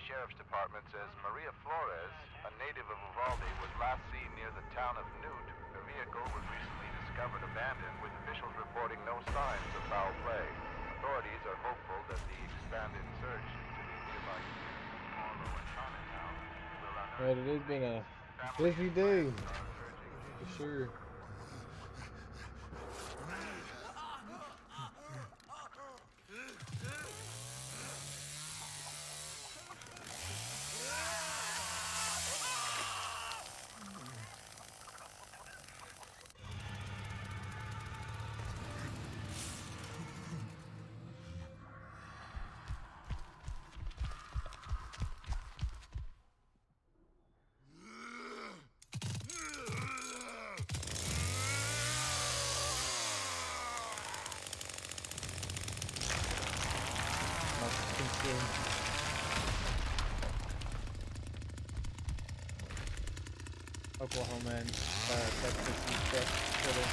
the sheriff's department says Maria Flores, a native of Uvalde, was last seen near the town of Newt. Her vehicle was recently discovered abandoned, with officials reporting no signs of foul play. Authorities are hopeful that the expanded search into the nearby Marlow and Chinatown will unearth But it has been a busy day, friends are searching for sure. Oklahoma and uh, Texas and stuff. Twitter.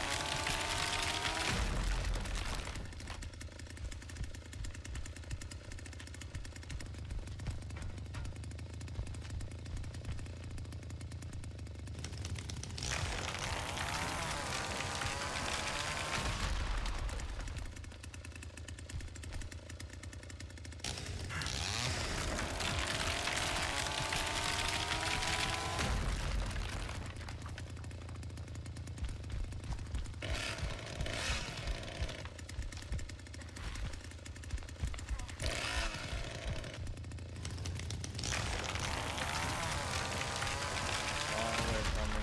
Long way from me.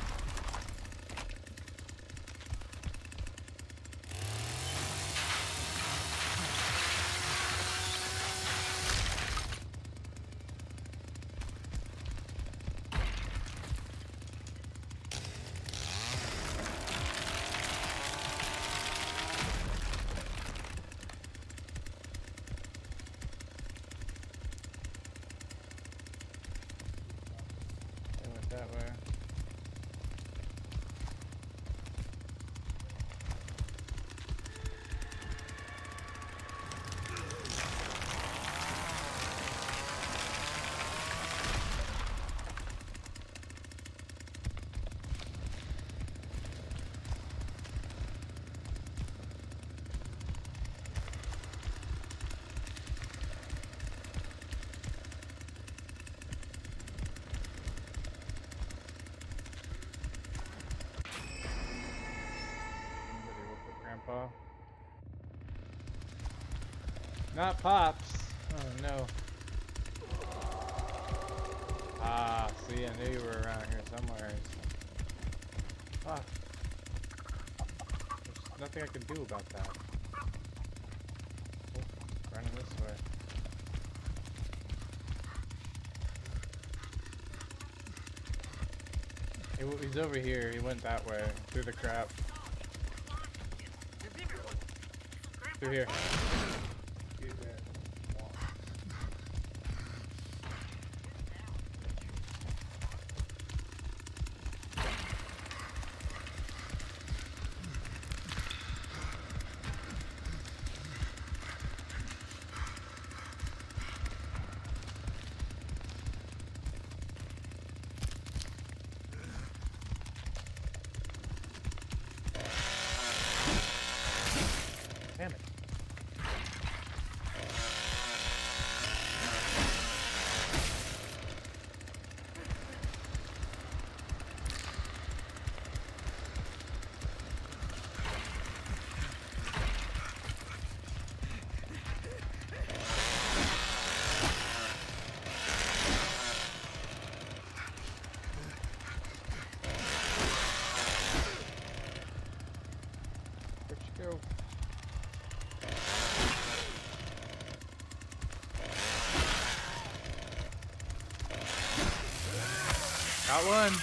They went that way. Somebody whoop at Grandpa. Not Pops. Oh no. Ah, see, I knew you were around here somewhere. Fuck. There's nothing I can do about that. Oh, running this way. He, he's over here. He went that way through the crap. Through here. Damn it. Where'd you go? Got one.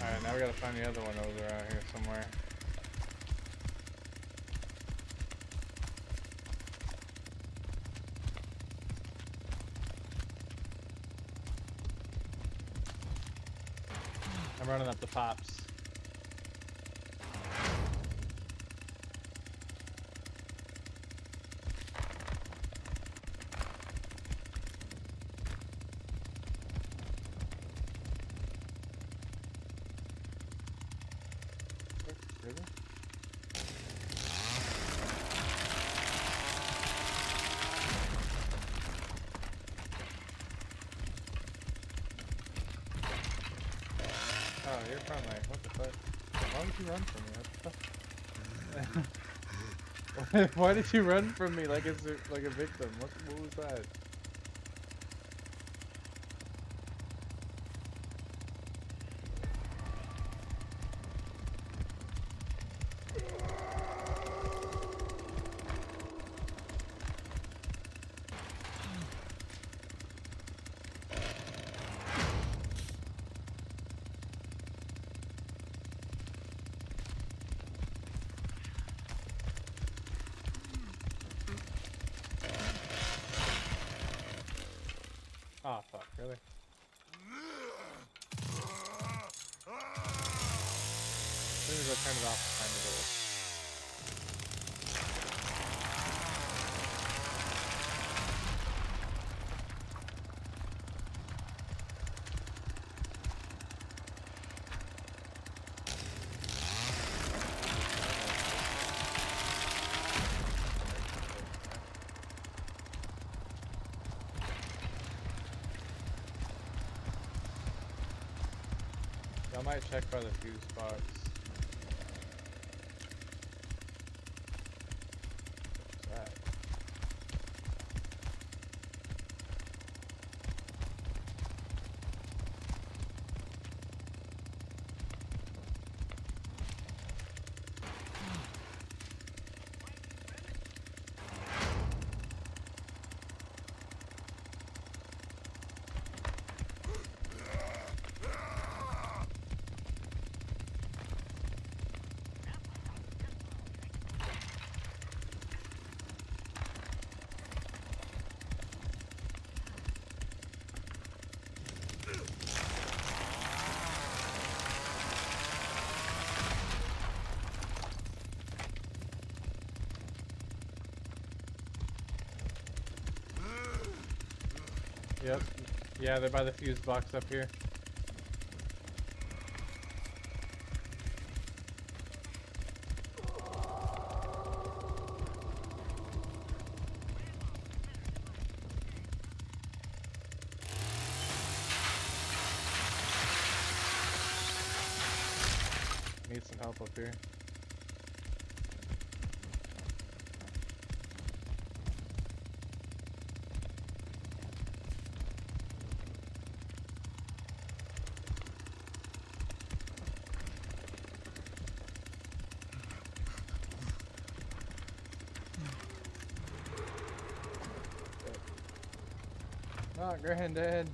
Alright, now we gotta find the other one over around here somewhere. I'm running up the pops. Really? Oh, you're from like, what the fuck? Why would you run from me? Why did you run from me like it's like a victim? What, what was that? Oh fuck, really? As soon as I turn it off, it's time to go. I might check by the fuse box. What's that? Yep. Yeah, they're by the fuse box up here. Need some help up here. Not granddad.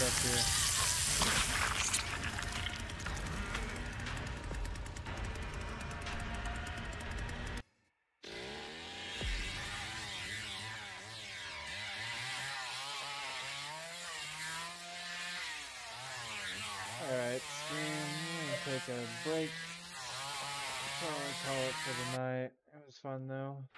Have that. Alright, stream. I'm gonna take a break. Probably call it for the night. It was fun though.